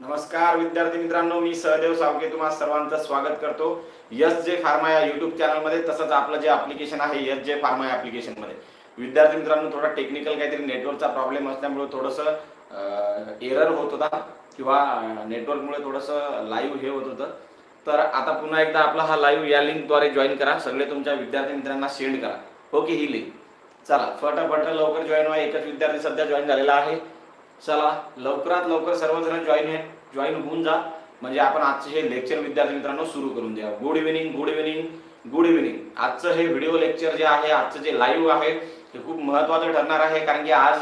नमस्कार विद्यार्थी मित्रांनो मी सहदेव सावके तुम्हा सर्वांचं स्वागत करतो. यस जे फार्मा या युट्यूब चॅनलमध्ये तसंच आपलं जे ॲप्लिकेशन आहे यस जे फार्मा या ॲप्लिकेशनमध्ये विद्यार्थी मित्रांनो थोडा टेक्निकल काहीतरी नेटवर्कचा प्रॉब्लेम असल्यामुळे थोडंसं एरर होत होता किंवा नेटवर्कमुळे थोडंसं लाईव्ह हे होत होतं. तर आता पुन्हा एकदा आपला हा लाईव्ह या लिंकद्वारे जॉईन करा. सगळे तुमच्या विद्यार्थी मित्रांना सेंड करा. ओके ही लिंक चला फटाफट लवकर जॉईन व्हा. एकच विद्यार्थी सध्या जॉईन झालेला आहे. चला लवकरात लवकर सर्वजण जॉईन जॉईन होऊन जा. म्हणजे आपण आजचे हे लेक्चर विद्यार्थी मित्रांनो सुरू करून द्या good evening good evening good evening आजचं हे व्हिडिओ लेक्चर जे आहे आजचं जे लाईव्ह आहे हे खूप महत्वाचं ठरणार आहे कारण की आज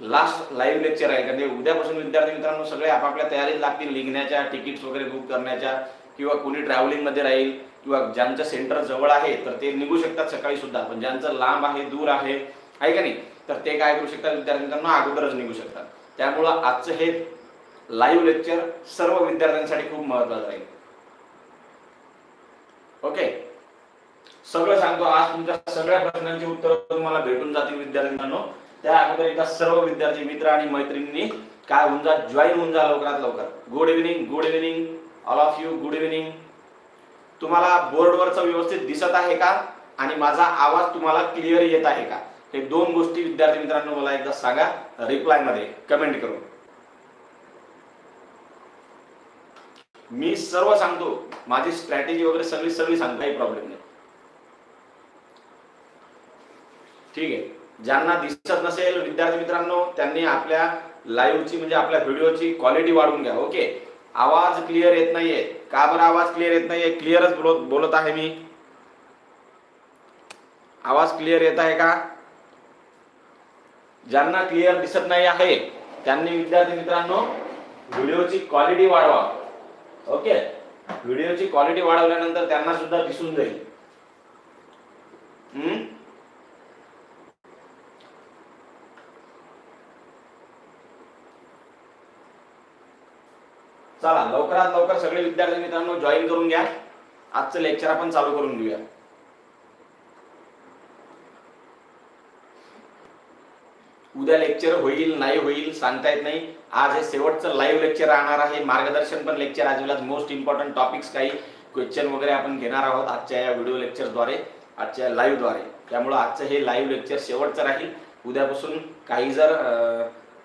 लास्ट लाईव्ह लेक्चर आहे. कारण उद्यापासून विद्यार्थी मित्रांनो सगळे आपापल्या तयारीत लागतील निघण्याच्या तिकीट्स वगैरे बुक करण्याच्या किंवा कोणी ट्रॅव्हलिंगमध्ये राहील किंवा ज्यांचं सेंटर जवळ आहे तर ते निघू शकतात सकाळी सुद्धा. पण ज्यांचं लांब आहे दूर आहे आहे का नाही? तर ते काय करू शकतात? विद्यार्थी मित्रांनो अगोदरच निघू शकतात. त्यामुळं आजचं हे लाईव्ह लेक्चर सर्व विद्यार्थ्यांसाठी खूप महत्वाचं राहील. ओके सगळं सांगतो. आज तुमच्या सगळ्या प्रश्नांची उत्तर तुम्हाला भेटून जातील विद्यार्थ्यांना. त्या अगोदर एकदा सर्व विद्यार्थी मित्र आणि मैत्रिणींनी काय होऊन जा जॉईन होऊन जा लवकरात लवकर. Good evening good evening all of you good evening तुम्हाला बोर्डवरचं व्यवस्थित दिसत आहे का? आणि माझा आवाज तुम्हाला क्लिअर येत आहे का? हे दोन गोष्टी विद्यार्थी मित्रांनो मला एकदा सांगा. रिप्लायमध्ये कमेंट करू. मी सर्व सांगतो माझी स्ट्रॅटेजी वगैरे सगळी सगळी सांगतो काही प्रॉब्लेम नाही. ठीक आहे. ज्यांना दिसत नसेल विद्यार्थी मित्रांनो त्यांनी आपल्या लाईव्हची म्हणजे आपल्या व्हिडिओची क्वालिटी वाढवून घ्या ओके आवाज क्लिअर येत नाहीये. का बरं आवाज क्लिअर येत नाहीये? क्लिअरच बोलत बोलत आहे मी. आवाज क्लिअर येत आहे का? ज्यांना क्लिअर दिसत नाही आहे त्यांनी विद्यार्थी मित्रांनो व्हिडिओची क्वालिटी वाढवा. ओके व्हिडिओची क्वालिटी वाढवल्यानंतर त्यांना सुद्धा दिसून जाईल. हम्म? चला लवकरात लवकर सगळे विद्यार्थी मित्रांनो जॉईन करून घ्या. आजचं लेक्चर आपण चालू करून घेऊया. उद्या लेक्चर होईल नाही होईल सांगता येत नाही. आज हे शेवटचं लाईव्ह लेक्चर राहणार आहे. मार्गदर्शन पण लेक्चर आज विलाज मोस्ट इम्पॉर्टंट टॉपिक्स काही क्वेश्चन वगैरे आपण घेणार आहोत आजच्या या व्हिडिओ लेक्चरद्वारे आजच्या लाईव्हद्वारे त्यामुळं आजचं हे लाईव्ह लेक्चर शेवटचं राहील. उद्यापासून काही जर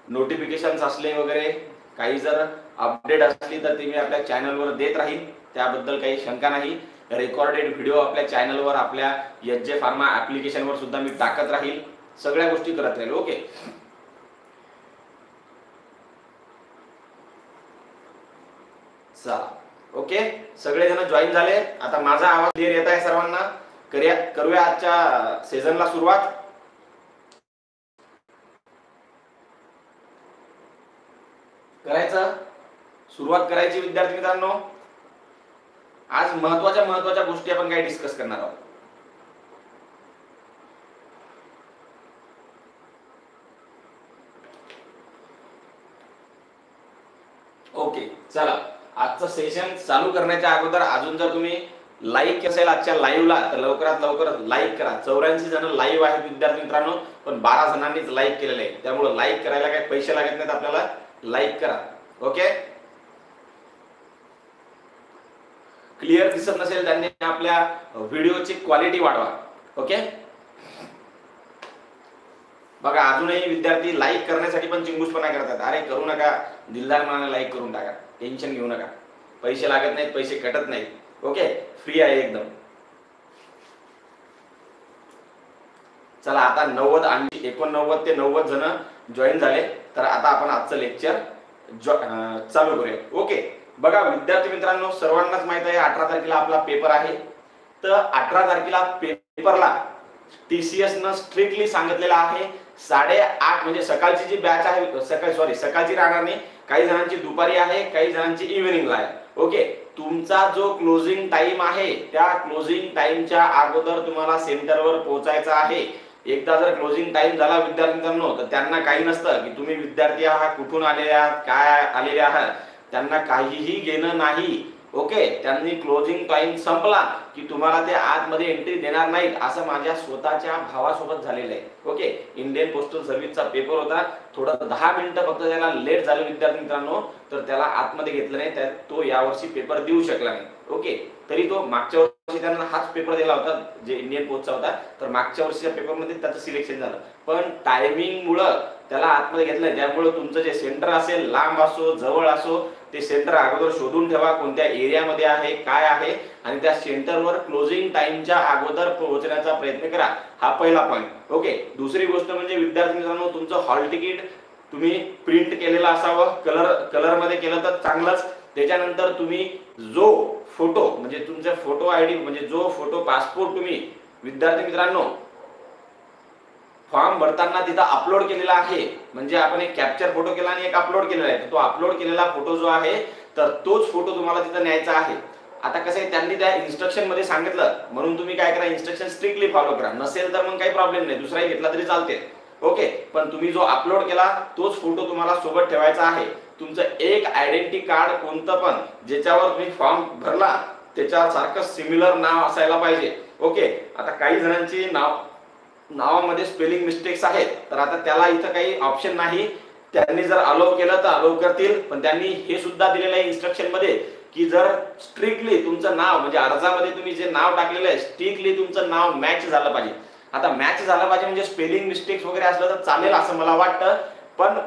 नोटिफिकेशन्स असले वगैरे काही जर अपडेट असली तर ती मी आपल्या चॅनलवर देत राहील. त्याबद्दल काही शंका नाही. रेकॉर्डेड व्हिडिओ आपल्या चॅनलवर आपल्या एच जे फार्मा ऍप्लिकेशनवर सुद्धा मी टाकत राहील. सगळ्या गोष्टी करत राहील ओके? चला ओके? सगळेजण जॉईन झाले. आता माझा आवाज क्लिअर येत आहे सर्वांना. करूया करूया आजच्या सीझनला सुरुवात. करायचं? सुरुवात करायची विद्यार्थी मित्रांनो. आज महत्त्वाच्या महत्त्वाच्या गोष्टी आपण काही डिस्कस करणार आहोत ओके चला आजचं सेशन चालू करण्याच्या अगोदर अजून जर तुम्ही लाईक असेल आजच्या लाईव्हला तर लवकरात लवकर लाईक करा. चौऱ्याऐंशी जण लाईव्ह आहेत विद्यार्थी मित्रांनो पण बारा जणांनीच लाईक केलेलं आहे त्यामुळे लाईक करायला काही पैसे लागत नाहीत आपल्याला. लाईक करा. ओके क्लिअर दिसत नसेल त्यांनी आपल्या व्हिडिओची क्वालिटी वाढवा. ओके बघा अजूनही विद्यार्थी लाईक करण्यासाठी पण चिंगूसपणा करतात. अरे करू नका. दिलदार मनाने लाईक करून टाका. टेन्शन घेऊ नका. पैसे लागत नाहीत पैसे कटत नाहीत. ओके फ्री आहे एकदम. चला आता नव्वद ऐंशी एकोणनव्वद ते नव्वद जण जॉईन झाले. तर आता आपण आजचं लेक्चर चालू करूया. ओके बघा विद्यार्थी मित्रांनो सर्वांनाच माहीत आहे अठरा तारखेला आपला पेपर आहे. तर अठरा तारखेला पेपरला टीसीएस न स्ट्रिक्टली सांगितलेलं आहे साडे आठ म्हणजे सकाळची जी बॅच आहे सकाळी सॉरी सकाळची राहणार नाही काही जणांची दुपारी आहे काही जणांची इव्हिनिंगला आहे. ओके तुमचा जो क्लोजिंग टाइम आहे त्या क्लोजिंग टाइमच्या अगोदर तुम्हाला सेंटरवर पोहोचायचं आहे. एकदा जर क्लोजिंग टाइम झाला विद्यार्थ्यांनो तर त्यांना काही नसतं की तुम्ही विद्यार्थी आहात कुठून आलेले आहात काय आलेले आहात. त्यांना काहीही घेणं नाही. ओके त्यांनी क्लोजिंग टाइम संपला की तुम्हाला ते आतमध्ये एंट्री देणार नाहीत असं माझ्या स्वतःच्या भावासोबत झालेलं आहे. ओके इंडियन पोस्टल सर्व्हिसचा पेपर होता. थोडं दहा मिनिटं फक्त त्याला लेट झालं विद्यार्थी मित्रांनो तर त्याला आतमध्ये घेतलं नाही त्यात तो यावर्षी पेपर देऊ शकला नाही. ओके तरी तो मागच्या वर्षी त्यांना हाच पेपर दिला होता जे इंडियन पोस्टचा होता. तर मागच्या वर्षीच्या पेपरमध्ये त्याचं सिलेक्शन झालं. पण टायमिंगमुळं त्याला आतमध्ये घेतलं त्यामुळे तुमचं जे सेंटर असेल लांब असो जवळ असो ते सेंटर अगोदर शोधून ठेवा कोणत्या एरियामध्ये आहे काय आहे आणि त्या सेंटरवर क्लोजिंग टाइमच्या अगोदर पोहोचण्याचा प्रयत्न करा. हा पहिला पॉईंट ओके दुसरी गोष्ट म्हणजे विद्यार्थी मित्रांनो तुमचं हॉल तिकीट तुम्ही प्रिंट केलेलं असावं. कलर कलरमध्ये केलं तर चांगलंच. त्याच्यानंतर तुम्ही जो फोटो म्हणजे तुमचा फोटो आय डी म्हणजे जो फोटो पासपोर्ट तुम्ही विद्यार्थी मित्रांनो फॉर्म भरताना तिथं अपलोड केलेला आहे. म्हणजे आपण एक कॅप्चर फोटो केला आणि एक अपलोड केलेला आहे. तो अपलोड केलेला फोटो जो आहे तर तोच फोटो तुम्हाला तिथं न्यायचा आहे. आता कसं आहे त्यांनी त्या इन्स्ट्रक्शनमध्ये सांगितलं. म्हणून तुम्ही काय करा इन्स्ट्रक्शन स्ट्रिक्टली फॉलो करा. नसेल तर मग काही प्रॉब्लेम नाही. दुसराही घेतला तरी चालते ओके पण तुम्ही जो अपलोड केला तोच फोटो तुम्हाला सोबत ठेवायचा आहे. तुमचं एक आयडेंटिटी कार्ड कोणतं पण ज्याच्यावर तुम्ही फॉर्म भरला त्याच्या सारखं सिमिलर नाव असायला पाहिजे. ओके आता काही जणांची नाव नावामध्ये स्पेलिंग मिस्टेक्स आहेत. तर आता त्याला इथं काही ऑप्शन नाही. त्यांनी जर अलाव केलं तर अलाव करतील. पण त्यांनी हे सुद्धा दिलेलं आहे इन्स्ट्रक्शनमध्ये की जर स्ट्रिक्टली तुमचं नाव म्हणजे अर्जामध्ये तुम्ही जे नाव टाकलेलं आहे स्ट्रिक्टली तुमचं नाव मॅच झालं पाहिजे. आता मॅच झालं पाहिजे म्हणजे स्पेलिंग मिस्टेक्स वगैरे असलं तर चालेल असं मला वाटतं. पण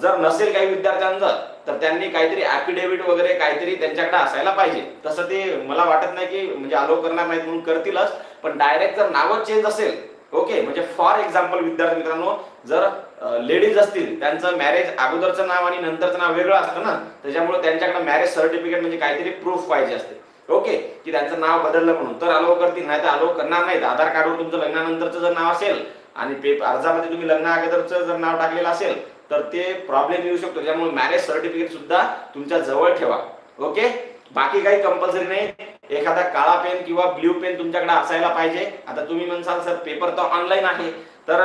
जर नसेल काही विद्यार्थ्यांचं तर त्यांनी काहीतरी ऍफिडेव्हिट वगैरे काहीतरी त्यांच्याकडे असायला पाहिजे. तसं ते मला वाटत नाही की म्हणजे अलाव करणार नाहीत म्हणून करतीलच. पण डायरेक्ट जर नावच चेंज असेल ओके म्हणजे फॉर एक्झाम्पल विद्यार्थी मित्रांनो जर लेडीज असतील त्यांचं मॅरेज अगोदरचं नाव आणि नंतरचं नाव वेगळं असतं ना त्याच्यामुळे त्यांच्याकडे मॅरेज सर्टिफिकेट म्हणजे काहीतरी प्रूफ पाहिजे असते. ओके की त्यांचं नाव बदललं म्हणून. तर अलो करतील नाही तर अलो करणार नाहीत. आधार कार्डवर तुमचं लग्नानंतरचं जर नाव असेल आणि पेपर अर्जामध्ये तुम्ही लग्ना अगोदरचं जर नाव टाकलेलं असेल तर ते प्रॉब्लेम येऊ शकतो. त्यामुळे मॅरेज सर्टिफिकेट सुद्धा तुमच्या जवळ ठेवा. ओके बाकी काही कंपल्सरी नाही. एखादा काळा पेन किंवा ब्ल्यू पेन तुमच्याकडे असायला पाहिजे. आता तुम्ही म्हणसाल सर पेपर तर ऑनलाईन आहे. तर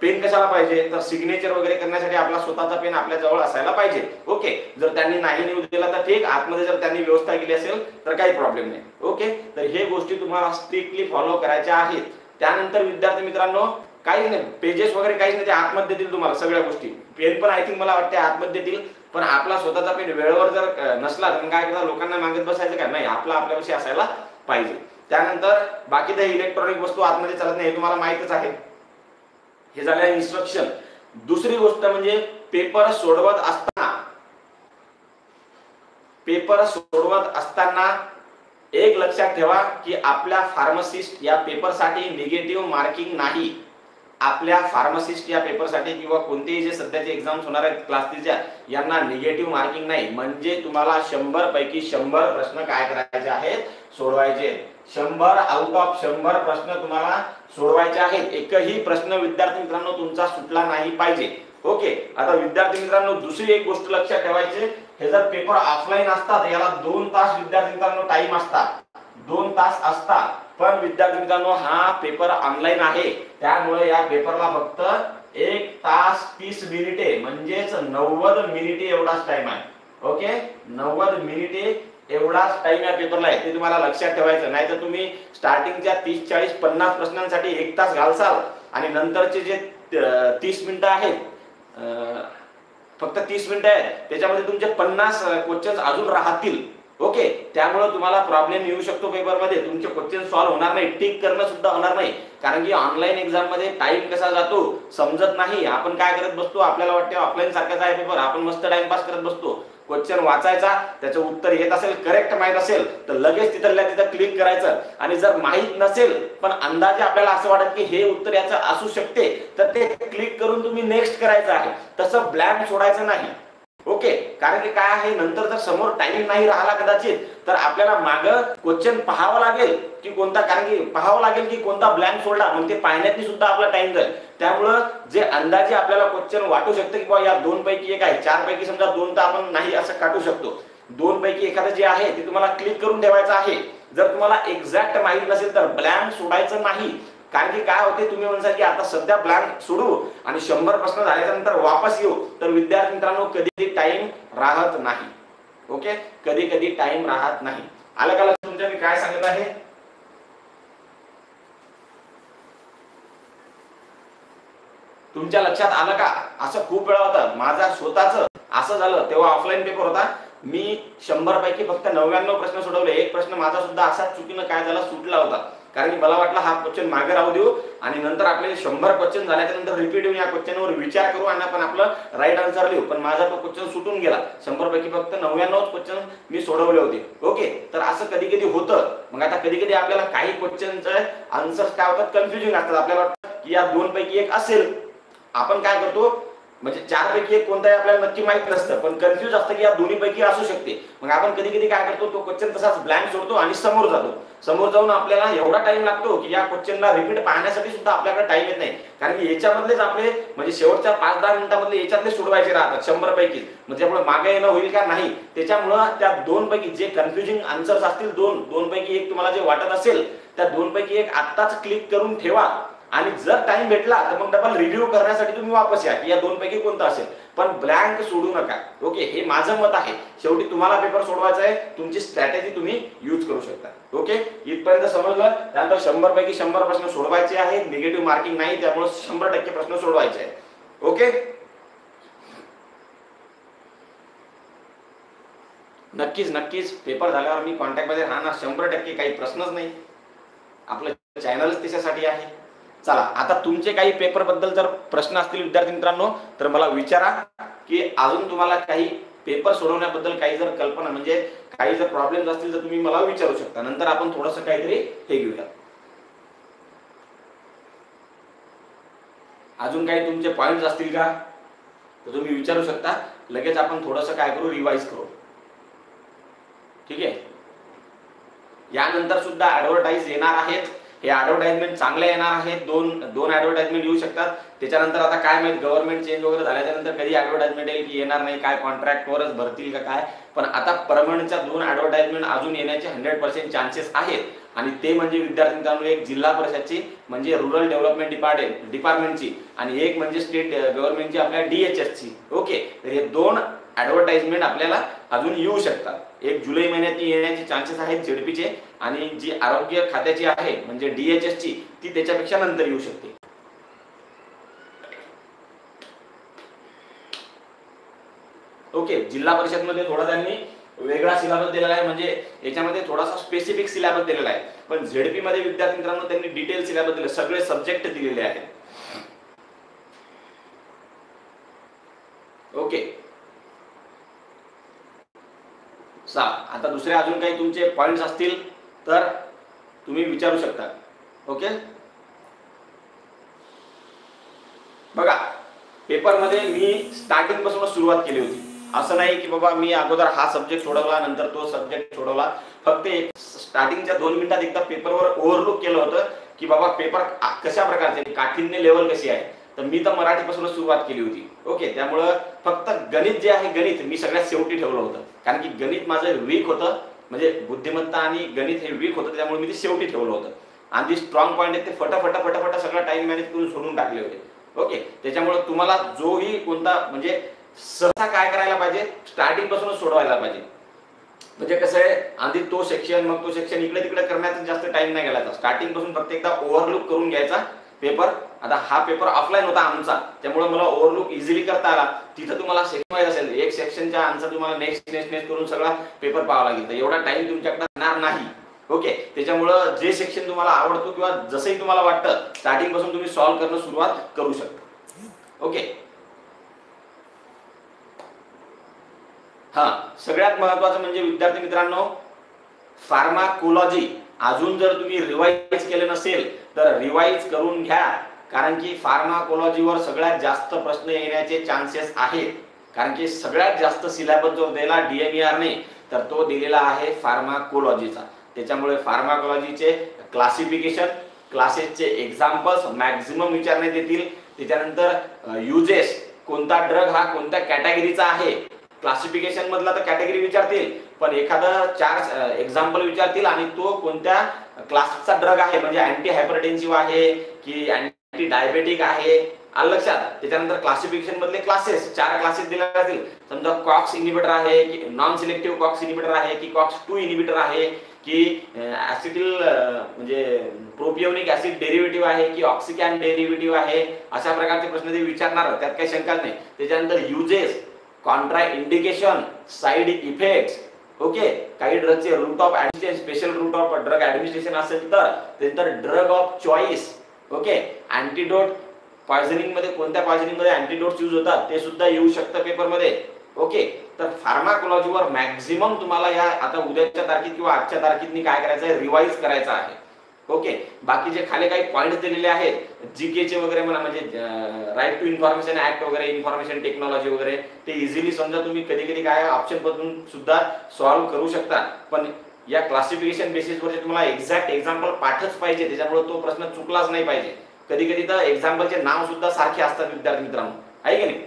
पेन कशाला पाहिजे? तर सिग्नेचर वगैरे करण्यासाठी आपला स्वतःचा पेन आपल्या जवळ असायला पाहिजे. ओके. जर त्यांनी नाही न्यूज दिला तर ठीक. आतमध्ये जर त्यांनी व्यवस्था केली असेल तर काही प्रॉब्लेम नाही. ओके. तर हे गोष्टी तुम्हाला स्ट्रिक्टली फॉलो करायच्या आहेत. त्यानंतर विद्यार्थी मित्रांनो काही नाही. पेजेस वगैरे काहीच नाही. ते आतमध्ये देतील तुम्हाला सगळ्या गोष्टी. पेन पण आय थिंक मला वाटते आतमध्ये देतील. पण आपला स्वतःचा पेन वेळेवर जर नसला तर काय करता लोकांना मागत बसायचं का नाही आपला आपल्यापाशी असायला पाहिजे. त्यानंतर बाकी त्या इलेक्ट्रॉनिक वस्तू आतमध्ये चालत नाही हे तुम्हाला माहितच आहे. हे झालं इन्स्ट्रक्शन दुसरी गोष्ट म्हणजे पेपर सोडवत असताना पेपर सोडवत असताना एक लक्षात ठेवा की आपल्या फार्मसिस्ट या पेपरसाठी निगेटिव्ह मार्किंग नाही. आपल्या फार्मसिस्ट या पेपरसाठी किंवा कोणतेही जे सध्याचे एक्झाम्स होणार आहेत क्लासेसच्या यांना निगेटिव्ह मार्किंग नाही. म्हणजे तुम्हाला शंभर पैकी शंभर प्रश्न काय करायचे आहेत? सोडवायचे. शंभर आउट ऑफ शंभर प्रश्न तुम्हाला सोडवायचे आहेत. एकही प्रश्न विद्यार्थी मित्रांनो तुमचा सुटला नाही पाहिजे. ओके? आता विद्यार्थी मित्रांनो दुसरी एक गोष्ट लक्षात ठेवायची. हे जर पेपर ऑफलाईन असतात याला दोन तास विद्यार्थी मित्रांनो टाइम असतात. दोन तास असतात. पण विद्यार्थी मित्रांनो हा पेपर ऑनलाईन आहे. त्यामुळे या पेपरला फक्त एक तास तीस मिनिटे म्हणजेच नव्वद मिनिटे एवढाच टाइम आहे. ओके नव्वद मिनिटे एवढाच टाइम या पेपरला आहे. ते तुम्हाला लक्षात ठेवायचं. नाही तर तुम्ही स्टार्टिंगच्या तीस चाळीस पन्नास प्रश्नांसाठी एक तास घालसाल. आणि नंतरचे जे तीस मिनिटं आहेत फक्त तीस मिनिटं आहेत त्याच्यामध्ये तुमचे पन्नास क्वेश्चन्स अजून राहतील. ओके त्यामुळे तुम्हाला प्रॉब्लेम येऊ शकतो पेपरमध्ये तुमचे क्वेश्चन सॉल्व्ह होणार नाही. टिक करणं सुद्धा होणार नाही. कारण की ऑनलाईन एक्झाममध्ये टाइम कसा जातो समजत नाही. आपण काय करत बसतो? आपल्याला वाटते ऑफलाईन सारखाच आहे पेपर आपण मस्त टाइमपास करत बसतो. क्वेश्चन वाचायचा त्याचं उत्तर येत असेल करेक्ट माहीत असेल तर लगेच तिथल्या तिथं क्लिक करायचं. आणि जर माहीत नसेल पण अंदाजे आपल्याला असं वाटत की हे उत्तर याचं असू शकते तर ते क्लिक करून तुम्ही नेक्स्ट करायचं आहे. तसं ब्लँक सोडायचं नाही. ओके कारण की काय आहे? नंतर जर समोर टाइमिंग नाही राहिला कदाचित तर आपल्याला माग क्वेश्चन पाहावं लागेल की कोणता कारण की पाहावं लागेल की कोणता ब्लँक सोडला मग ते पाहण्यात सुद्धा आपला टाइम जाईल. त्यामुळं जे अंदाजे आपल्याला क्वेश्चन वाटू शकतं की बाबा या दोन पैकी एक आहे. चार पैकी समजा दोन तर आपण नाही असं काटू शकतो. दोन पैकी एखादं जे आहे ते तुम्हाला क्लिक करून ठेवायचं आहे. जर तुम्हाला एक्झॅक्ट माहिती नसेल तर ब्लँक सोडायचं नाही. कारण की काय होते तुम्ही म्हणता की आता सध्या ब्लँक सोडू आणि शंभर प्रश्न झाल्याच्यानंतर वापस येऊ तर विद्यार्थी मित्रांनो कधी टाइम राहत नाही. ओके कधी कधी टाइम राहत नाही. आलं का लक्ष तुमच्या? मी काय सांगत आहे? तुमच्या लक्षात आलं का? असं खूप वेळा होतं. माझा स्वतःच असं झालं तेव्हा ऑफलाईन पेपर होता. मी शंभर पैकी फक्त नव्याण्णव प्रश्न सोडवले. एक प्रश्न माझा सुद्धा असाच चुकीनं काय झाला? सुटला होता. कारण की मला वाटलं हा क्वेश्चन मागे राहू देऊ आणि नंतर आपले शंभर क्वेश्चन झाल्याच्यानंतर रिपीट येऊन या क्वेश्चनवर विचार करू आणि आपण आपलं राईट आन्सर लिहू. पण माझा तो क्वेश्चन सुटून गेला. शंभर पैकी फक्त नव्याण्णवच क्वेश्चन मी सोडवले होते. ओके तर असं कधी कधी होतं. मग आता कधी कधी आपल्याला काही क्वेश्चनचे आन्सर्स काय होतात? कन्फ्युजिंग असतात. आपल्याला वाटतं की या दोन पैकी एक असेल. आपण काय करतो? म्हणजे चार पैकी एक कोणताही आपल्याला नक्की माहीत नसतं पण कन्फ्युज असतं की या दोन्ही पैकी असू शकते. मग आपण कधी कधी काय करतो तो क्वेश्चन तसाच ब्लँक सोडतो आणि समोर जातो. समोर जाऊन आपल्याला एवढा टाइम लागतो की या क्वेश्चनला रिपीट पाहण्यासाठी सुद्धा आपल्याकडे टाइम येत नाही. कारण की याच्यामधलेच आपले म्हणजे शेवटच्या पाच दहा मिनिटांमधले याच्यातले सोडवायचे राहतात शंभर पैकी म्हणजे त्यामुळे मागे येणं होईल का? नाही. त्याच्यामुळं त्या दोन पैकी जे कन्फ्युजिंग आन्सर्स असतील दोन दोन पैकी एक तुम्हाला जे वाटत असेल त्या दोन पैकी एक आत्ताच क्लिक करून ठेवा. आणि जर टाइम भेटला तर मग डबल रिव्ह्यू करण्यासाठी तुम्ही वापस या की या दोन पैकी कोणतं असेल. पण ब्लँक सोडू नका. ओके हे माझं मत आहे. शेवटी तुम्हाला पेपर सोडवायचा आहे. तुमची स्ट्रॅटेजी तुम्ही यूज करू शकता. ओके इथपर्यंत समजलं? त्यानंतर शंभर पैकी शंभर प्रश्न सोडवायचे आहे निगेटिव्ह मार्किंग नाही त्यामुळे शंभर टक्के प्रश्न सोडवायचे आहे ओके नक्कीच नक्कीच. पेपर झाल्यावर मी कॉन्टॅक्टमध्ये राहणार. शंभर टक्के काही प्रश्नच नाही. आपलं चॅनलच त्याच्यासाठी आहे. चला आता तुमचे काही पेपरबद्दल जर प्रश्न असतील विद्यार्थी मित्रांनो तर मला विचारा की अजून तुम्हाला काही पेपर सोडवण्याबद्दल काही जर कल्पना म्हणजे काही जर प्रॉब्लेम असतील तर तुम्ही मला विचारू शकता. नंतर आपण थोडस काहीतरी हे घेऊया अजून काही तुमचे पॉइंट असतील का? तर तुम्ही विचारू शकता. लगेच आपण थोडस काय करू रिवाइज करू. ठीक आहे? यानंतर सुद्धा ऍडव्हर्टाईज येणार आहेत. हे ऍडव्हर्टाइजमेंट चांगले येणार आहेत. दोन दोन ऍडव्हर्टाइजमेंट येऊ शकतात. त्याच्यानंतर आता काय माहीत गव्हर्नमेंट चेंज वगैरे झाल्याच्यानंतर कधी ऍडव्हर्टाइजमेंट येईल की येणार नाही काय कॉन्ट्रॅक्टवरच भरतील का काय. पण आता परमनंटच्या दोन ऍडव्हर्टाइजमेंट अजून येण्याचे हंड्रेड पर्सेंट चान्सेस आहेत. आणि ते म्हणजे विद्यार्थी मित्रांनो एक जिल्हा परिषदची म्हणजे रुरल डेव्हलपमेंट डिपार्टमेंट डिपार्टमेंटची आणि एक म्हणजे स्टेट गव्हर्नमेंटची आपल्या डीएचएसची ओके तर हे दोन ऍडव्हर्टाइजमेंट आपल्याला अजून येऊ शकतात. एक जुलै महिन्यात येण्याचे चान्सेस आहेत झेडपीचे आणि जी आरोग्य खात्याची आहे म्हणजे डीएचएस ची ती त्याच्यापेक्षा नंतर येऊ शकते. ओके जिल्हा परिषदमध्ये थोडा त्यांनी वेगळा सिलेबस दिलेला आहे म्हणजे याच्यामध्ये थोडासा स्पेसिफिक सिलेबस दिलेला आहे. पण झेडपी मध्ये विद्यार्थी मित्रांनो त्यांनी डिटेल सिलेबस दिले सगळे सब्जेक्ट दिलेले आहेत. ओके. सा आता दुसरे अजून काही तुमचे पॉईंट्स असतील तर तुम्ही विचारू शकता. ओके बघा पेपरमध्ये मी स्टार्टिंगपासून सुरुवात केली होती. असं नाही की बाबा मी अगोदर हा सब्जेक्ट सोडवला नंतर तो सब्जेक्ट सोडवला. फक्त एक स्टार्टिंगच्या दोन मिनिटात एकदा पेपरवर ओव्हरलुक केलं होतं की बाबा पेपर कशा प्रकारचे काठिण्य लेवल कशी आहे? तर मी तर मराठीपासूनच सुरुवात केली होती. ओके त्यामुळं फक्त गणित जे आहे गणित मी सगळ्यात शेवटी ठेवलं होतं. कारण की गणित माझं वीक होतं म्हणजे बुद्धिमत्ता आणि गणित हे वीक होतं त्यामुळे मी ते शेवटी ठेवलं होतं. आणि जे स्ट्रॉंग पॉईंट आहेत ते फटाफट फटाफट सगळं टाइम मॅनेज करून सोडून टाकले होते. ओके त्याच्यामुळे तुम्हाला जोही कोणता म्हणजे सहसा काय करायला पाहिजे? स्टार्टिंग पासूनच सोडवायला पाहिजे. म्हणजे कसं आहे आधी तो सेक्शन मग तो सेक्शन इकडे तिकडे करण्याचा जास्त टाइम नाही घालायचा. स्टार्टिंगपासून फक्त एकदा ओव्हरलुक करून घ्यायचा. पेपर. आता हा पेपर ऑफलाईन होता आमचा. त्यामुळे मला ओव्हरलुक इझिली करता आला. तिथं तुम्हाला सेक्शन माहीत असेल एक सेक्शनच्या आन्सर तुम्हाला नेक्स्ट नेक्स्ट नेक्स्ट करून सगळा पेपर पाहावा लागेल. तर एवढा टाइम तुमच्याकडे राहणार नाही. ओके त्याच्यामुळं जे सेक्शन तुम्हाला आवडतो किंवा जसंही तुम्हाला वाटतं स्टार्टिंगपासून तुम्ही सॉल्व्ह करणं सुरुवात करू शकता. ओके हा सगळ्यात महत्वाचं म्हणजे विद्यार्थी मित्रांनो फार्माकोलॉजी अजून जर तुम्ही रिवाईज केले नसेल तर रिवाईज करून घ्या. कारण की फार्माकोलॉजीवर सगळ्यात जास्त प्रश्न येण्याचे चान्सेस आहेत. कारण की सगळ्यात जास्त सिलेबस जो दिला डीएमईआरने तर तो दिलेला आहे फार्माकोलॉजीचा त्याच्यामुळे फार्माकोलॉजीचे क्लासिफिकेशन क्लासेसचे एक्झाम्पल्स मॅक्झिमम विचारण्यात येतील. त्याच्यानंतर युजेस कोणता ड्रग हा कोणत्या कॅटेगरीचा आहे? क्लासिफिकेशन मधला तर कॅटेगरी विचारतील पण एखादा चार एक्झाम्पल विचारतील आणि तो कोणत्या क्लासचा ड्रग आहे? म्हणजे अँटी हायपरटेन्सिव्ह आहे की अँटी डायबेटिक आहे? आलं लक्षात? त्याच्यानंतर क्लासिफिकेशन मधले क्लासेस चार क्लासेस दिले जातील. समजा कॉक्स इनिबिटर आहे की नॉन सिलेक्टिव्ह कॉक्स इनिबिटर आहे की कॉक्स टू इनिबिटर आहे की ऍसिटिल म्हणजे प्रोपियोनिक ऍसिड डेरिव्हेटिव्ह आहे की ऑक्सिकॅन डेरिव्हेटिव्ह आहे? अशा प्रकारचे प्रश्न ते विचारणार त्यात काही शंकाच नाही. त्याच्यानंतर uses contraindication side effects okay? काही ड्रगचे route of administration special route of drug administration असेल तर त्यानंतर drug of choice okay? Antidote पॉयझनिंगमध्ये कोणत्या पॉयझनिंगमध्ये अँटीडोट यूज होतात ते सुद्धा येऊ शकतं पेपरमध्ये ओके? तर फार्माकोलॉजीवर मॅक्झिमम तुम्हाला या आता उद्याच्या तारखेत किंवा आजच्या तारखेत काय करायचं आहे रिवाईज करायचं आहे. ओके बाकीचे खाली काही पॉईंट दिलेले आहेत जी चे वगैरे मला म्हणजे राईट टू इन्फॉर्मेशन ऍक्ट वगैरे इन्फॉर्मेशन टेक्नॉलॉजी वगैरे ते इझिली समजा तुम्ही कधी कधी काय ऑप्शन बदलून सुद्धा सॉल्व्ह करू शकता. पण या क्लासिफिकेशन बेसिसवर तुम्हाला एक्झॅक्ट एक्झाम्पल पाठच पाहिजे त्याच्यामुळे तो प्रश्न चुकलाच नाही पाहिजे. कधी कधी तर एक्झाम्पलचे नाव सुद्धा सारखे असतात विद्यार्थी मित्रांनो. आहे की नाही?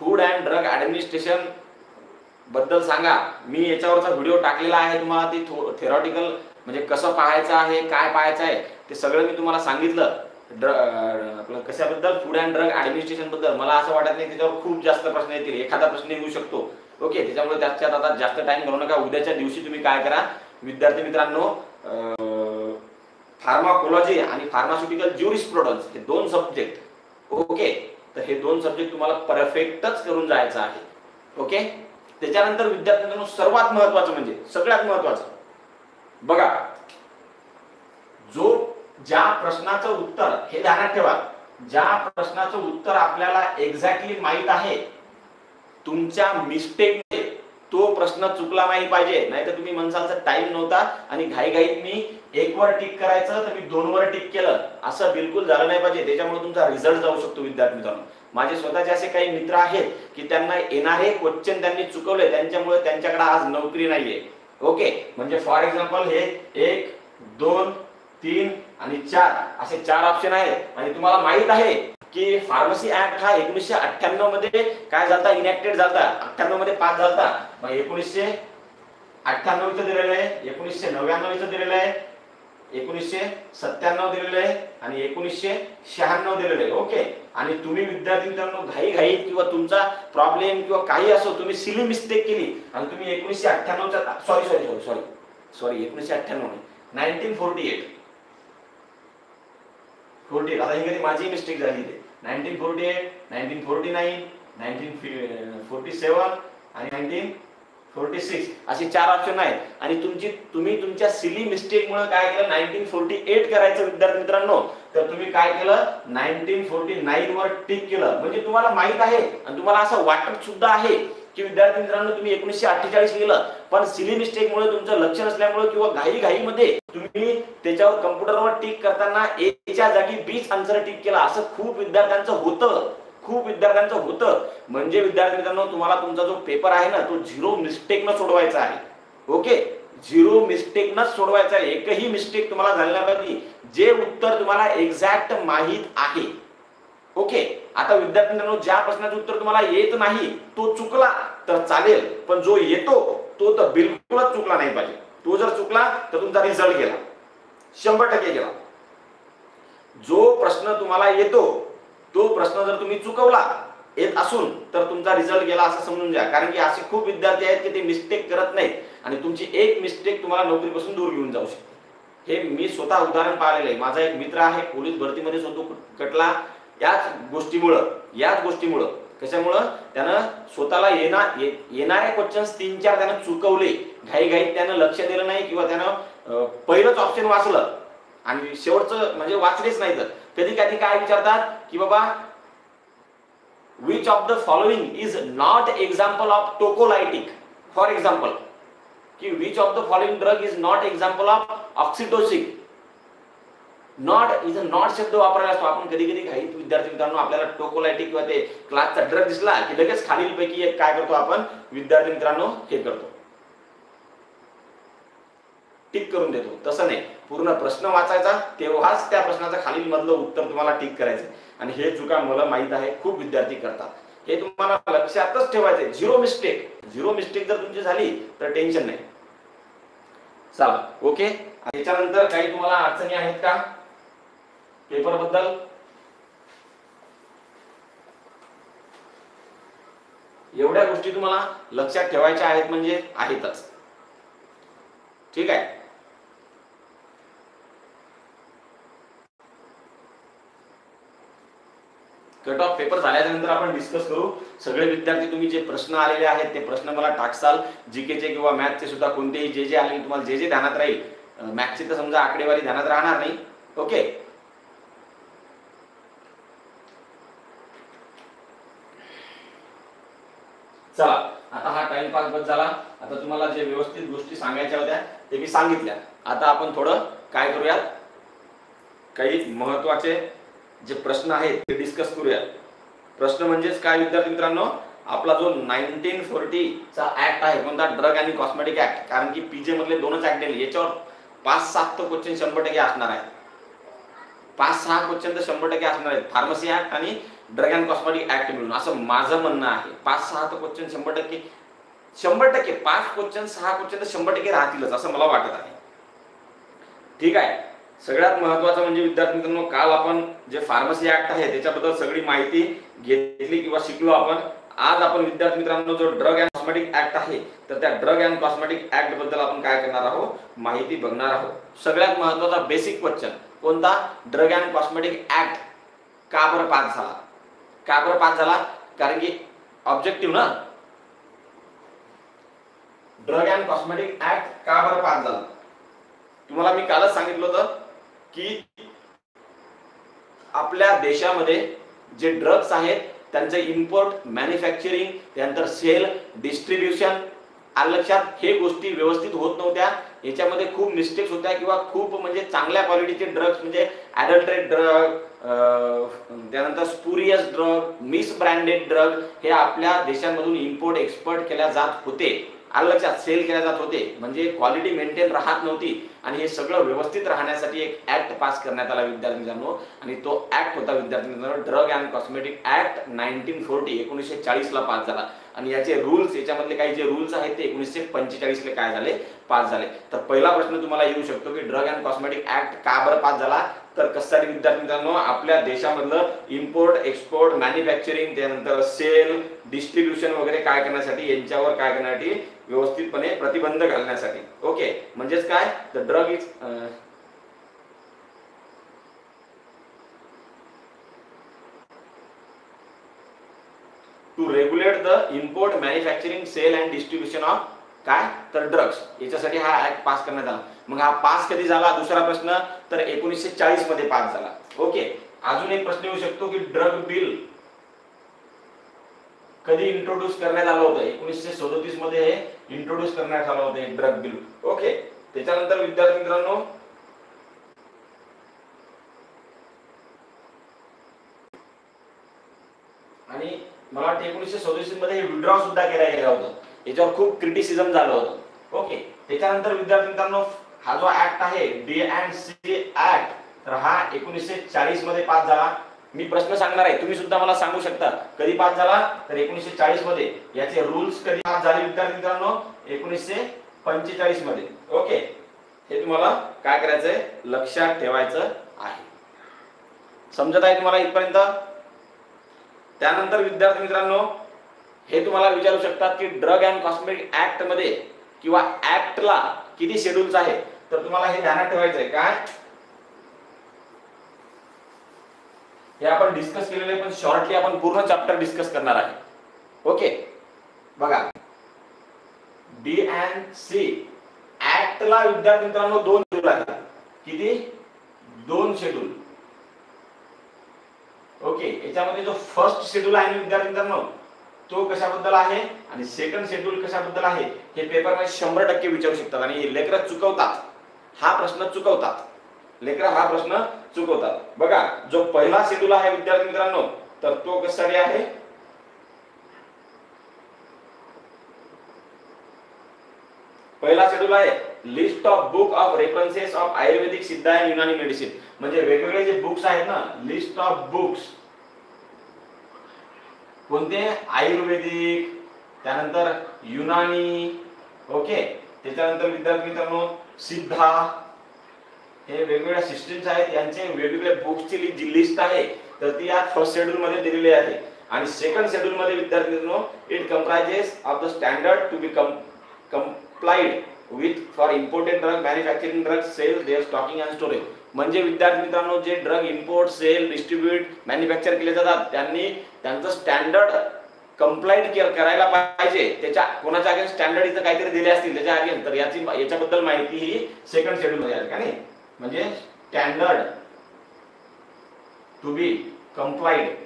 फूड अँड ड्रग ऍडमिनिस्ट्रेशन बद्दल सांगा. मी याच्यावरचा व्हिडिओ टाकलेला आहे तुम्हाला ती थेरॉटिकल म्हणजे कसं पाहायचं आहे काय पाहायचं आहे ते सगळं मी तुम्हाला सांगितलं. आपलं कशाबद्दल? फूड अँड ड्रग ऍडमिनिस्ट्रेशनबद्दल. मला असं वाटत नाही त्याच्यावर खूप जास्त प्रश्न येतील. एखादा प्रश्न येऊ शकतो. ओके त्याच्यामुळे त्याच्यात आता जास्त टाइम घालू नका. उद्याच्या दिवशी तुम्ही काय करा? विद्यार्थी मित्रांनो फार्माकोलॉजी आणि फार्मास्युटिकल ज्युरिस्प्रुडन्स हे दोन सब्जेक्ट ओके? तर हे दोन सब्जेक्ट तुम्हाला परफेक्टच करून जायचं आहे. ओके? त्याच्यानंतर विद्यार्थ्यांना सर्वात महत्वाचं म्हणजे सगळ्यात महत्वाचं बघा जो ज्या प्रश्नाचं उत्तर हे ध्यानात ठेवा ज्या प्रश्नाचं उत्तर आपल्याला एक्झॅक्टली माहीत आहे तुमच्या मिस्टेक तो प्रश्न चुकला नाही पाहिजे. नाही तर तुम्ही म्हणसाल तर टाइम नव्हता आणि घाईघाईत मी एक वर टिक करायचं तर मी दोन वर टिक केलं. असं बिलकुल झालं नाही पाहिजे. त्याच्यामुळे तुमचा रिझल्ट जाऊ शकतो विद्यार्थी मित्रांनो. माझे स्वतःचे असे काही मित्र आहेत की त्यांना येणारे क्वेश्चन त्यांनी चुकवले त्यांच्यामुळे त्यांच्याकडे आज नोकरी नाहीये. ओके? म्हणजे फॉर एक्झाम्पल हे एक दोन तीन आणि चार असे चार ऑप्शन आहेत. आणि तुम्हाला माहीत आहे की फार्मसी ऍक्ट हा एकोणीसशे अठ्ठ्याण्णवमध्ये काय झाला इनेक्टेड झाला अठ्ठ्याण्णवमध्ये पास झाला एकोणीसशे अठ्ठ्याण्णव इथं दिलेलं आहे एकोणीसशे नव्याण्णव इथं दिलेलं आहे एकोणीसशे सत्त्याण्णव दिलेलं आहे आणि एकोणीसशे शहाण्णव दिलेलं आहे. ओके आणि तुम्ही विद्यार्थी मित्रांनो घाई घाई किंवा तुमचा प्रॉब्लेम किंवा काही असो तुम्ही सिली मिस्टेक केली आणि तुम्ही एकोणीसशे अठ्ठ्याण्णवचा sorry sorry sorry sorry sorry एकोणीसशे अठ्ठ्याण्णव nineteen forty eight forty eight आता ही कधी माझी मिस्टेक झाली ते. Nineteen forty eight nineteen forty nine nineteen forty seven आणि नाईन्टीन फोर्टी सिक्स असे चार ऑप्शन आहेत. आणि तुमची तुम्ही तुमच्या सिली मिस्टेक मुळे काय केलं? नाईन्टीन फोर्टी एट करायचं विद्यार्थी मित्रांनो. तर तुम्ही काय केलं? नाईन्टीन फोर्टी नाईन वर टिक केलं. म्हणजे तुम्हाला माहीत आहे आणि तुम्हाला असं वाटत सुद्धा आहे की विद्यार्थी मित्रांनो तुम्ही एकोणीसशे अठ्ठेचाळीस लिहिलं पण सिली मिस्टेक मुळे तुमचं लक्ष नसल्यामुळे किंवा घाई घाई मध्ये तुम्ही त्याच्यावर कम्प्युटरवर टिक करताना एच्या जागी बीच आन्सर टिक केला. असं खूप विद्यार्थ्यांचं होतं. खूप विद्यार्थ्यांचं होतं. म्हणजे विद्यार्थी मित्रांनो तुम्हाला तुमचा जो पेपर आहे ना तो झिरो मिस्टेक न सोडवायचा आहे. ओके झिरो मिस्टेक न सोडवायचा आहे. एकही मिस्टेक तुम्हाला झालेला पाहिजे. जे उत्तर तुम्हाला एक्झॅक्ट माहीत आहे. ओके आता विद्यार्थी मित्रांनो ज्या प्रश्नाचं उत्तर तुम्हाला येत नाही तो चुकला तर चालेल. पण जो येतो तो तर बिलकुलच चुकला नाही पाहिजे. तो जर चुकला तर तुमचा रिझल्ट गेला. शंभर टक्के गेला. जो प्रश्न तुम्हाला येतो तो प्रश्न जर तुम्ही चुकवला येत असून तर तुमचा रिझल्ट गेला असं समजून घ्या. कारण की असे खूप विद्यार्थी आहेत की ते मिस्टेक करत नाहीत. आणि तुमची एक मिस्टेक तुम्हाला नोकरीपासून दूर घेऊन जाऊ शकते. हे मी स्वतः उदाहरण पाहिलेलं आहे. माझा एक मित्र आहे पोलीस भरतीमध्ये स्वतः कटला. याच गोष्टीमुळं याच गोष्टीमुळं कशामुळं? त्यानं स्वतःला येणार येणारे क्वेश्चन्स तीन चार त्यानं चुकवले. घाई घाईत त्यानं लक्ष दिलं नाही किंवा त्यानं पहिलंच ऑप्शन वाचलं. आणि शेवटचं म्हणजे वाचलेच नाही तर कधी कधी काय विचारतात की बाबा which of the following is not example of tocolytic for example की which of the following drug is not example of oxytocic not is a not शब्द वापरायला असतो. आपण कधी कधी काही विद्यार्थी मित्रांनो आपल्याला टोकोलायटिक किंवा ते क्लासचा ड्रग दिसला की लगेच खालील पैकी एक काय करतो आपण? विद्यार्थी मित्रांनो हे करतो. टिक करून देतो. तसं नाही. पूर्ण प्रश्न वाचायचा तेव्हाच त्या प्रश्नाचा खालील मधलं उत्तर तुम्हाला टिक करायचं. आणि हे चुका मला माहीत आहे खूप विद्यार्थी करतात. हे तुम्हाला लक्षातच ठेवायचंय. झिरो मिस्टेक झिरो मिस्टेक जर तुमची झाली तर टेन्शन नाही. चला ओके त्याच्यानंतर काही तुम्हाला अडचणी आहेत का? पेपरबद्दल? एवढ्या गोष्टी तुम्हाला लक्षात ठेवायच्या आहेत म्हणजे आहेतच. ठीक आहे? कट ऑफ पेपर झाल्याच्यानंतर आपण डिस्कस करू. सगळे विद्यार्थी तुम्ही जे प्रश्न आलेले आहेत ते प्रश्न मला टाकसाल. जीकेचे किंवा मॅथचे सुद्धा कोणतेही जे जे आले तुम्हाला जे जे ध्यानात राहील मॅथचे तर समजा आकडेवारी ध्यानात राहणार नाही. ओके चला आता हा टाइमपास बस झाला. आता तुम्हाला जे व्यवस्थित गोष्टी सांगायच्या होत्या ते मी सांगितल्या. आता आपण थोडं काय करूयात? काही महत्त्वाचे जे प्रश्न आहेत ते डिस्कस करूया. प्रश्न म्हणजेच काय विद्यार्थी मित्रांनो? आपला जो नाईन्टीन फोर्टीचा ऍक्ट आहे कोणता? ड्रग आणि कॉस्मेटिक ऍक्ट कारण की पीजे मधले दोनच ऍक्ट आहेत. याच्यावर पाच सात तर क्वेश्चन शंभर टक्के असणार आहेत. पाच सहा क्वेश्चन तर शंभर टक्के असणार आहेत. फार्मसी ऍक्ट आणि ड्रग अँड कॉस्मेटिक ऍक्ट मिळून. असं माझं म्हणणं आहे. पाच सहा तर क्वेश्चन शंभर टक्के शंभर टक्के. पाच क्वेश्चन सहा क्वेश्चन तर शंभर टक्के राहतीलच असं मला वाटत आहे. ठीक आहे? सगळ्यात महत्वाचं म्हणजे विद्यार्थी मित्रांनो काल आपण जे फार्मसी ऍक्ट आहे त्याच्याबद्दल सगळी माहिती घेतली किंवा शिकलो आपण. आज आपण विद्यार्थी मित्रांनो जो ड्रग अँड कॉस्मेटिक ऍक्ट आहे तर त्या ड्रग अँड कॉस्मेटिक ऍक्टबद्दल आपण काय करणार आहोत माहिती बघणार आहोत. सगळ्यात महत्त्वाचा बेसिक क्वेश्चन कोणता? ड्रग अँड कॉस्मेटिक ऍक्ट का बरं पास झाला? का बरं पास झाला? कारण की ऑब्जेक्टिव्ह ना? ड्रग अँड कॉस्मेटिक ऍक्ट का बरं पास झाला? तुम्हाला मी कालच सांगितलं होतं की आपल्या देशामध्ये जे ड्रग्स आहेत त्यांचं इम्पोर्ट मॅन्युफॅक्चरिंग त्यानंतर सेल डिस्ट्रीब्युशन आलं लक्षात हे गोष्टी व्यवस्थित होत नव्हत्या. याच्यामध्ये खूप मिस्टेक्स होत्या किंवा खूप म्हणजे चांगल्या क्वालिटीचे ड्रग्स म्हणजे ॲडल्ट्रेट ड्रग त्यानंतर spurious drug misbranded drug हे आपल्या देशांमधून इम्पोर्ट एक्सपोर्ट केल्या जात होते. लक्षात? सेल केल्या जात होते. म्हणजे क्वालिटी मेंटेन राहत नव्हती. आणि हे सगळं व्यवस्थित राहण्यासाठी एक ऍक्ट पास करण्यात आला विद्यार्थी मित्रांनो आणि तो ऍक्ट होता विद्यार्थी मित्रांनो drug and cosmetic act nineteen forty एकोणीसशे चाळीस ला पास झाला. आणि याचे रूल्स याच्यामधले काही जे रूल्स आहेत ते एकोणीसशे पंचेचाळीस ला काय झाले? पास झाले. तर पहिला प्रश्न तुम्हाला येऊ शकतो की ड्रग अँड कॉस्मेटिक ऍक्ट का बरं पास झाला? तर कशासाठी विद्यार्थी मित्रांनो आपल्या देशामधलं इम्पोर्ट एक्सपोर्ट मॅन्युफॅक्चरिंग त्यानंतर सेल डिस्ट्रीब्युशन वगैरे काय करण्यासाठी यांच्यावर काय करण्यासाठी व्यवस्थितपणे प्रतिबंध घालण्यासाठी. ओके म्हणजेच काय? The drug is to regulate the import manufacturing sale and distribution of काय? तर ड्रग्स याच्यासाठी हा ऍक्ट पास करण्यात आला. मग हा पास कधी झाला? दुसरा प्रश्न तर एकोणीसशे चाळीसमध्ये पास झाला. ओके अजून एक प्रश्न येऊ शकतो की ड्रग बिल कधी इंट्रोड्यूस करण्यात आलं होतं? एकोणीसशे सदोतीसमध्ये हे इंट्रोड्यूस करण्यात आलं होतं एक ड्रग बिल. ओके त्याच्यानंतर विद्यार्थी मित्रांनो आणि मला वाटतं एकोणीसशे सदोतीसमध्ये हे विड्रॉ सुद्धा केला गेला होता. याच्यावर खूप क्रिटिसिझम झालं होतं. ओके त्याच्यानंतर विद्यार्थी मित्रांनो हा जो ऍक्ट आहे डी अँड सी ऍक्ट तर हा एकोणीसशे चाळीसमध्ये पास झाला. मी प्रश्न सांगणार आहे. तुम्ही सुद्धा मला सांगू शकता. कधी पास झाला? तर एकोणीसशे चाळीसमध्ये. याचे रूल्स कधी पास झाले विद्यार्थी मित्रांनो? एकोणीसशे पंचेचाळीसमध्ये. ओके हे तुम्हाला काय करायचंय? लक्षात ठेवायचं आहे. समजत आहे तुम्हाला इथपर्यंत? त्यानंतर विद्यार्थी मित्रांनो हे तुम्हाला विचारू शकतात की ड्रग अँड कॉस्मेटिक ऍक्टमध्ये किंवा ऍक्टला किती शेड्यूल्स आहे? तर तुम्हाला हे ध्यानात ठेवायचं आहे काय? हे आपण डिस्कस केलेले पण शॉर्टली आपण पूर्ण चॅप्टर डिस्कस करणार आहे. ओके बघा. डी अँड सी ऍक्टला विद्यार्थी मित्रांनो दोन शेड्यूल आहेत. किती? दोन शेड्यूल. ओके याच्यामध्ये जो फर्स्ट शेड्यूल आहे विद्यार्थी मित्रांनो तो कशाबद्दल आहे? आणि सेकंड शेड्यूल कशाबद्दल आहे? हे पेपरमध्ये शंभर टक्के विचारू शकतात आणि लेकर चुकवतात. हा प्रश्न चुकवतात. लेकर हा प्रश्न चुकवतात. बघा जो पहिला शेड्यूल आहे विद्यार्थी मित्रांनो तर तो कशासाठी आहे? पहिला शेड्यूल आहे list of book of references of Ayurvedic Siddha and Unani medicine म्हणजे वेगवेगळे जे बुक्स आहेत ना लिस्ट ऑफ बुक्स कोणते? आयुर्वेदिक त्यानंतर युनानी ओके त्याच्यानंतर विद्यार्थी मित्रांनो सिद्धा हे वेगवेगळ्या सिस्टीम्स आहेत यांचे वेगवेगळ्या बुक्सची जी लिस्ट आहे. तर ती या फर्स्ट शेड्यूल मध्ये दिलेली आहे. आणि सेकंड शेड्यूल मध्ये विद्यार्थ्यांनो it comprises of the standard to be complied with for imported drug manufacturing drug sale their stocking and storage म्हणजे विद्यार्थी मित्रांनो जे drug import sale distribute manufacture केले जातात त्यांनी त्यांचं स्टँडर्ड कंप्लाइंट करायला पाहिजे. त्याच्या कोणाच्या अगेन्स्ट स्टँडर्ड इथं काहीतरी दिले असतील त्याच्या अगेन्स्ट तर याची याच्याबद्दल माहिती ही सेकंड शेड्यूल मध्ये का नाही? म्हणजे standard to be complied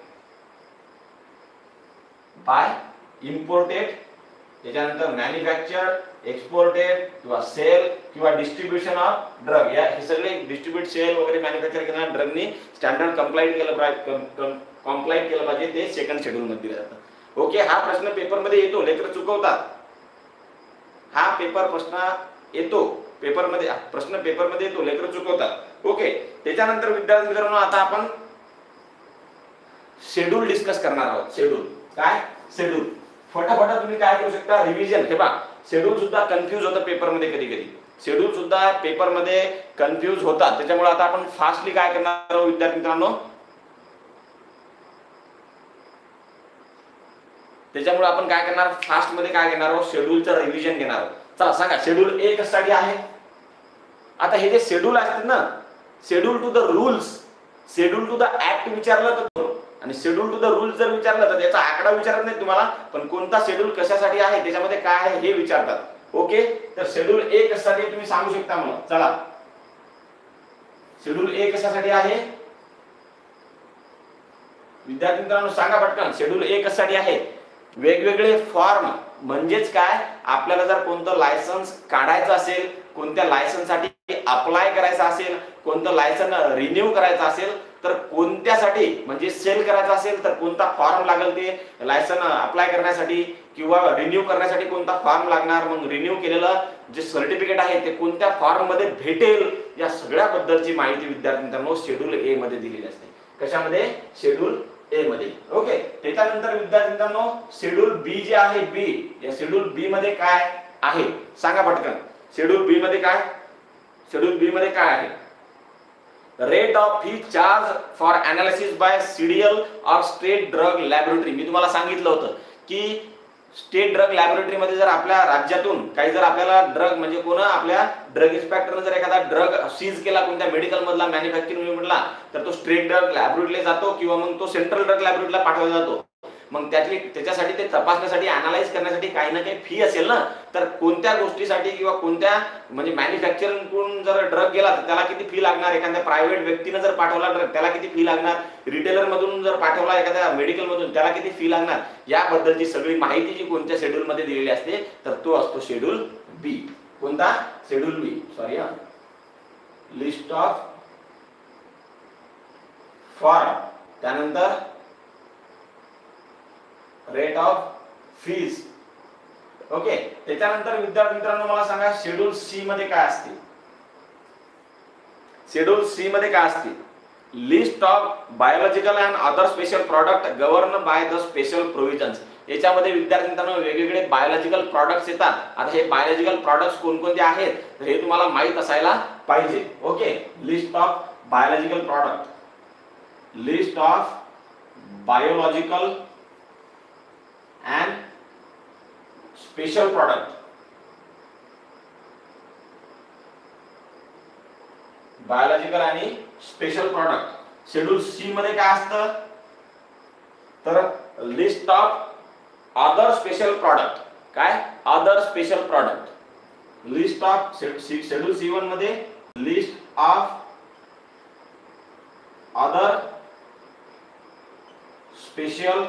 by imported त्याच्यानंतर मॅन्युफॅक्चर एक्सपोर्टेड किंवा सेल किंवा डिस्ट्रीब्युशन ऑफ ड्रग या हे सगळे डिस्ट्रीब्युट सेल वगैरे मॅन्युफॅक्चर केलेल्या ड्रगनी स्टँडर्ड कंप्लाइंट केलं पाहिजे कंप्लाइंट केलं पाहिजे ते सेकंड शेड्यूल मध्ये दिलं जातं. ओके हा प्रश्न पेपरमध्ये येतो लेकर चुकवतात. हा पेपर प्रश्न येतो. पेपरमध्ये प्रश्न पेपरमध्ये येतो लेकर चुकवतात. ओके त्याच्यानंतर विद्यार्थी मित्रांनो आता आपण शेड्यूल डिस्कस करणार आहोत. शेड्यूल काय? शेड्यूल फटाफट तुम्ही काय करू शकता? रिव्हिजन हे बा शेड्यूल सुद्धा कन्फ्यूज होतं पेपरमध्ये कधी कधी शेड्यूल सुद्धा पेपरमध्ये कन्फ्यूज होतात. त्याच्यामुळे आता आपण फास्टली काय करणार आहोत विद्यार्थी मित्रांनो? त्याच्यामुळे आपण काय करणार? फास्टमध्ये काय घेणार आहोत? शेड्यूलचं रिव्हिजन घेणार आहोत. चला सांगा शेड्यूल ए कशासाठी आहे. आता हे जे शेड्यूल असतात ना schedule to the rules schedule to the act विचारलं तर आणि शेड्यूल टू द रूल्स जर विचारलं तर त्याचा आकडा विचारत नाही तुम्हाला पण कोणता शेड्यूल कशासाठी आहे त्याच्यामध्ये काय आहे हे विचारतात. ओके तर शेड्यूल ए कशासाठी तुम्ही सांगू शकता मला. चला. शेड्यूल ए कशासाठी आहे. विद्यार्थी मित्रांनो सांगा पटकन. शेड्यूल ए कशासाठी आहे. वेगवेगळे फॉर्म म्हणजेच काय? आपल्याला जर कोणतं लायसन्स काढायचं असेल कोणत्या लायसन्ससाठी अप्लाय करायचं असेल कोणतं लायसन रिन्यू करायचं असेल तर कोणत्यासाठी म्हणजे सेल करायचं असेल तर कोणता फॉर्म लागेल ते? लायसन अप्लाय करण्यासाठी किंवा रिन्यू करण्यासाठी कोणता फॉर्म लागणार? मग रिन्यू केलेलं जे सर्टिफिकेट आहे ते कोणत्या फॉर्ममध्ये भेटेल? या सगळ्याबद्दलची माहिती विद्यार्थ्यांना शेड्यूल ए मध्ये दिलेली असते. कशामध्ये? शेड्यूल ए मध्ये. ओके त्याच्यानंतर विद्यार्थ्यांनो शेड्यूल बी जे आहे बी या शेड्यूल बी मध्ये काय आहे? सांगा पटकन. शेड्यूल बी मध्ये काय? शेड्यूल बी मध्ये काय आहे? Rate of fee charge for analysis by CDL or state drug laboratory मी तुम्हाला सांगितलं होतं की स्टेट ड्रग लॅबोरेटरीमध्ये जर आपल्या राज्यातून काही जर आपल्याला ड्रग म्हणजे कोण आपल्या ड्रग इन्स्पेक्टरने जर एखादा ड्रग सीज केला कोणत्या मेडिकल मधला मॅन्युफॅक्चरिंग युनिटला तर तो स्टेट ड्रग लॅबोरेटरीला जातो किंवा मग तो सेंट्रल ड्रग लॅबोरेटरीला पाठवला जातो. मग त्यातली त्याच्यासाठी ते तपासण्यासाठी अनालाइज करण्यासाठी काही ना काही फी असेल ना तर कोणत्या गोष्टीसाठी किंवा कोणत्या म्हणजे मॅन्युफॅक्चरिंगकडून जर ड्रग गेला तर त्याला किती फी लागणार? एखाद्या प्रायव्हेट व्यक्तीने जर पाठवला ड्रग त्याला किती फी लागणार? रिटेलर मधून जर पाठवला एखाद्या मेडिकल मधून त्याला किती फी लागणार? याबद्दलची सगळी माहिती जी कोणत्या शेड्यूल मध्ये दिलेली असते तर तो असतो शेड्यूल बी कोणता? शेड्यूल बी सॉरी हा. लिस्ट ऑफ फॉर्म त्यानंतर रेट ऑफ फीज ओके त्याच्यानंतर विद्यार्थी मित्रांनो मला सांगा शेड्यूल सी मध्ये काय असते शेड्यूल सी मध्ये काय असते list of biological and other special product govern by the special provisions याच्यामध्ये विद्यार्थी मित्रांनो वेगवेगळे बायोलॉजिकल प्रॉडक्ट्स येतात. आता हे बायोलॉजिकल प्रॉडक्ट्स कोणकोणते आहेत? तर हे तुम्हाला माहीत असायला पाहिजे. Okay list of biological product list of biological and special product. Biological आणि स्पेशल प्रॉडक्ट शेड्यूल सी मध्ये काय असतं? तर list of other special product काय? Other special product list of schedule C वनमध्ये list of other special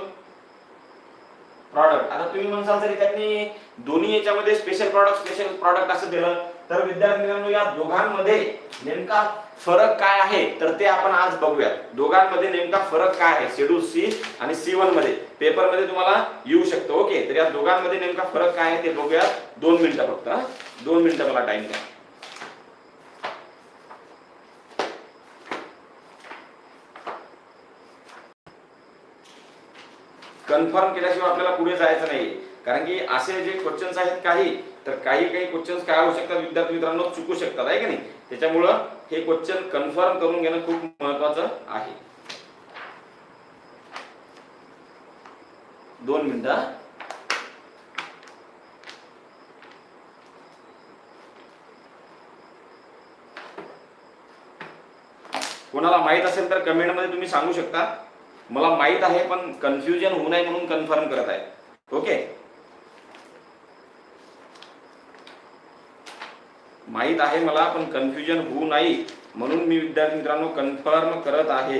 product आता तुम्ही म्हणसाल जरी त्यांनी दोन्ही याच्यामध्ये स्पेशल प्रॉडक्ट स्पेशल प्रॉडक्ट असं दिलं. तर विद्यार्थी या दोघांमध्ये नेमका फरक काय आहे? तर ते आपण आज बघूया दोघांमध्ये नेमका फरक काय आहे? शेड्यूल सी आणि सी वनमध्ये. पेपरमध्ये तुम्हाला येऊ शकतो ओके? तर या दोघांमध्ये नेमका फरक काय आहे ते बघूया दोन मिनिटं फक्त दोन मिनिटं मला टाइम द्या. कन्फर्म केल्याशिवाय आपल्याला पुढे जायचं नाही कारण की असे जे क्वेश्चन्स आहेत काही तर काही काही क्वेश्चन्स काय होऊ शकतात? विद्यार्थी मित्रांनो चुकू शकतात. आहे की नाही? त्याच्यामुळं हे क्वेश्चन कन्फर्म करून घेणं खूप महत्वाचं आहे. दोन मिनिटं कोणाला माहीत असेल तर कमेंटमध्ये तुम्ही सांगू शकता. मला माहीत आहे पण कन्फ्युजन होऊ नये म्हणून कन्फर्म करत आहे. ओके माहीत आहे मला पण कन्फ्युजन होऊ नाही म्हणून मी विद्यार्थी मित्रांनो कन्फर्म करत आहे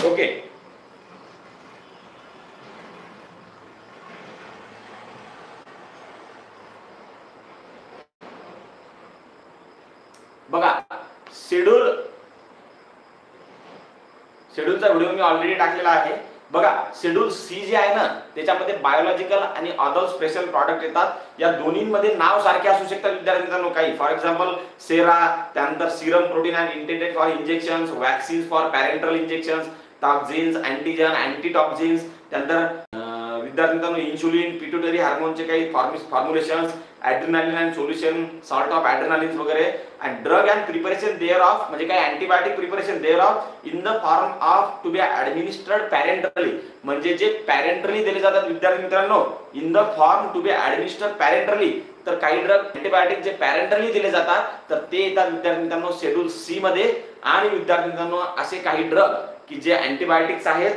ओके बघा शेड्यूल शेड्यूलचा व्हिडिओ मी ऑलरेडी टाकलेला आहे बघा शेड्यूल सी जे आहे ना त्याच्यामध्ये बायोलॉजिकल आणि अदर स्पेशल प्रॉडक्ट येतात. या दोन्हीमध्ये नाव सारखे असू शकतात विद्यार्थ्यांना काही फॉर एक्झाम्पल सेरा त्यानंतर serum protein and intended for injection vaccines for parental injection toxins antigen antitoxins त्यानंतर विद्यार्थ्यांना इन्सुलिन पिट्युटरी हार्मोनचे काही formulation adrenaline and solution sort of adrenalines वगैरे. And drug and preparation thereof म्हणजे काय antibiotic preparation thereof in the form of to be administered parenterally म्हणजे जे parenterally दिले जातात विद्यार्थी मित्रांनो in the form to be administered parenterally तर काही ड्रग अँटीबायोटिक जे पॅरेंटरली दिले जातात तर ते येतात विद्यार्थी मित्रांनो शेड्यूल सी मध्ये. आणि विद्यार्थी मित्रांनो असे काही ड्रग की जे अँटीबायोटिक्स आहेत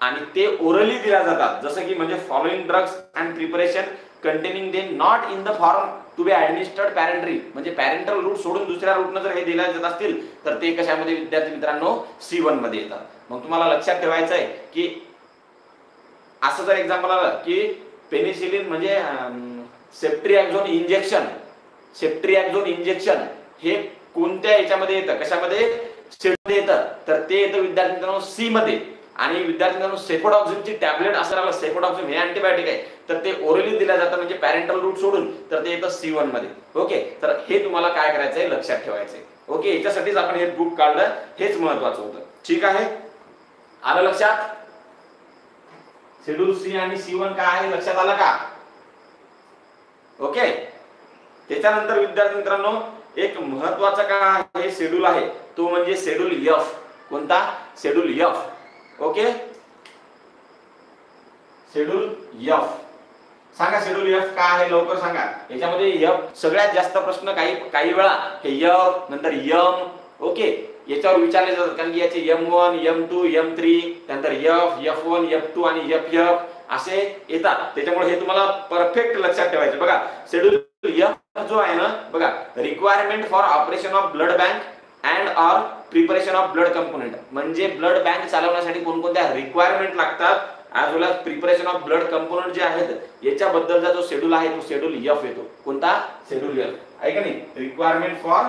आणि ते ओरली दिल्या जातात. जसं की म्हणजे following drugs and preparation containing they not in the form to be administered parenterally म्हणजे पॅरेंटल रूट सोडून दुसऱ्या रूटनं जर हे दिल्या जात असतील तर ते कशामध्ये विद्यार्थी मित्रांनो? सी वनमध्ये येतात. मग तुम्हाला लक्षात ठेवायचं आहे की असं जर एक्झाम्पल आलं की पेनिसिलिन म्हणजे सेप्ट्रिॲक्झोन इंजेक्शन सेप्ट्रिॲक्झोन इंजेक्शन हे कोणत्या याच्यामध्ये येतं? कशामध्ये? मध्ये येतं. तर ते येतं विद्यार्थी मित्रांनो सी मध्ये. आणि विद्यार्थ्यांना सेफोडॉक्झिनची टॅबलेट असं राहिलं हे अँटीबायोटिक आहे. तर ते ओरली दिल्या जातं म्हणजे पॅरेंटल रूट सोडून तर ते येतं सी वनमध्ये. ओके तर हे तुम्हाला काय करायचंय लक्षात ठेवायचं आहे. ओके याच्यासाठीच आपण हे बुक काढलं. हेच महत्वाचं होतं. ठीक आहे? आलं लक्षात? शेड्यूल सी आणि सी वन काय आहे? लक्षात आलं का? ओके त्याच्यानंतर विद्यार्थी मित्रांनो एक महत्त्वाचा काय आहे? शेड्यूल आहे. तो म्हणजे शेड्यूल एफ कोणता? Schedule F okay? Schedule F सांगा शेड्यूल एफ काय आहे लवकर सांगा. याच्यामध्ये एफ सगळ्यात जास्त प्रश्न काही काही वेळा हे एफ नंतर यम ओके? याच्यावर विचारले जातात. कारण की याचे M one M two M three त्यानंतर F F one F two आणि एफ एफ असे येतात. त्याच्यामुळे हे तुम्हाला परफेक्ट लक्षात ठेवायचे. बघा शेड्यूल एफ जो आहे ना बघा requirement for operation of blood bank and or preparation of blood component म्हणजे ब्लड बँक चालवण्यासाठी कोणकोणत्या रिक्वायरमेंट लागतात? As well as preparation of blood component जे आहेत याच्याबद्दलचा जो शेड्यूल आहे तो शेड्यूल एफ येतो. कोणता? शेड्यूल एफ आहे का नाही? रिक्वायरमेंट फॉर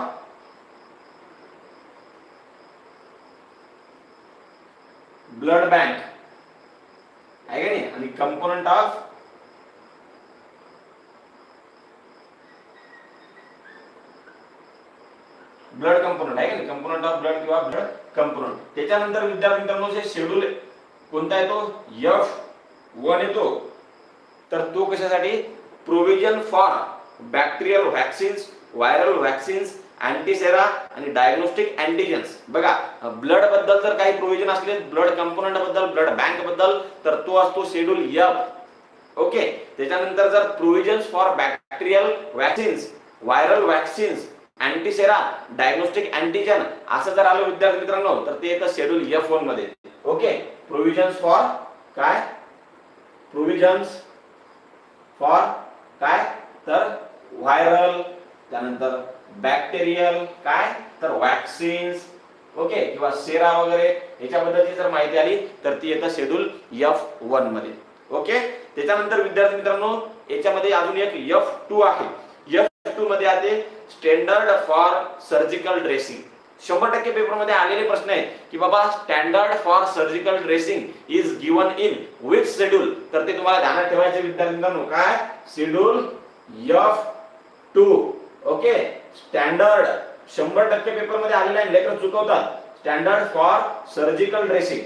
ब्लड बँक आहे का नाही? आणि कंपोनंट ऑफ ब्लड कंपोनंट आहे का नाही? कंपोनंट ऑफ ब्लड किंवा ब्लड कंपोनंट त्याच्यानंतर विद्यार्थी मित्रांनो जे शेड्यूल कोणता येतो एफ वन येतो. तर तो कशासाठी? Provision for bacterial vaccines viral vaccines antisera आणि डायग्नोस्टिक अँटीजन्स बघा ब्लडबद्दल जर काही प्रोव्हिजन असले ब्लड कंपोनंटबद्दल ब्लड बँकबद्दल तर तो असतो शेड्यूल एफ ओके त्याच्यानंतर जर provisions for bacterial vaccines viral vaccines antisera diagnostic antigen असं जर आलं विद्यार्थी मित्रांनो तर ते येतं शेड्यूल एफ वनमध्ये. ओके प्रोव्हिजन्स फॉर काय? प्रोव्हिजन्स फॉर काय? तर व्हायरल त्यानंतर बॅक्टेरियल काय? तर वॅक्सिन्स ओके किंवा सेरा वगैरे याच्याबद्दलची जर माहिती आली तर ती येतं शेड्यूल एफ वनमध्ये. ओके त्याच्यानंतर विद्यार्थी मित्रांनो याच्यामध्ये अजून एक एफ टू आहे. टू मध्ये आते स्टँडर्ड फॉर सर्जिकल ड्रेसिंग शंभर टक्के पेपरमध्ये आलेले प्रश्न आहेत की बाबा standard for surgical dressing is given in with schedule तर ते तुम्हाला ध्यानात ठेवायचे विद्यार्थ्यांनो. काय? Schedule F two okay? Standard शंभर टक्के पेपरमध्ये आलेले आहे लेकर चुकवतात. Standard for surgical dressing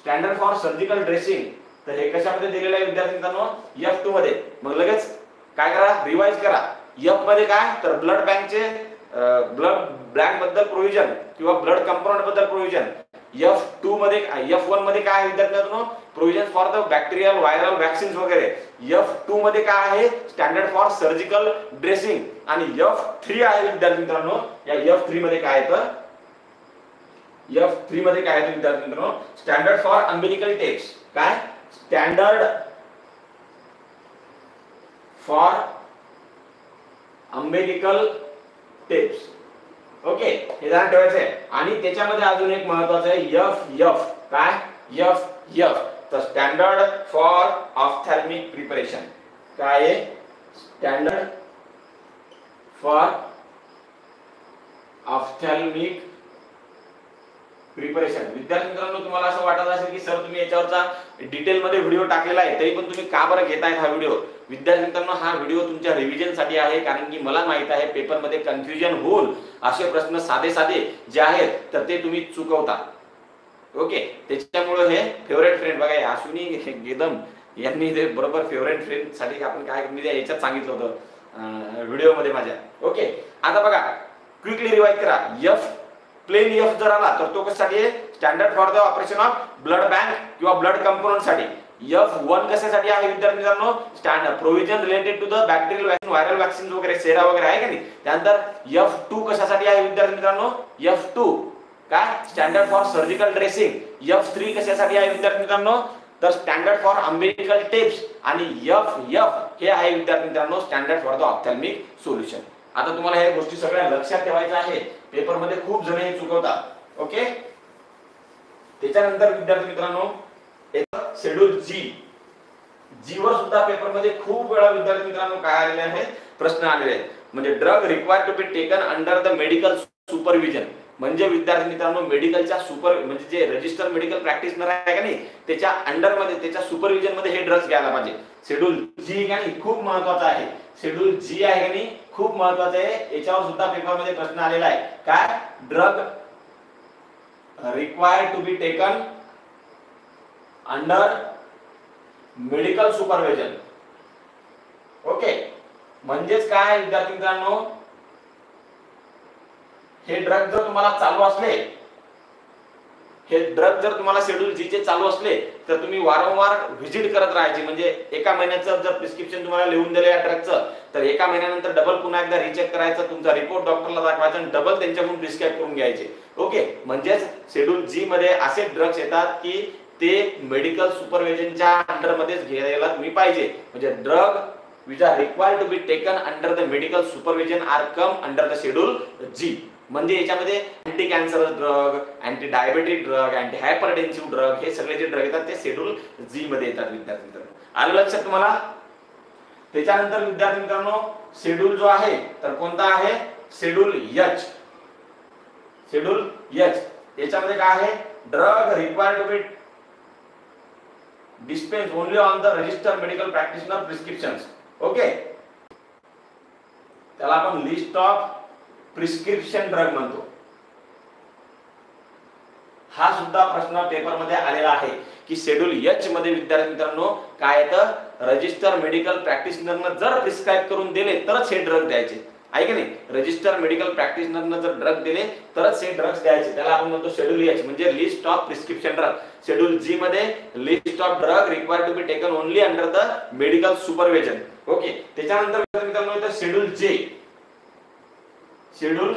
standard for surgical dressing तर हे कशामध्ये दिलेलं आहे विद्यार्थी एफ टू मध्ये. मग लगेच काय करा? रिवाइज करा. एफमध्ये काय? तर ब्लड बँकचे ब्लड ब्लॅकबद्दल प्रोव्हिजन किंवा ब्लड कंपाऊंडबद्दल प्रोव्हिजन एफ टू मध्ये एफ वनमध्ये काय आहे विद्यार्थी provision for the bacterial viral vaccine वगैरे. एफ टू मध्ये काय आहे? स्टँडर्ड फॉर सर्जिकल ड्रेसिंग आणि एफ थ्री आहे विद्यार्थी मित्रांनो या एफ थ्री मध्ये काय येतं एफ थ्री मध्ये काय आहे विद्यार्थी मित्रांनो स्टँडर्ड फॉर अम्बिलिकल टेस्ट काय? Standard for umbilical tapes okay हे ध्यान ठेवायचं आहे. आणि त्याच्यामध्ये अजून एक महत्वाचं आहे यफ यफ काय? यफ यफ तर स्टँडर्ड फॉर ऑफ्थॅल्मिक प्रिपरेशन काय आहे? स्टँडर्ड फॉर ऑफ्थॅल्मिक प्रिपरेशन विद्यार्थी मित्रांनो तुम्हाला असं वाटत असेल की सर तुम्ही याच्यावरचा डिटेलमध्ये व्हिडिओ टाकलेला आहे तरी पण तुम्ही का बरं घेतायत हा व्हिडिओ विद्यार्थी मित्रांनो हा व्हिडिओ तुमच्या रिव्हिजनसाठी आहे कारण की मला माहीत आहे पेपरमध्ये कन्फ्युजन होऊन असे प्रश्न साधे साधे जे आहेत तर ते तुम्ही चुकवता. ओके त्याच्यामुळे हे फेवरेट फ्रेंड बघा अश्विनी गेदम यांनी ते बरोबर फेवरेट फ्रेंडसाठी आपण काय मी याच्यात सांगितलं होतं व्हिडिओमध्ये माझ्या. ओके आता बघा क्विकली रिवाइज करा. यफ प्लेन यफ जर आला तर तो कशासाठी आहे? Standard for the operation of blood bank किंवा ब्लड कंपोनंटसाठी एफ वन कशासाठी आहे विद्यार्थी मित्रांनो? Standard provision related to the bacterial vaccine viral vaccine वगैरे सेरा वगैरे आहे का नाही? त्यानंतर एफ टू कशासाठी आहे विद्यार्थी मित्रांनो? एफ टू काय? Standard for surgical dressing F three कशासाठी आहे विद्यार्थी मित्रांनो? तर स्टँडर्ड फॉर अमेरिकल टेप्स आणि एफ एफ हे आहे विद्यार्थी मित्रांनो standard for the ophthalmic solution आता तुम्हाला या गोष्टी सगळ्या लक्षात ठेवायच्या आहे पेपरमध्ये खूप जण हे चुकवतात. ओके त्याच्यानंतर विद्यार्थी मित्रांनो शेड्यूल जी जी वर सुद्धा पेपरमध्ये खूप वेळा विद्यार्थी मित्रांनो काय आलेले आहेत? प्रश्न आलेले आहेत. म्हणजे drug required to be taken under the medical supervision म्हणजे विद्यार्थी मित्रांनो मेडिकलच्या सुपर म्हणजे जे रजिस्टर मेडिकल प्रॅक्टिशनर आहे का नाही त्याच्या अंडरमध्ये त्याच्या सुपरविजनमध्ये हे ड्रग्स घ्यायला पाहिजे. शेड्यूल जी का नाही खूप महत्त्वाचा आहे. शेड्यूल जी आहे का नाही खूप महत्वाचं आहे. याच्यावर सुद्धा पेपरमध्ये प्रश्न आलेला आहे. काय? Drug required to be taken under medical supervision okay म्हणजेच काय विद्यार्थी मित्रांनो? हे ड्रग जर तुम्हाला चालू असले हे ड्रग जर तुम्हाला शेड्यूल जी चे चालू असले तर तुम्ही वारंवार व्हिजिट करत राहायचे. म्हणजे एका महिन्याचं जर प्रिस्क्रिप्शन तुम्हाला लिहून दिलं या ड्रगचं तर एका महिन्यानंतर डबल पुन्हा एकदा रिचेक करायचं तुमचा रिपोर्ट डॉक्टरला दाखवायचा आणि डबल त्यांच्याकडून प्रिस्क्राईब करून घ्यायचे. ओके म्हणजेच शेड्यूल जी मध्ये असे ड्रग्स येतात की ते मेडिकल सुपरविजनच्या अंडरमध्येच घ्यायला तुम्ही पाहिजे. म्हणजे drug which are required to be taken under the medical supervision are come under the schedule G म्हणजे याच्यामध्ये anti cancer drug anti diabetic drug anti hypertensive drug हे सगळे जे ड्रग येतात ते शेड्यूल जी मध्ये येतात विद्यार्थी मित्रांनो. आलं लक्षात तुम्हाला? त्याच्यानंतर विद्यार्थी मित्रांनो शेड्यूल जो आहे तर कोणता आहे? शेड्यूल यच शेड्यूल यच याच्यामध्ये काय आहे? Drug required to be dispense only on the register medical practitioner prescription okay त्याला आपण लिस्ट ऑफ प्रिस्क्रिप्शन ड्रग म्हणतो. हा सुद्धा प्रश्न पेपरमध्ये आलेला आहे की शेड्यूल एच मध्ये विद्यार्थी मित्रांनो काय तर रजिस्टर मेडिकल प्रॅक्टिशनरनं जर प्रिस्क्राईब करून दिले तरच हे ड्रग द्यायचे. आहे की नाही? रजिस्टर मेडिकल प्रॅक्टिशनरनं जर ड्रग दिले तरच हे ड्रग्स द्यायचे. त्याला आपण म्हणतो शेड्यूल एच म्हणजे list of prescription drug schedule G मध्ये list of drug required to be taken only under the medical supervision okay त्याच्यानंतर मित्रांनो शेड्यूल जे शेड्यूल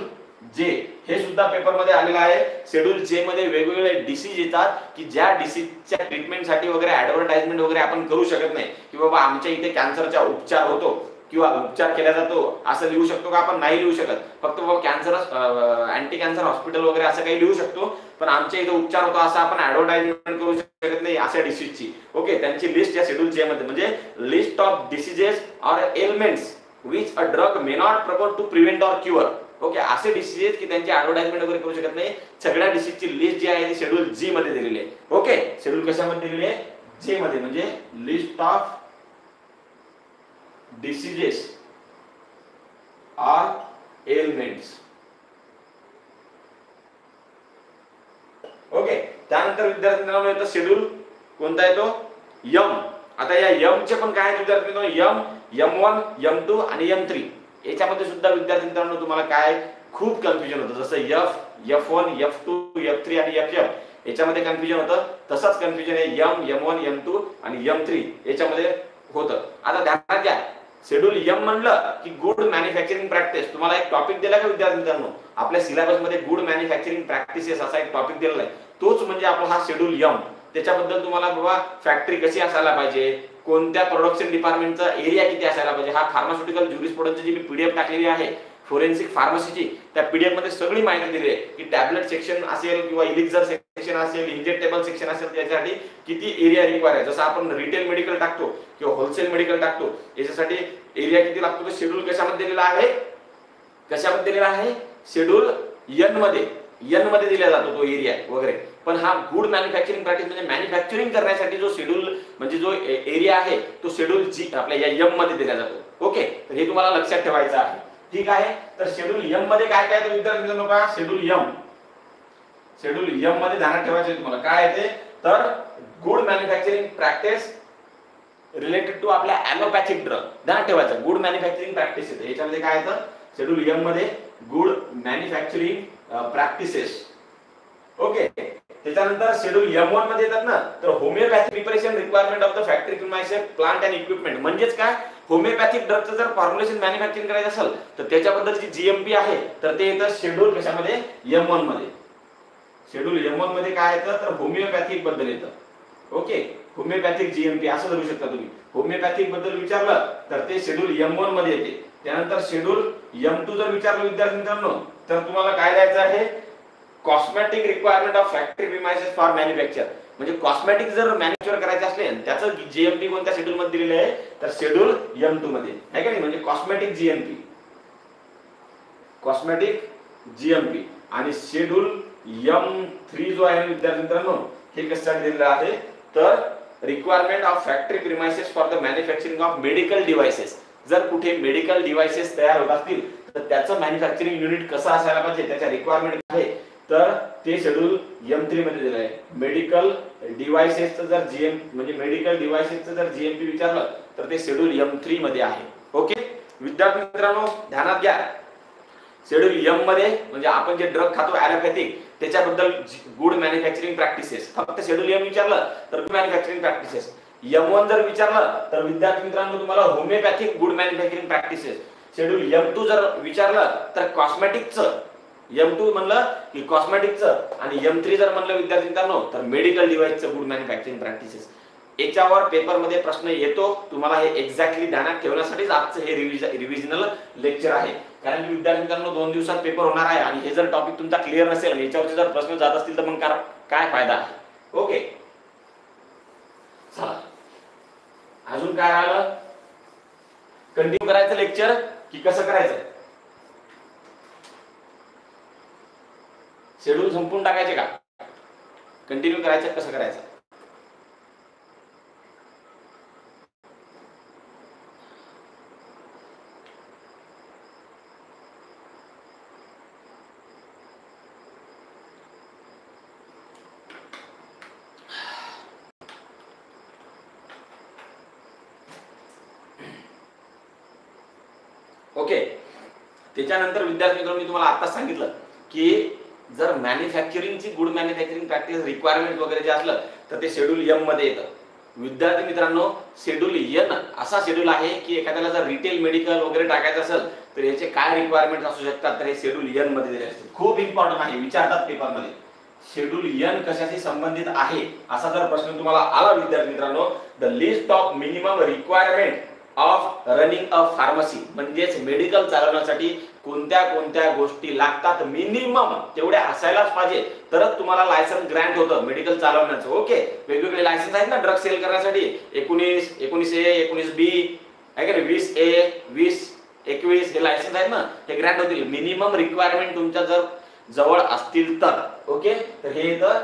जे हे सुद्धा पेपरमध्ये आलेलं आहे. शेड्यूल जे मध्ये वेगवेगळे डिसीज येतात की ज्या डिसीजच्या ट्रीटमेंटसाठी वगैरे ऍडव्हर्टाइजमेंट वगैरे आपण करू शकत नाही. की बाबा आमच्या इथे कॅन्सरचा उपचार होतो किंवा उपचार केला जातो असं लिहू शकतो का आपण नाही लिहू शकत. फक्त बाबा कॅन्सर अँटी कॅन्सर हॉस्पिटल वगैरे असं काही लिहू शकतो. पण आमच्या इथे उपचार होतो असं आपण ऍडव्हर्टाइजमेंट करू शकत नाही अशा डिसीजची ओके त्यांची लिस्ट या शेड्यूल जे मध्ये. म्हणजे list of diseases or elements which a drug may not propose to prevent or cure okay असे डिसीज आहेत की त्यांची ऍडव्हर्टाइजमेंट वगैरे करू शकत नाही. सगळ्या डिसीजची लिस्ट जी आहे ती शेड्यूल जी मध्ये दिलेली आहे. ओके शेड्यूल कशामध्ये दिलेली आहे? जे मध्ये म्हणजे list of diseases or elements okay त्यानंतर विद्यार्थ्यांना येतो शेड्यूल कोणता येतो यम आता या यम चे पण काय विद्यार्थी M M one M two आणि यम थ्री याच्यामध्ये सुद्धा विद्यार्थी मित्रांनो तुम्हाला काय खूप कन्फ्युजन होतं. जसं F F one F two F three आणि एफ एफ याच्यामध्ये कन्फ्युजन होतं. तसंच कन्फ्युजन आहे M M one M two आणि यम थ्री याच्यामध्ये होतं. आता ध्यानात घ्या. शेड्यूल यम म्हणलं की गुड मॅन्युफॅक्चरिंग प्रॅक्टिस तुम्हाला एक टॉपिक दिला का विद्यार्थी मित्रांनो? आपल्या सिलेबसमध्ये गुड मॅन्युफॅक्चरिंग प्रॅक्टिसेस असा एक टॉपिक दिलेला आहे. तोच म्हणजे आपला हा शेड्यूल यम त्याच्याबद्दल तुम्हाला बाबा फॅक्टरी कशी असायला पाहिजे? कोणत्या प्रोडक्शन डिपार्टमेंटचा एरिया किती असायला पाहिजे? हा फार्मास्युटिकल ज्युरिस्पोडनची जी मी पीडीएफ टाकलेली आहे फोरेन्सिक फार्मसीची त्या पीडीएफमध्ये सगळी माहिती दिली आहे की टॅबलेट सेक्शन असेल किंवा इलिक्झर सेक्शन असेल इंजेक्टेबल सेक्शन असेल त्याच्यासाठी किती एरिया रिक्वायर आहे? जसं आपण रिटेल मेडिकल टाकतो किंवा होलसेल मेडिकल टाकतो याच्यासाठी एरिया किती लागतो? तो शेड्यूल कशामध्ये दिलेला आहे? कशामध्ये दिलेला आहे? शेड्यूल एनमध्ये. एनमध्ये दिला जातो तो एरिया वगैरे. पण हा गुड मॅन्युफॅक्चरिंग प्रॅक्टिस म्हणजे मॅन्युफॅक्चरिंग करण्यासाठी जो शेड्यूल म्हणजे जो एरिया आहे तो शेड्यूल जी आपल्या या यममध्ये दिला जातो. ओके तर हे तुम्हाला लक्षात ठेवायचं आहे. ठीक आहे? तर शेड्यूल यममध्ये काय काय विद्यार्थी मित्रांनो का शेड्यूल यम शेड्यूल यममध्ये ध्यानात ठेवायचे तुम्हाला. काय येते तर good manufacturing practice related to आपल्या ॲलोपॅथिक ड्रग ध्यानात ठेवायचं गुड मॅन्युफॅक्चरिंग प्रॅक्टिस येते याच्यामध्ये काय येतं? शेड्यूल यममध्ये गुड मॅन्युफॅक्चरिंग प्रॅक्टिसेस ओके. त्याच्यानंतर शेड्यूल एम वनमध्ये येतात ना तर homoeopathy preparation requirement of the factory premises plant and equipment म्हणजेच काय? होमिओपॅथिक ड्रगचं जर फॉर्म्युलेशन मॅन्युफॅक्चरिंग करायचं असेल तर त्याच्याबद्दलची जीएमपी आहे तर ते येतं शेड्यूल कशामध्ये? एम वनमध्ये. शेड्यूल एम वनमध्ये काय येतं? तर होमिओपॅथिकबद्दल येतं. ओके. होमिओपॅथिक जीएमपी असं धरू शकता तुम्ही. होमिओपॅथिकबद्दल विचारलं तर ते शेड्यूल एम वनमध्ये येते. त्यानंतर शेड्यूल एम टू जर विचारलं विद्यार्थी मित्रांनो तर तुम्हाला काय द्यायचं आहे? Cosmetic requirement of factory premises for manufacture म्हणजे कॉस्मॅटिक जर मॅन्युफॅक्चर करायचं असले त्याचं जीएमपी कोणत्या शेड्यूल मध्ये दिलेलं आहे तर शेड्यूल एम टू मध्ये. आहे का नाही? म्हणजे कॉस्मॅटिक जीएमपी कॉस्मॅटिक जीएमपी आणि शेड्यूल एम थ्री जो आहे विद्यार्थी मित्रांनो हे कशासाठी दिलेलं आहे? तर requirement of factory premises for the manufacturing of medical devices जर कुठे मेडिकल डिव्हायसेस तयार होत असतील तर त्याचं मॅन्युफॅक्चरिंग युनिट कसं असायला पाहिजे? त्याच्या रिक्वायरमेंट आहे. तर ते शेड्यूल एम थ्री मध्ये दिलं आहे मेडिकल डिव्हायसेसचं जर जीएम म्हणजे मेडिकल डिव्हायसेसचं जर जीएमपी विचारलं तर ते शेड्यूल एम थ्री मध्ये आहे. ओके विद्यार्थी मित्रांनो ध्यानात घ्या. शेड्यूल एममध्ये म्हणजे आपण जे ड्रग खातो ॲलोपॅथिक त्याच्याबद्दल गुड मॅन्युफॅक्चरिंग प्रॅक्टिसेस फक्त शेड्यूल एम विचारलं तर good manufacturing practices M one जर विचारलं तर विद्यार्थी मित्रांनो तुम्हाला homoeopathic good manufacturing practices schedule M two जर विचारलं तर कॉस्मेटिकचं एम टू म्हणलं की कॉस्मेटिकचं आणि एम थ्री जर म्हणलं विद्यार्थी मित्रांनो तर मेडिकल डिव्हाइसचं गुड मॅन्युफॅक्चरिंग प्रॅक्टिसेस याच्यावर पेपरमध्ये प्रश्न येतो. तुम्हाला हे एक्झॅक्टली ध्यानात ठेवण्यासाठीच आजचं हे रिव्हिजनल लेक्चर आहे. कारण की विद्यार्थी मित्रांनो दोन दिवसात पेपर होणार आहे आणि हे जर टॉपिक तुमचा क्लिअर नसेल आणि याच्यावरचे जर प्रश्न जात असतील तर मग काय फायदा? आहे ओके चला. अजून काय राहिलं कंटिन्यू करायचं लेक्चर की कसं करायचं? शेड्यूल संपून टाकायचे का? कंटिन्यू करायचं कसं करायचं? ओके त्याच्यानंतर विद्यार्थी मित्रांनो मी तुम्हाला आताच सांगितलं की जर मॅन्युफॅक्चरिंगची गुड मॅन्युफॅक्चरिंग प्रॅक्टिस रिक्वायरमेंट वगैरे जे असलं तर ते शेड्यूल एममध्ये येतं. विद्यार्थी मित्रांनो शेड्यूल एन असा शेड्यूल आहे की एखाद्याला जर रिटेल मेडिकल वगैरे टाकायचं असेल तर याचे काय रिक्वायरमेंट असू शकतात तर हे शेड्यूल एनमध्ये दिले असतील खूप इम्पॉर्टंट आहे विचारतात पेपरमध्ये शेड्यूल एन कशाशी संबंधित आहे असा जर प्रश्न तुम्हाला आला विद्यार्थी मित्रांनो the list of minimum requirement of running a pharmacy म्हणजेच मेडिकल चालवण्यासाठी कोणत्या कोणत्या गोष्टी लागतात मिनिमम तेवढ्या असायलाच पाहिजे. तरच तुम्हाला लायसन्स ग्रँट होतं मेडिकल चालवण्याचं. ओके वेगवेगळे लायसन्स आहेत ना ड्रग सेल करण्यासाठी. एकोणीस एकोणीस ए एकोणीस बी आहे का वीस ए वीस एकवीस हे लायसन्स आहेत ना हे ग्रँट होतील. मिनिमम रिक्वायरमेंट तुमच्या जर जवळ असतील तर. ओके तर हे येतं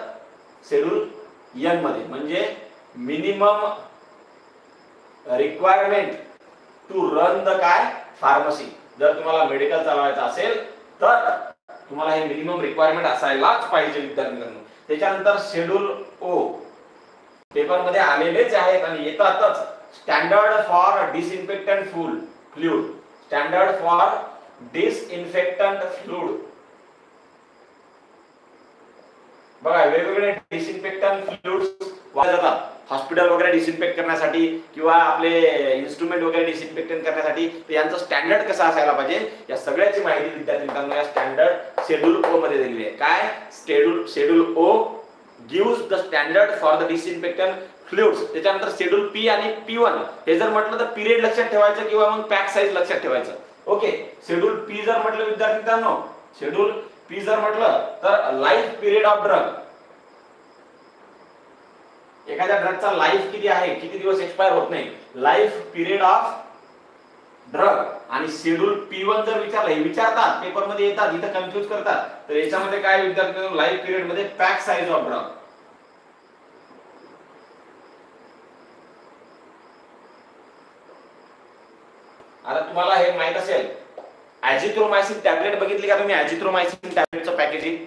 शेड्यूल यनमध्ये. म्हणजे minimum requirement to run the काय फार्मसी जर तुम्हाला मेडिकल चालवायचं असेल तर तुम्हाला हे मिनिमम रिक्वायरमेंट असायलाच पाहिजे विद्यार्थ्यांकडून त्याच्यानंतर शेड्यूल ओ पेपरमध्ये आलेलेच आहेत आणि येतातच standard for disinfectant full fluid standard for disinfectant fluid बघा वेगवेगळे डिसइन्फेक्टंट फ्लूड वापरले जातात. हॉस्पिटल वगैरे डिसइन्फेक्ट करण्यासाठी किंवा आपले इन्स्ट्रुमेंट वगैरे डिसइन्फेक्टन करण्यासाठी तर यांचं स्टँडर्ड कसं असायला पाहिजे? या सगळ्याची माहिती विद्यार्थी मित्रांनो या स्टँडर्ड शेड्यूल ओ मध्ये दिलेली आहे. काय? Schedule schedule O gives the standard for the disinfectant fluids त्याच्यानंतर शेड्यूल पी आणि पी वन हे जर म्हटलं तर पिरियड लक्षात ठेवायचं किंवा मग पॅक साईज लक्षात ठेवायचं. ओके शेड्यूल पी जर म्हटलं विद्यार्थी मित्रांनो शेड्यूल पी जर म्हटलं तर लाईफ पिरियड ऑफ ड्रग एखाद्या ड्रगचा लाईफ किती आहे किती दिवस एक्सपायर होत नाही. लाईफ पिरियड ऑफ ड्रग आणि शेड्यूल पी वन जर विचारलं हे विचारतात पेपरमध्ये येतात इथं कन्फ्युज करतात. तर याच्यामध्ये काय विद्यार्थी लाईफ पिरियडमध्ये पॅक साईज ऑफ ड्रग आता तुम्हाला हे माहीत असेल ऍजिथ्रोमायसिन टॅबलेट बघितली का तुम्ही? ऍजिथ्रोमायसिन टॅबलेटचं पॅकेजिंग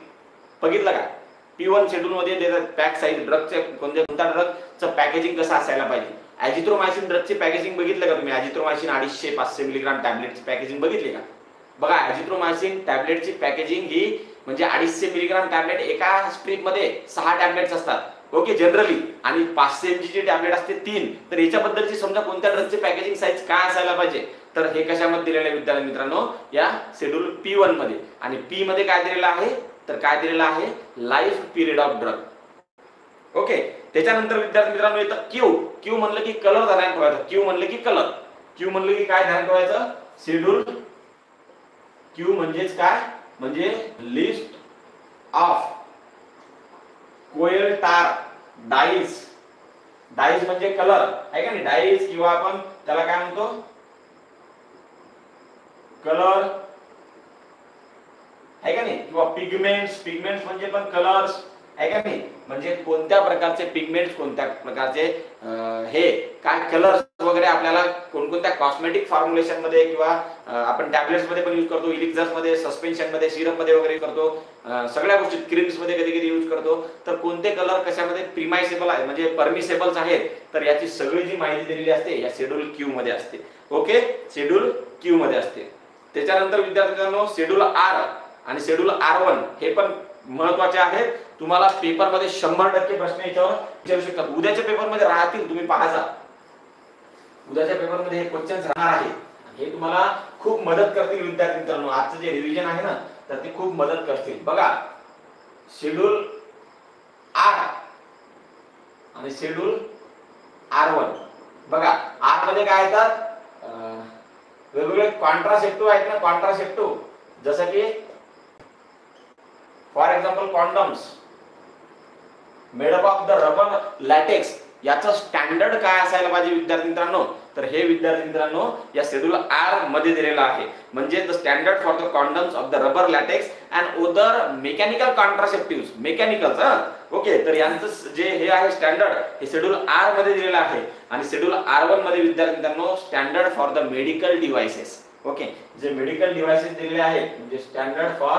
बघितलं का? पी वन शेड्यूल मध्ये देतात पॅक साईज ड्रगचे कोणत्या कोणत्या ड्रगचं पॅकेजिंग कसं असायला पाहिजे? ऍजिथ्रोमायसिन ड्रगची पॅकेजिंग बघितलं का तुम्ही? ऍजिथ्रोमायसिन अडीचशे पाचशे मिलीग्राम टॅबलेटची पॅकेजिंग बघितली का? बघा ऍजिथ्रोमायसिन टॅबलेटची पॅकेजिंग ही म्हणजे अडीचशे मिलीग्राम टॅबलेट एका स्ट्रीपमध्ये सहा टॅबलेट्स असतात. ओके जनरली आणि पाचशे एमजी ची टॅबलेट असते तीन. तर याच्याबद्दलची समजा कोणत्या ड्रगची पॅकेजिंग साईज काय असायला पाहिजे? तर हे कशामध्ये दिलेलं आहे विद्यार्थी मित्रांनो? या शेड्यूल पी वनमध्ये. आणि पी मध्ये काय दिलेलं आहे? तर काय दिलेलं आहे? Life period of drug okay त्याच्यानंतर विद्यार्थी मित्रांनो येतं क्यू क्यू म्हणलं की कलर ध्यान ठेवायचं. क्यू म्हणलं की कलर क्यू म्हणलं की काय ध्यान ठेवायचं? शेड्यूल क्यू म्हणजेच काय? म्हणजे list of coal tar dyes dyes म्हणजे कलर आहे का नाही? डाईज किंवा आपण त्याला काय म्हणतो? कलर आहे का नाही? किंवा पिगमेंट्स पिगमेंट्स म्हणजे पण कलर्स आहे का नाही? म्हणजे कोणत्या प्रकारचे पिगमेंट्स कोणत्या प्रकारचे हे काय कलर्स वगैरे आपल्याला कोणकोणत्या कॉस्मेटिक फॉर्म्युलेशनमध्ये किंवा आपण टॅबलेट्समध्ये पण यूज करतो इलिक्झर्समध्ये सस्पेन्शनमध्ये सिरपमध्ये वगैरे करतो सगळ्या गोष्टी क्रीम्समध्ये कधी कधी यूज करतो. तर कोणते कलर कशामध्ये प्रिमायसेबल आहे म्हणजे परमिसेबल्स आहेत तर याची सगळी जी माहिती दिलेली असते या शेड्यूल क्यू मध्ये असते. ओके शेड्यूल क्यू मध्ये असते. त्याच्यानंतर विद्यार्थ्यांनो शेड्यूल आर आणि शेड्यूल आर वन हे पण महत्त्वाचे आहेत तुम्हाला पेपरमध्ये शंभर टक्के प्रश्न याच्यावर विचारू शकतात उद्याच्या पेपरमध्ये राहतील तुम्ही पाहायचा उद्याच्या पेपरमध्ये हे क्वेश्चन राहणार आहे. हे तुम्हाला खूप मदत करतील विद्यार्थी मित्रांनो आजचं जे रिव्हिजन आहे ना तर ते खूप मदत करतील. बघा शेड्यूल आर आणि शेड्यूल आर वन बघा आरमध्ये काय येतात वेगवेगळे कॉन्ट्रासेप्टिव्ह आहेत ना कॉन्ट्रासेप्टिव्ह जसं की for example condoms made up of the rubber latex याचं स्टँडर्ड काय असायला पाहिजे विद्यार्थी मित्रांनो तर हे विद्यार्थी मित्रांनो या शेड्यूल आरमध्ये दिलेलं आहे. म्हणजे the standard for the condoms of the rubber latex and other mechanical contraceptive mechanical okay तर यांचं जे हे आहे स्टँडर्ड हे शेड्यूल आरमध्ये दिलेलं आहे. आणि शेड्यूल आर वनमध्ये विद्यार्थी मित्रांनो standard for the medical devices okay जे मेडिकल डिव्हायसेस दिलेले आहेत म्हणजे स्टँडर्ड फॉर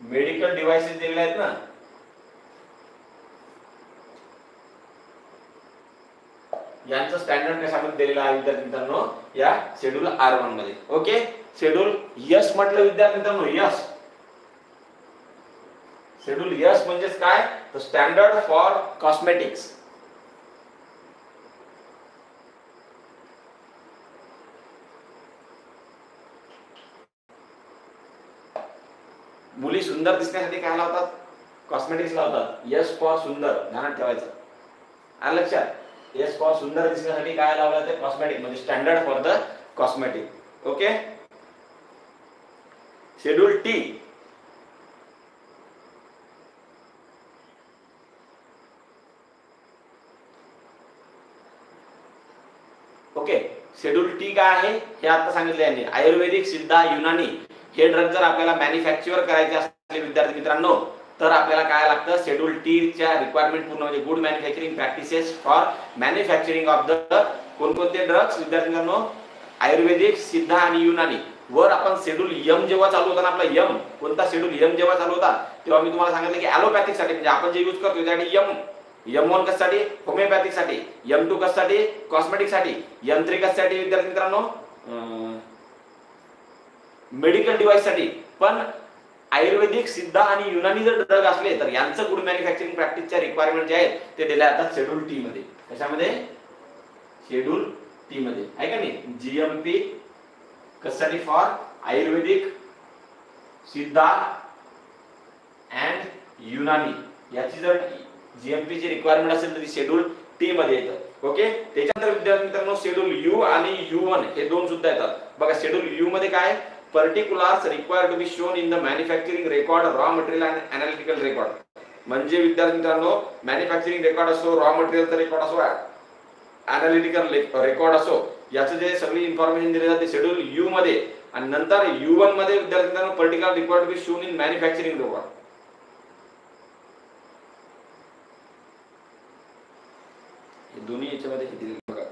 मेडिकल डिव्हाइसेस दिलेले आहेत ना. यांचं स्टँडर्ड कशामध्ये दिलेलं आहे विद्यार्थी मित्रांनो या शेड्यूल आर वनमध्ये. ओके शेड्यूल यस म्हटलं विद्यार्थी मित्रांनो यस शेड्यूल यस म्हणजेच काय? तर स्टँडर्ड फॉर कॉस्मेटिक्स मुली सुंदर दिसण्यासाठी काय लावतात? कॉस्मेटिक्स लावतात. यश फॉर सुंदर. ध्यानात ठेवायचं. आणि लक्षात यश फॉर सुंदर दिसण्यासाठी काय लावलं ते कॉस्मेटिक म्हणजे standard for the cosmetic okay schedule T okay schedule T काय आहे? हे आता सांगितले यांनी. आयुर्वेदिक सिद्धा युनानी. हे ड्रग जर आपल्याला मॅन्युफॅक्चर करायचे असले विद्यार्थी मित्रांनो तर आपल्याला काय लागतं? शेड्यूल टी च्या रिक्वायरमेंट पूर्ण म्हणजे good manufacturing practices for manufacturing of the कोणकोणते ड्रग्स विद्यार्थी मित्रांनो आयुर्वेदिक सिद्धा आणि युनानी. वर आपण शेड्यूल यम जेव्हा चालू होता ना आपला यम कोणता शेड्यूल यम जेव्हा चालू होता तेव्हा मी तुम्हाला सांगितलं की ॲलोपॅथिकसाठी म्हणजे आपण जे यूज करतो त्यासाठी यम यम वन कशासाठी? होमिओपॅथिकसाठी. यम टू कशासाठी? कॉस्मेटिकसाठी. यम थ्री कशासाठी? विद्यार्थी मित्रांनो मेडिकल डिवाइससाठी पण आयुर्वेदिक सिद्धा आणि युनानी जर ड्रग असले तर यांचं गुड मॅन्युफॅक्चरिंग प्रॅक्टिसच्या रिक्वायरमेंट जे आहेत ते दिल्या जातात शेड्यूल टी मध्ये. कशामध्ये? शेड्यूल टी मध्ये. आहे का नाही? जीएमपी कशासाठी फॉर आयुर्वेदिक सिद्धा अँड युनानी. याची जर जीएमपी ची रिक्वायरमेंट असेल तर ती शेड्यूल टी मध्ये येतं. ओके त्याच्यानंतर विद्यार्थी मित्रांनो शेड्यूल यू आणि यू वन हे दोन सुद्धा येतात. बघा शेड्यूल यू मध्ये काय particulars required to be shown in the manufacturing record raw material and analytical record म्हणजे विद्यार्थी मित्रांनो मॅन्युफॅक्चरिंग रेकॉर्ड असो रॉ मटेरियलचा रेकॉर्ड असो अनालिटिकल रेकॉर्ड असो याचं जे सगळी इन्फॉर्मेशन दिले जाते शेड्यूल यू मध्ये आणि नंतर यू वनमध्ये विद्यार्थी मित्रांनो particular required to be shown in manufacturing record दोन्ही याच्यामध्ये बघा.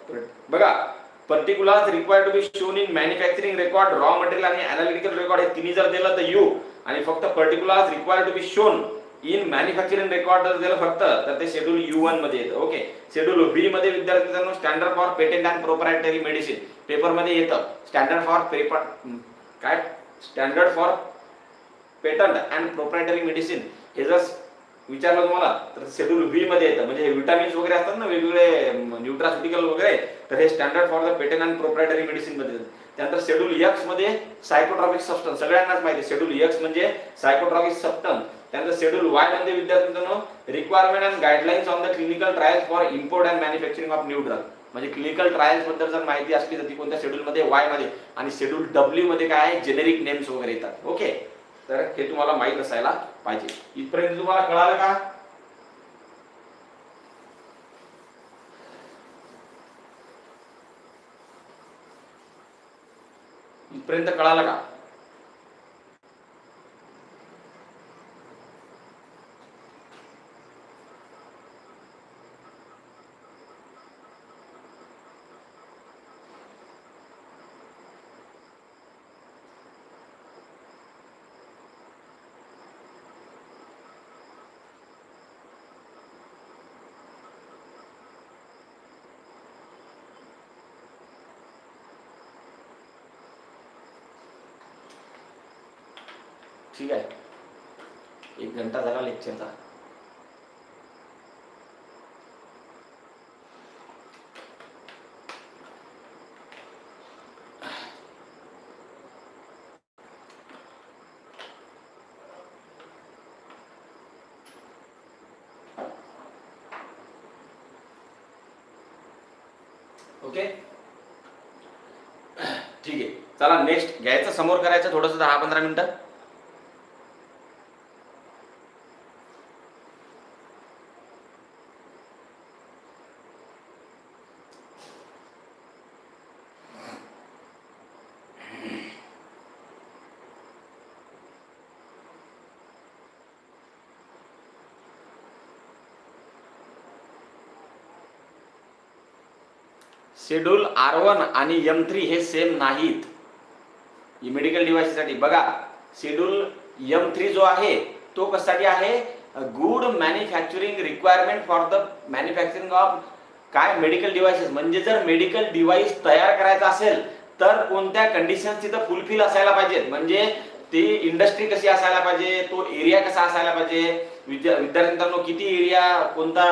बघा. Particulars required to be shown in manufacturing record raw material आणि अनालिटिकल रेकॉर्ड हे तिन्ही जर दिलं तर यू आणि फक्त particulars required to be shown in manufacturing record जर दिलं फक्त तर ते शेड्यूल यू वनमध्ये येतं. ओके शेड्यूल बी मध्ये विद्यार्थ्यांना standard for patent and proprietary medicine पेपरमध्ये येतं. स्टँडर्ड फॉर पेपर काय? Standard for patent and proprietary medicine हे जर विचारलं तुम्हाला तर शेड्यूल बी मध्ये येतं. म्हणजे विटामिन्स वगैरे असतात ना वेगवेगळे न्यूट्रास्युटिकल वगैरे तर हे standard for the patent and proprietary मेडिसिनमध्ये त्यानंतर शेड्यूल एक्समध्ये सायकोट्रॉपिक सबस्टन्स सगळ्यांनाच माहिती शेड्यूल एक्स म्हणजे सायकोट्रॉपिक सबस्टन्स त्यानंतर शेड्यूल वायमध्ये विद्यार्थ्यांनो requirement and guidelines on the clinical trials for import and manufacturing of new drug म्हणजे क्लिनिकल ट्रायल्सबद्दल जर माहिती असली तर ती कोणत्या शेड्यूल मध्ये वायमध्ये. आणि शेड्यूल डब्ल्यू मध्ये काय आहे? जेनेरिक नेम्स वगैरे येतात. ओके तर हे तुम्हाला माहीत असायला पाहिजे. इथपर्यंत तुम्हाला कळालं का? इथपर्यंत कळालं का ठीक आहे एक घंटा ओके? ठीक आहे. चला नेक्स्ट घ्यायचं समोर करायचं थोडंसं दहा पंधरा मिनटं. शेड्यूल आर वन आणि यम थ्री हे सेम नाहीत. मेडिकल डिव्हाइससाठी बघा शेड्यूल यम थ्री जो आहे तो कशासाठी आहे? Good manufacturing requirement for the manufacturing of काय? मेडिकल डिव्हाइसेस म्हणजे जर मेडिकल डिव्हाइस तयार करायचा असेल तर कोणत्या कंडिशन तिथं फुलफिल असायला पाहिजेत? म्हणजे ती इंडस्ट्री कशी असायला पाहिजे? तो एरिया कसा असायला पाहिजे? विद्या विद्यार्थ्यांना किती एरिया कोणता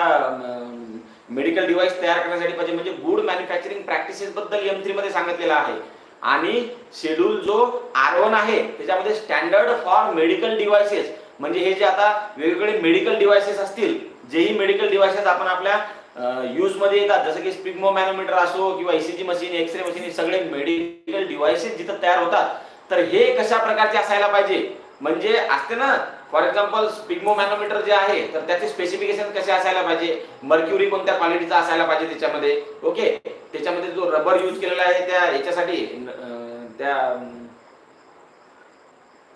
मेडिकल डिव्हाइस तयार करण्यासाठी पाहिजे म्हणजे गुड मॅन्युफॅक्चरिंग प्रॅक्टिसेस बद्दल एम थ्री मध्ये सांगितलेलं आहे. आणि शेड्यूल जो आर वन आहे त्याच्यामध्ये स्टँडर्ड फॉर मेडिकल डिव्हायसेस म्हणजे हे जे आता वेगवेगळे मेडिकल डिव्हायसेस असतील जेही मेडिकल डिव्हायसेस आपण आपल्या यूजमध्ये येतात जसं की स्पिग्मो मॅनोमीटर असो किंवा ईसीजी मशीन एक्सरे मशीन हे सगळे मेडिकल डिव्हायसेस जिथं तयार होतात तर हे कशा प्रकारचे असायला पाहिजे? म्हणजे असते ना फॉर एक्झाम्पल पिग्मो मॅनोमीटर जे आहे तर त्याचे स्पेसिफिकेशन कसे असायला पाहिजे? मर्क्युरी कोणत्या क्वालिटीचा असायला पाहिजे त्याच्यामध्ये? ओके त्याच्यामध्ये जो रबर यूज केलेला आहे त्या याच्यासाठी त्या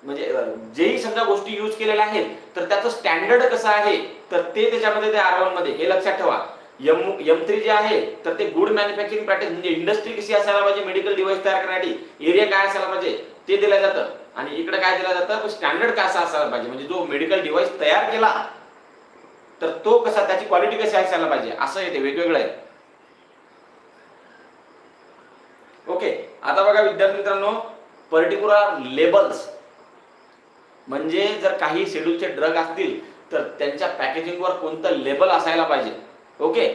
म्हणजे जेही समजा गोष्टी यूज केलेल्या आहेत तर त्याचं स्टँडर्ड कसं आहे? तर ते त्याच्यामध्ये त्या आरमध्ये हे लक्षात ठेवा. यम यम थ्री जे आहे तर ते गुड मॅन्युफॅक्चरिंग प्रॅक्टिस म्हणजे इंडस्ट्री कशी असायला पाहिजे? मेडिकल डिव्हाइस तयार करण्यासाठी. एरिया काय असायला पाहिजे? ते दिलं जातं. आणि इकडे काय दिलं जातं? स्टँडर्ड कसा असायला पाहिजे? म्हणजे जो मेडिकल डिव्हाइस तयार केला तर तो कसा त्याची क्वालिटी कशी असायला पाहिजे? असं येते वेगवेगळं आहे. ओके आता बघा विद्यार्थी मित्रांनो पर्टिक्युलर लेबल्स म्हणजे जर काही शेड्यूलचे ड्रग असतील तर त्यांच्या पॅकेजिंगवर कोणतं लेबल असायला पाहिजे? ओके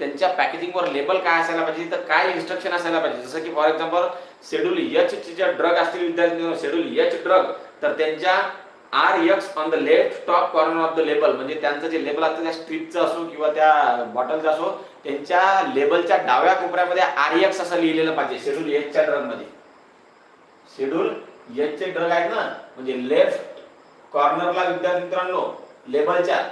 त्यांच्या पॅकेजिंगवर लेबल काय असायला पाहिजे? तर काय इन्स्ट्रक्शन असायला पाहिजे? जसं की for example schedule H drug असतील विद्यार्थी शेड्यूल एच ड्रग तर त्यांच्या R X on the left top corner of the label म्हणजे त्यांचं जे लेबल असतं त्या स्ट्रीपचं असो किंवा त्या बॉटलचं असो त्यांच्या लेबलच्या डाव्या कोपऱ्यामध्ये आर एक्स असं लिहिलेलं पाहिजे शेड्यूल एचच्या ड्रगमध्ये. शेड्यूल एच चे ड्रग आहेत ना म्हणजे लेफ्ट कॉर्नरला विद्यार्थी मित्रांनो लेबलच्या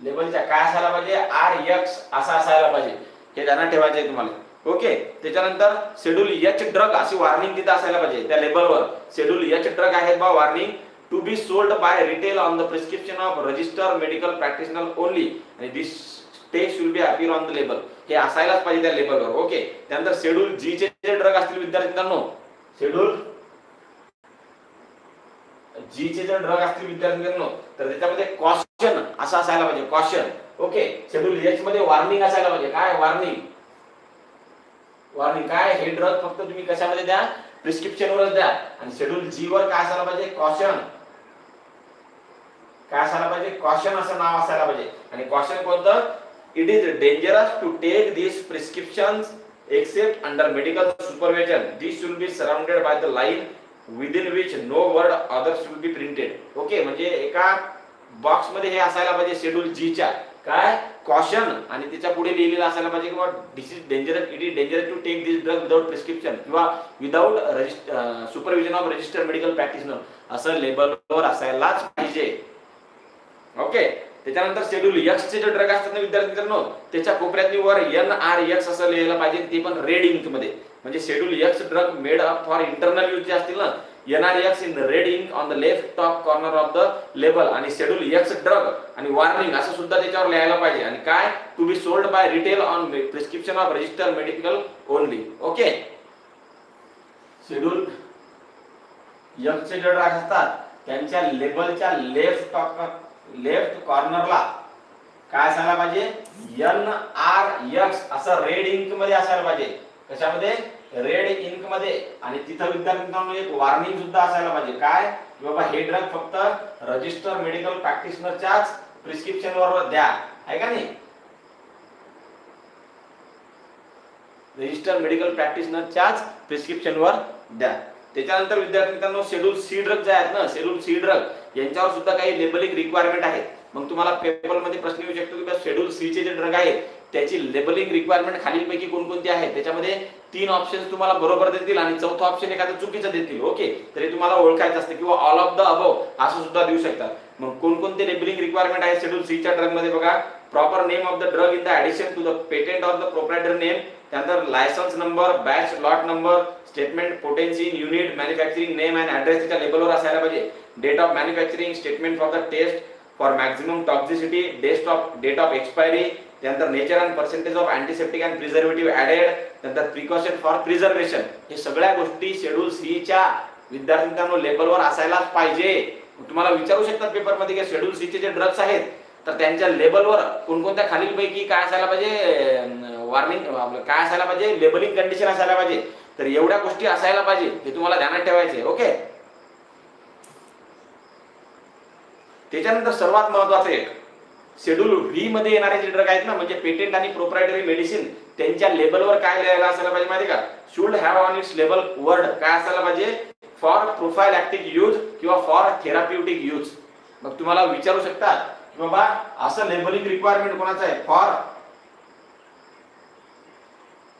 लेबलच्या काय असायला पाहिजे? आर एक्स असा असायला पाहिजे. हे त्यांना ठेवायचं आहे तुम्हाला. ओके त्याच्यानंतर शेड्यूल एच ड्रग अशी वॉर्निंग तिथे असायला पाहिजे. त्या लेबलवर शेड्यूल एच ड्रग आहेत बा warning to be sold by retail on the prescription of register medical practitioner only आणि this stay will be appear on the label हे असायलाच पाहिजे त्या लेबलवर ओके त्यानंतर शेड्यूल जी चे जे ड्रग असतील विद्यार्थ्यांनो. शेड्यूल जी चे जर ड्रग असतील विद्यार्थ्यांनो तर त्याच्यामध्ये कॉशन असं असायला पाहिजे. कॉशन ओके शेड्यूल एच मध्ये वॉर्निंग असायला पाहिजे. काय वॉर्निंग वॉर्निंग काय हे ड्रग फक्त तुम्ही कशामध्ये द्या? प्रिस्क्रिप्शन वरच द्या. आणि शेड्यूल जी वर काय असायला पाहिजे? कॉशन काय असायला पाहिजे? कॉशन असं नाव असायला पाहिजे. आणि कॉशन कोणतं? It is dangerous to take this prescription except under medical supervision this should be surrounded by the line within which no word other should be printed okay म्हणजे एका बॉक्समध्ये हे असायला पाहिजे शेड्यूल जी च्या. काय? कॉशन आणि त्याच्या पुढे लिहिलेलं असायला पाहिजे किंवा this is dangerous it is dangerous to take this drug without prescription किंवा without supervision of registered medical practitioner असं लेबलवर असायलाच पाहिजे. ओके त्याच्यानंतर शेड्यूल एक्स चे जे ड्रग असतात ना विद्यार्थी मित्रांनो त्याच्या कोपऱ्यात वर एन आर एक्स असं लिहायला पाहिजे ते पण रेड इंकमध्ये. म्हणजे schedule X drug made up for internal use जे असतील ना N R X in red ink on the left top corner of the label आणि शेड्यूल एक्स ड्रग आणि वॉर्निंग असं सुद्धा त्याच्यावर लिहायला पाहिजे. आणि काय? To be sold by retail on prescription of register medical only okay schedule X चे जे ड्रग असतात त्यांच्या लेबलच्या लेफ्ट टॉप लेफ्ट कॉर्नरला काय असायला पाहिजे? एन आर एक्स असं रेड इंकमध्ये असायला पाहिजे. कशामध्ये? रेड इंकमध्ये आणि तिथं विद्यार्थ्यांना एक वॉर्निंग सुद्धा असायला पाहिजे. काय? की बाबा हे ड्रग फक्त रजिस्टर मेडिकल प्रॅक्टिशनरच्याच प्रिस्क्रिप्शन वर द्या. आहे का नाही? रजिस्टर मेडिकल प्रॅक्टिशनरच्याच प्रिस्क्रिप्शन वर द्या. त्याच्यानंतर विद्यार्थी मित्रांनो शेड्यूल सी ड्रग जे आहेत ना शेड्यूल सी ड्रग यांच्यावर सुद्धा काही लेबलिंग रिक्वायरमेंट आहेत. मग तुम्हाला पेपरमध्ये प्रश्न येऊ शकतो की शेड्यूल सी चे जे ड्रग आहेत त्याची लेबलिंग रिक्वायरमेंट खालीलपैकी कोणकोणती आहे? त्याच्यामध्ये तीन ऑप्शन तुम्हाला बरोबर देतील आणि चौथा ऑप्शन एखादं चुकीचं देतील ओके तरी तुम्हाला ओळखायचं असतं किंवा ऑल ऑफ द अबव असं सुद्धा देऊ शकतात. मग कोणकोणते लेबलिंग रिक्वायरमेंट आहे? शेड्यूल सी च्या ड्रगमध्ये बघा. Proper name of the drug in the addition to the patent of the proprietor name त्यानंतर licence number batch lot number statement potency unit manufacturing name and address त्याच्या लेबलवर असायला पाहिजे. Date of manufacturing statement for the test for maximum toxicity test of date of expiry त्यानंतर nature and percentage of antiseptic and preservative added त्यानंतर precaution for preservation हे सगळ्या गोष्टी schedule C च्या विद्यार्थ्यांना लेबलवर असायलाच पाहिजे. तुम्हाला विचारू शकतात पेपरमध्ये की शेड्यूल सी चे जे ड्रग्स आहेत तर त्यांच्या लेबलवर कोणकोणत्या खालीलपैकी काय असायला पाहिजे वॉर्निंग आपलं काय असायला पाहिजे लेबलिंग कंडिशन असायला पाहिजे. तर एवढ्या गोष्टी असायला पाहिजे हे तुम्हाला ध्यानात ठेवायचे ओके त्याच्यानंतर सर्वात महत्वाचं एक शेड्यूल व्ही मध्ये येणारे जे ड्रग आहेत ना म्हणजे पेटेंट आणि प्रोप्रायटरी मेडिसिन त्यांच्या लेबलवर काय लिहायला असायला पाहिजे माहिती का? Should have on its label word काय असायला पाहिजे? फॉर प्रोफाईल यूज किंवा फॉर थेराप्युटिक यूज मग तुम्हाला विचारू शकता की बाबा असं लेबलिंग रिक्वायरमेंट कोणाचं आहे? फॉर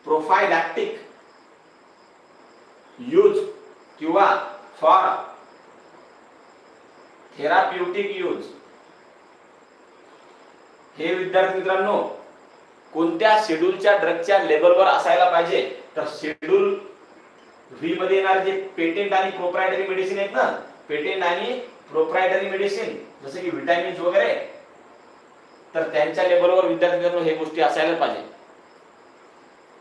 प्रोफायलॅक्टिक यूज किंवा फॉर थेराप्युटिक यूज हे विद्यार्थी मित्रांनो कोणत्या शेड्यूलच्या ड्रगच्या लेबलवर असायला पाहिजे? तर शेड्यूल व्ही मध्ये येणारे जे पेटेंट आणि प्रोप्रायटरी मेडिसिन आहेत ना पेटेंट आणि प्रोप्रायटरी मेडिसिन जसे की व्हिटॅमिन्स वगैरे तर त्यांच्या लेबलवर विद्यार्थी मित्रांनो हे गोष्टी असायला पाहिजे.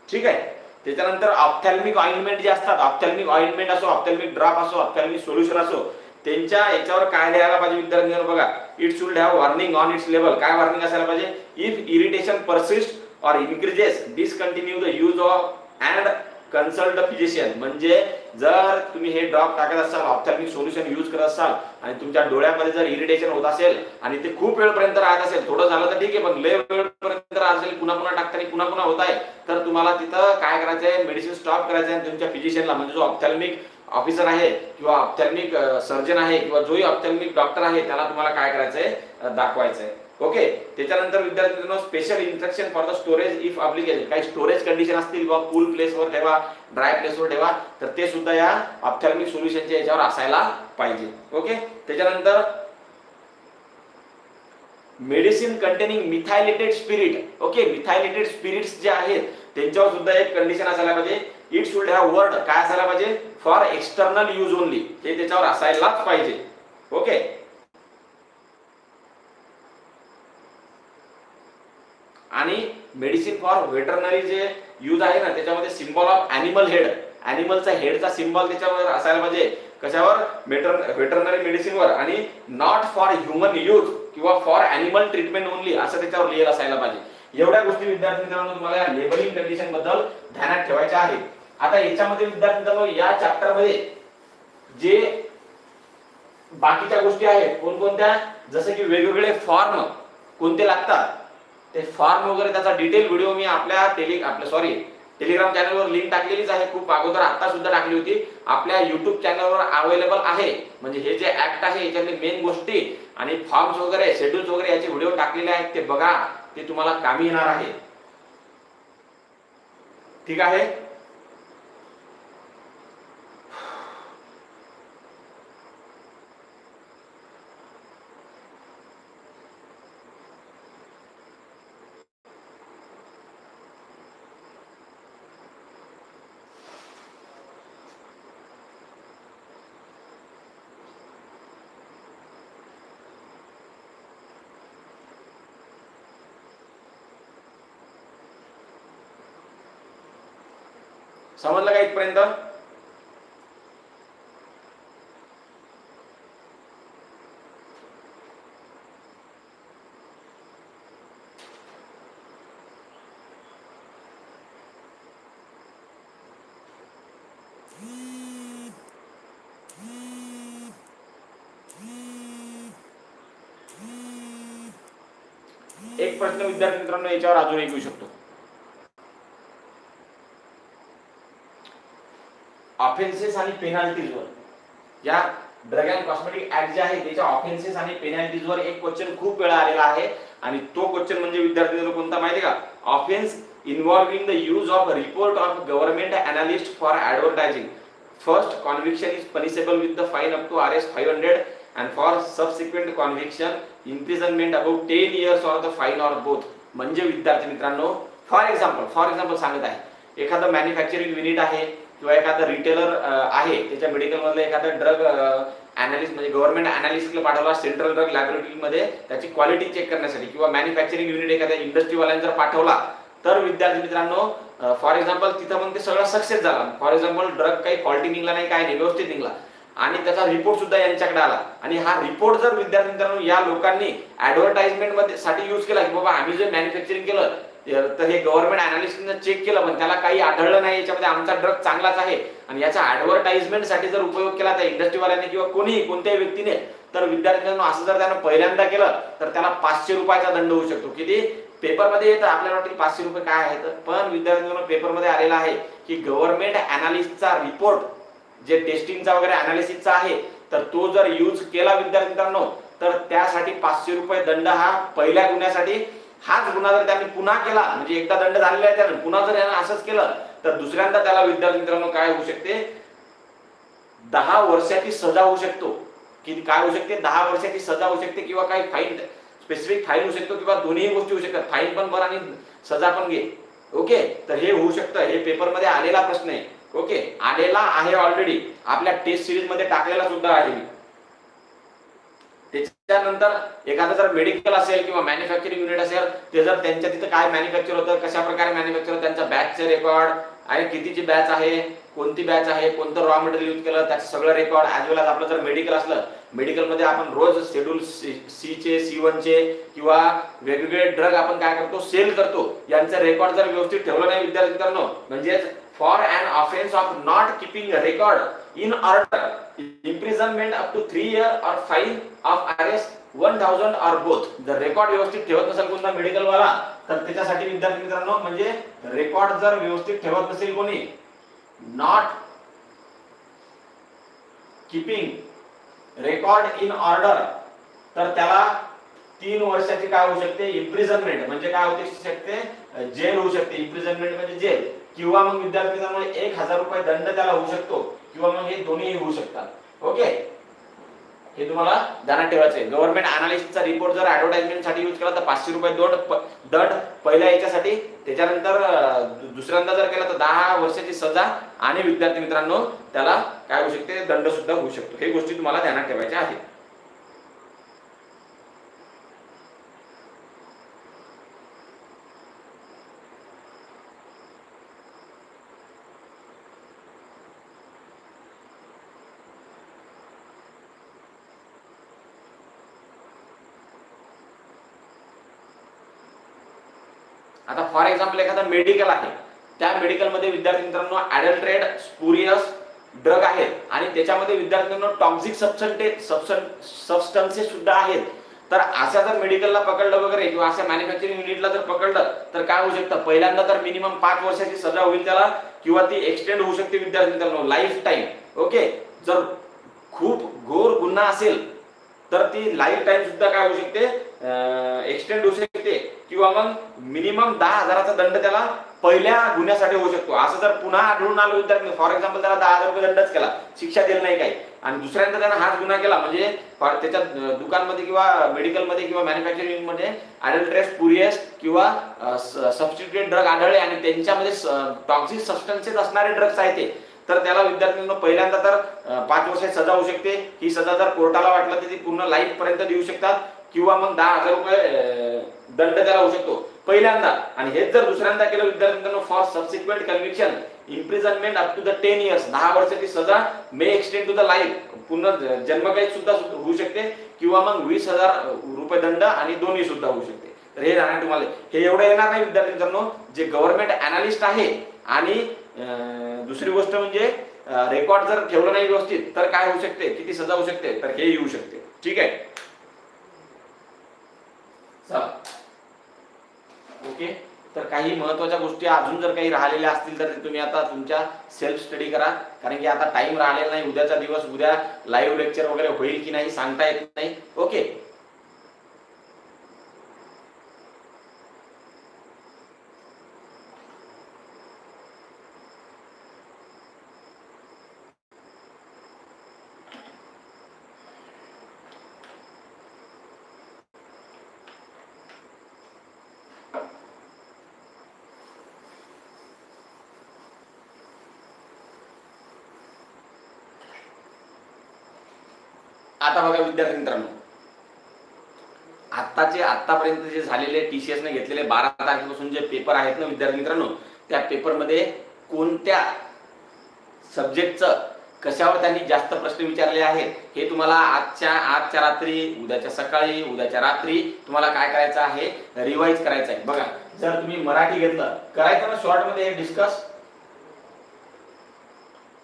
ठीक आहे? त्याच्यानंतर ऑप्थॅल्मिक ऑइंटमेंट जे असतात ऑप्थॅल्मिक ऑइंटमेंट असो ऑप्थॅल्मिक ड्राप असो ऑप्थॅल्मिक सोल्युशन असो त्यांच्या याच्यावर काय लिहायला पाहिजे विद्यार्थ्यांना बघा. It should have warning on its level काय वॉर्निंग असायला पाहिजे? If irritation persist or increases discontinue the use of and consult physician म्हणजे जर तुम्ही हे ड्रॉप टाकत असाल ऑप्थॅल्मिक सोल्युशन यूज करत असाल आणि तुमच्या डोळ्यामध्ये जर इरिटेशन होत असेल आणि ते खूप वेळपर्यंत राहत असेल थोडं झालं तर ठीक आहे पण लय वेळपर्यंत राहत असेल पुन्हा पुन्हा टाकताना पुन्हा पुन्हा होत आहे तर तुम्हाला तिथं काय करायचं आहे मेडिसिन स्टॉप करायचं आहे तुमच्या फिजिशियनला म्हणजे जो ऑप्थॅल्मिक ऑफिसर आहे किंवा ऑप्थॅल्मिक सर्जन आहे किंवा जोही अत्यात्मिक डॉक्टर आहे त्याला तुम्हाला काय करायचंय दाखवायचंय. ओके? त्याच्यानंतर विद्यार्थ्यांना special instruction for the storage if application काही स्टोरेज कंडिशन असतील किंवा कूल प्लेसवर ठेवा ड्राय प्लेसवर ठेवा तर ते सुद्धा या अत्यात्मिक सोल्युशनच्या याच्यावर असायला पाहिजे. ओके? त्याच्यानंतर medicine containing methylated spirit okay? Methylated spirits जे आहेत त्यांच्यावर सुद्धा एक कंडिशन असायला पाहिजे. इट शुड हॅव वर्ड काय असायला पाहिजे? फॉर एक्सटर्नल यूज ओनली हे त्याच्यावर असायलाच पाहिजे. ओके आणि मेडिसिन फॉर व्हेटरनरी जे यूज आहे ना त्याच्यामध्ये सिम्बॉल ऑफ अॅनिमल हेड अॅनिमलचा हेडचा सिम्बॉल त्याच्यावर असायला पाहिजे. कशावर? मेटर व्हेटरनरी मेडिसिनवर आणि नॉट फॉर ह्युमन यूज किंवा फॉर अॅनिमल ट्रीटमेंट ओनली असं त्याच्यावर लिहिलं असायला पाहिजे. एवढ्या गोष्टी विद्यार्थी मित्रांनो तुम्हाला लेबलिंग कंडिशनबद्दल ध्यानात ठेवायच्या आहेत. आता याच्यामध्ये विद्यार्थी मित्रांनो या चॅप्टरमध्ये जे बाकीच्या गोष्टी आहेत कोणकोणत्या? जसं की वेगवेगळे फॉर्म कोणते लागतात? ते फॉर्म वगैरे त्याचा डिटेल व्हिडिओ मी आपल्या टेली आपल्या सॉरी टेलिग्राम चॅनलवर लिंक टाकलेलीच आहे. खूप अगोदर आता सुद्धा टाकली होती. आपल्या युट्यूब चॅनलवर अवेलेबल आहे. म्हणजे हे जे ऍक्ट आहे याच्यातले मेन गोष्टी आणि फॉर्म्स वगैरे शेड्यूल्स वगैरे याचे व्हिडिओ टाकलेले आहेत ते बघा. ते तुम्हाला कामी येणार आहे. ठीक आहे? समजलं का इथपर्यंत? एक प्रश्न विद्यार्थी मित्रांनो याच्यावर अजून एक विषय शकतो ऑफेन्सेस आणि पेनाल्टीजवर या ड्रग अँड कॉस्मेटिक ऍक्ट जे आहे त्याच्या ऑफेन्सेस आणि पेनाल्टीजवर एक क्वेश्चन खूप वेळा आलेला आहे. आणि तो क्वेश्चन म्हणजे विद्यार्थी कोणता माहिती का? Offence involving the use of report of government analyst for advertising first conviction is punishable with the fine up to R S five hundred and for subsequent conviction imprisonment about ten years or the fine or both म्हणजे विद्यार्थी मित्रांनो for example for example सांगत आहे. एखादं manufacturing unit आहे किंवा एखादा retailer आहे त्याच्या मेडिकल मधलं एखादा ड्रग अनालिस्ट म्हणजे गव्हर्नमेंट अनालिस्टला पाठवला सेंट्रल ड्रग लॅबोरेटरीमध्ये त्याची क्वालिटी चेक करण्यासाठी किंवा मॅन्युफॅक्चरिंग युनिट एखाद्या इंडस्ट्रीवाल्यांनी जर पाठवला तर विद्यार्थी मित्रांनो फॉर एक्झाम्पल तिथं मग ते सगळं सक्सेस झाला. फॉर एक्झाम्पल ड्रग काही फॉल्टी निघला नाही काय नाही व्यवस्थित निघला. आणि त्याचा रिपोर्ट सुद्धा यांच्याकडे आला. आणि हा रिपोर्ट जर विद्यार्थी मित्रांनो या लोकांनी ऍडव्हर्टाइजमेंटमध्ये साठी युज केला की बाबा आम्ही जे मॅन्युफॅक्चरिंग केलं तर हे गव्हर्नमेंट अनालिस्टनं चेक केलं पण त्याला काही आढळलं नाही. याच्यामध्ये आमचा ड्रग चांगलाच आहे. आणि याचा ऍडव्हर्टाइजमेंटसाठी जर उपयोग केला तर इंडस्ट्रीवाल्याने किंवा कोणीही कोणत्याही व्यक्तीने तर विद्यार्थ्यांना असं जर त्यानं पहिल्यांदा केलं तर त्याला पाचशे रुपयाचा दंड होऊ शकतो. किती? पेपरमध्ये येतं आपल्याला वाटतं पाचशे रुपये काय आहेत? पण विद्यार्थ्यांना पेपरमध्ये आलेला आहे की गव्हर्नमेंट अनालिस्टचा रिपोर्ट जे टेस्टिंगचा वगैरे अनालिसिसचा आहे तर तो जर यूज केला विद्यार्थ्यांनो तर त्यासाठी पाचशे रुपये दंड हा पहिल्या गुन्ह्यासाठी हाच गुन्हा जर त्यांनी पुन्हा केला म्हणजे एकदा दंड झालेला आहे त्यानं पुन्हा जर यानं असंच केलं तर दुसऱ्यांदा त्याला विद्यार्थी मित्रांनो काय होऊ शकते? दहा वर्षाची सजा होऊ शकतो. की काय होऊ शकते? दहा वर्षाची सजा होऊ शकते किंवा काही फाईन स्पेसिफिक फाईन होऊ शकतो किंवा दोन्ही गोष्टी होऊ शकतात. फाईन पण भर आणि सजा पण घे. ओके? तर हे होऊ शकतं. हे पेपरमध्ये आलेला प्रश्न आहे. ओके? आलेला आहे ऑलरेडी आपल्या टेस्ट सिरीजमध्ये टाकलेला सुद्धा आहे त्यानंतर एखादं जर मेडिकल असेल किंवा मॅन्युफॅक्चरिंग युनिट असेल ते जर त्यांच्या तिथं काय मॅन्युफॅक्चर होतं कशा प्रकारे मॅन्युफॅक्चर त्यांचा बॅचचे रेकॉर्ड आणि कितीची बॅच आहे कोणती बॅच आहे कोणतं रॉ मटेरियल यूज केलं त्याचं सगळं रेकॉर्ड ॲज वेल आपलं जर मेडिकल असलं मेडिकलमध्ये आपण रोज शेड्यूल सी चे सी चे किंवा वेगवेगळे ड्रग आपण काय करतो सेल करतो. यांचं रेकॉर्ड जर व्यवस्थित ठेवलं नाही विद्यार्थी मित्रांनो म्हणजेच for an offence of not keeping record in order imprisonment up to three year or fine of R S one thousand or both जर रेकॉर्ड व्यवस्थित ठेवत नसेल कोणता मेडिकल वाला तर त्याच्यासाठी विद्यार्थी मित्रांनो म्हणजे रेकॉर्ड जर व्यवस्थित ठेवत नसेल कोणी not keeping record in order तर त्याला तीन वर्षाची काय होऊ शकते? इम्प्रिझनमेंट म्हणजे काय होऊ शकते? जेल होऊ शकते. इम्प्रिझनमेंट म्हणजे जेल किंवा मग विद्यार्थी एक हजार रुपये दंड त्याला होऊ शकतो किंवा मग हे दोन्ही होऊ शकतात. ओके? हे तुम्हाला ध्यानात ठेवायचं आहे. गव्हर्नमेंट अनालिस्टचा रिपोर्ट जर ऍडव्हर्टाइजमेंटसाठी युज केला तर पाचशे रुपये दंड दंड पहिल्या याच्यासाठी. त्याच्यानंतर दुसऱ्यांदा जर केला तर दहा वर्षाची सजा आणि विद्यार्थी मित्रांनो त्याला काय होऊ शकते? दंड सुद्धा होऊ शकतो. हे गोष्टी तुम्हाला ध्यानात ठेवायच्या आहेत. आता फॉर एक्झाम्पल एखादा मेडिकल आहे. त्या मेडिकलमध्ये विद्यार्थी मित्रांनो ऍडल्ट्रेड स्पुरियस ड्रग आहेत. आणि त्याच्यामध्ये विद्यार्थ्यांना टॉक्झिक सबस्टन्सेस सुद्धा आहेत. तर अशा जर मेडिकलला पकडलं वगैरे किंवा अशा मॅन्युफॅक्चरिंग युनिटला जर पकडलं तर काय होऊ शकतं? पहिल्यांदा तर मिनिमम पाच वर्षाची सजा होईल त्याला किंवा ती एक्सटेंड होऊ शकते विद्यार्थी मित्रांनो लाईफ टाईम ओके जर खूप घोर गुन्हा असेल तर ती लाईफ टाईम सुद्धा काय होऊ शकते? एक्सटेंड होऊ शकते. किंवा मग मिनिमम दहा हजाराचा दंड त्याला पहिल्या गुन्ह्यासाठी होऊ शकतो. असं जर पुन्हा आढळून आलो विद्यार्थी फॉर एक्झाम्पल त्याला दहा हजार रुपये दंडच केला शिक्षा दिली नाही काही. आणि दुसऱ्यांदा त्यानं हाच गुन्हा केला म्हणजे त्याच्या दुकानमध्ये किंवा मेडिकलमध्ये किंवा मॅन्युफॅक्चरिंगमध्ये अडल्ट्रेस पुरियस किंवा सबस्टिट्युएट ड्रग आढळले आणि त्यांच्यामध्ये टॉक्सिक सबस्टन्सेस असणारे ड्रग्स आहेत ते. तर त्याला विद्यार्थ्यांना पहिल्यांदा तर पाच वर्षाची सजा होऊ शकते. ही सजा जर कोर्टाला वाटलं तर ती पूर्ण लाईफ पर्यंत देऊ शकतात. किंवा मग दहा हजार रुपये दंड त्याला होऊ शकतो. पहिल्यांदा. आणि हेच जर दुसऱ्यांदा केलं विद्यार्थ्यांना for subsequent conviction imprisonment up to the ten years दहा वर्षाची सजा may extend to the life पूर्ण जन्मकैद सुद्धा होऊ शकते. किंवा मग वीस हजार रुपये दंड आणि दोन्ही सुद्धा होऊ शकते. तर हे राहणार तुम्हाला. हे एवढं येणार नाही विद्यार्थ्यांनो जे गव्हर्नमेंट अनालिस्ट आहे आणि दुसरी गोष्ट म्हणजे रेकॉर्ड जर ठेवलं नाही व्यवस्थित तर काय होऊ शकते? किती सजा होऊ शकते? तर हे येऊ शकते. ठीक आहे? ओके? तर काही महत्त्वाच्या गोष्टी अजून जर काही राहिलेल्या असतील तर तुम्ही आता तुमच्या सेल्फ स्टडी करा. कारण की आता टाइम राहिलेला नाही. उद्याचा दिवस उद्या लाईव्ह लेक्चर वगैरे होईल की नाही सांगता येत नाही. ओके? आता आत्ताचे आतापर्यंत जे झालेले टीसीएस ने घेतलेले बारा तारखेपासून जे पेपर आहेत ना विद्यार्थी मित्रांनो त्या पेपरमध्ये कोणत्या सब्जेक्टचं कशावर त्यांनी जास्त प्रश्न विचारले आहेत हे तुम्हाला आजच्या आजच्या रात्री उद्याच्या सकाळी उद्याच्या रात्री तुम्हाला काय करायचं आहे रिवाईज करायचं आहे. बघा जर तुम्ही मराठी घेतलं करायचं ना शॉर्टमध्ये डिस्कस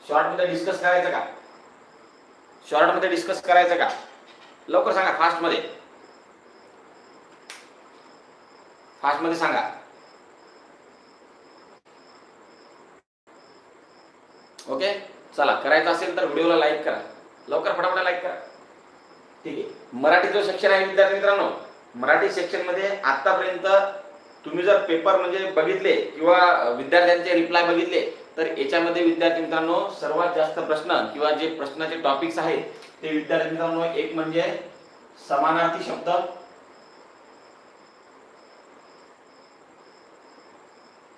शॉर्टमध्ये डिस्कस करायचं का? शॉर्टमध्ये डिस्कस करायचं का? लवकर सांगा फास्टमध्ये. फास्टमध्ये सांगा. ओके चला करायचं असेल तर व्हिडिओला लाईक करा. लवकर फटाफट लाईक करा. ठीक आहे? मराठी जो सेक्शन आहे विद्यार्थी मित्रांनो मराठी सेक्शनमध्ये आतापर्यंत तुम्ही जर पेपर म्हणजे बघितले किंवा विद्यार्थ्यांचे रिप्लाय बघितले तर याच्यामध्ये विद्यार्थी मित्रांनो सर्वात जास्त प्रश्न किंवा जे प्रश्नाचे टॉपिक्स आहेत ते विद्यार्थी मित्रांनो एक म्हणजे समानार्थी शब्द.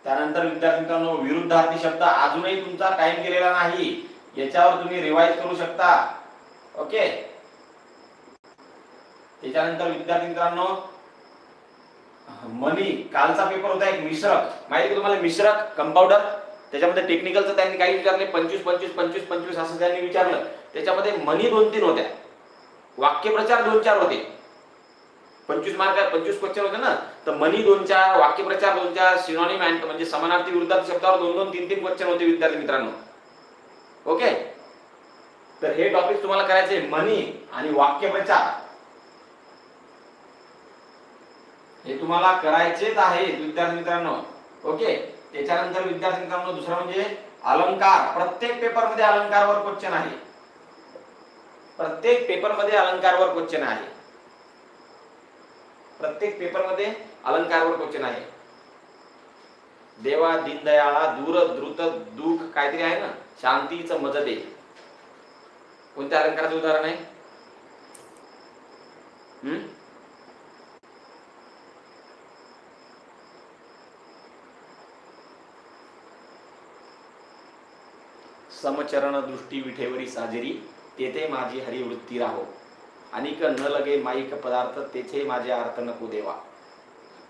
त्यानंतर विद्यार्थी मित्रांनो विरुद्धार्थी शब्द. अजूनही तुमचा टाइम केलेला नाही. याच्यावर तुम्ही रिवाइज करू शकता. ओके त्याच्यानंतर विद्यार्थी मित्रांनो मनी. कालचा पेपर होता एक मिश्रक. माहिती तुम्हाला मिश्रक? कंपाऊंडर त्याच्यामध्ये टेक्निकलचं त्यांनी काही विचारले. पंचवीस पंचवीस पंचवीस पंचवीस असं त्यांनी विचारलं. त्याच्यामध्ये मनी दोन तीन होत्या. वाक्यप्रचार दोन चार होते. पंचवीस मार्क पंचवीस क्वेश्चन होते ना? तर मनी दोन चार वाक्यप्रचार दोन चार सिनॉनिम म्हणजे समानार्थी विरुद्धार्थी शब्दावर दोन दोन तीन तीन क्वेश्चन होते विद्यार्थी मित्रांनो. ओके? तर हे टॉपिक तुम्हाला करायचे मनी आणि वाक्यप्रचार. हे तुम्हाला करायचेच आहे विद्यार्थी मित्रांनो. ओके? त्याच्यानंतर विद्यार्थी मित्रांनो दुसरं म्हणजे अलंकार. प्रत्येक पेपरमध्ये अलंकारवर क्वेश्चन आहे. प्रत्येक पेपरमध्ये अलंकारवर क्वेश्चन आहे. प्रत्येक पेपरमध्ये अलंकारवर क्वेश्चन आहे. देवा दीनदयाळा दूर द्रुत दुःख काहीतरी आहे ना? शांतीचं मज दे कोणत्या अलंकाराचं उदाहरण आहे? हम्म? समचरण दृष्टी विठेवरी साजरी. तेथे माझी हरिवृत्ती राहो. अनिक न लगे माईक पदार्थ तेथे माझे अर्थ नको देवा.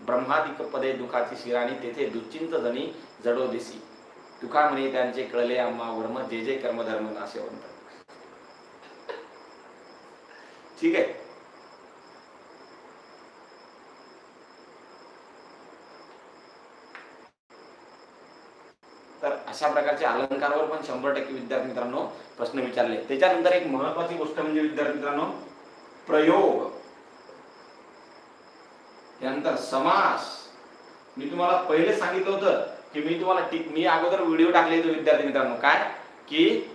ब्रह्मादिक पदे दुखाची शिराणी तेथे दुश्चिंत जणी जडो दिसी. तुका म्हणे त्यांचे कळले आम्हा वर्म जे जे कर्मधर्म नाशवंत. ठीक आहे तर अशा प्रकारचे अलंकारावर पण शंभर टक्के विद्यार्थी मित्रांनो प्रश्न विचारले. त्याच्यानंतर एक महत्वाची गोष्ट म्हणजे विद्यार्थी मित्रांनो प्रयोग. त्यानंतर समास. मी तुम्हाला पहिले सांगितलं होतं की मी तुम्हाला मी अगोदर व्हिडिओ टाकले होते विद्यार्थी मित्रांनो. काय? की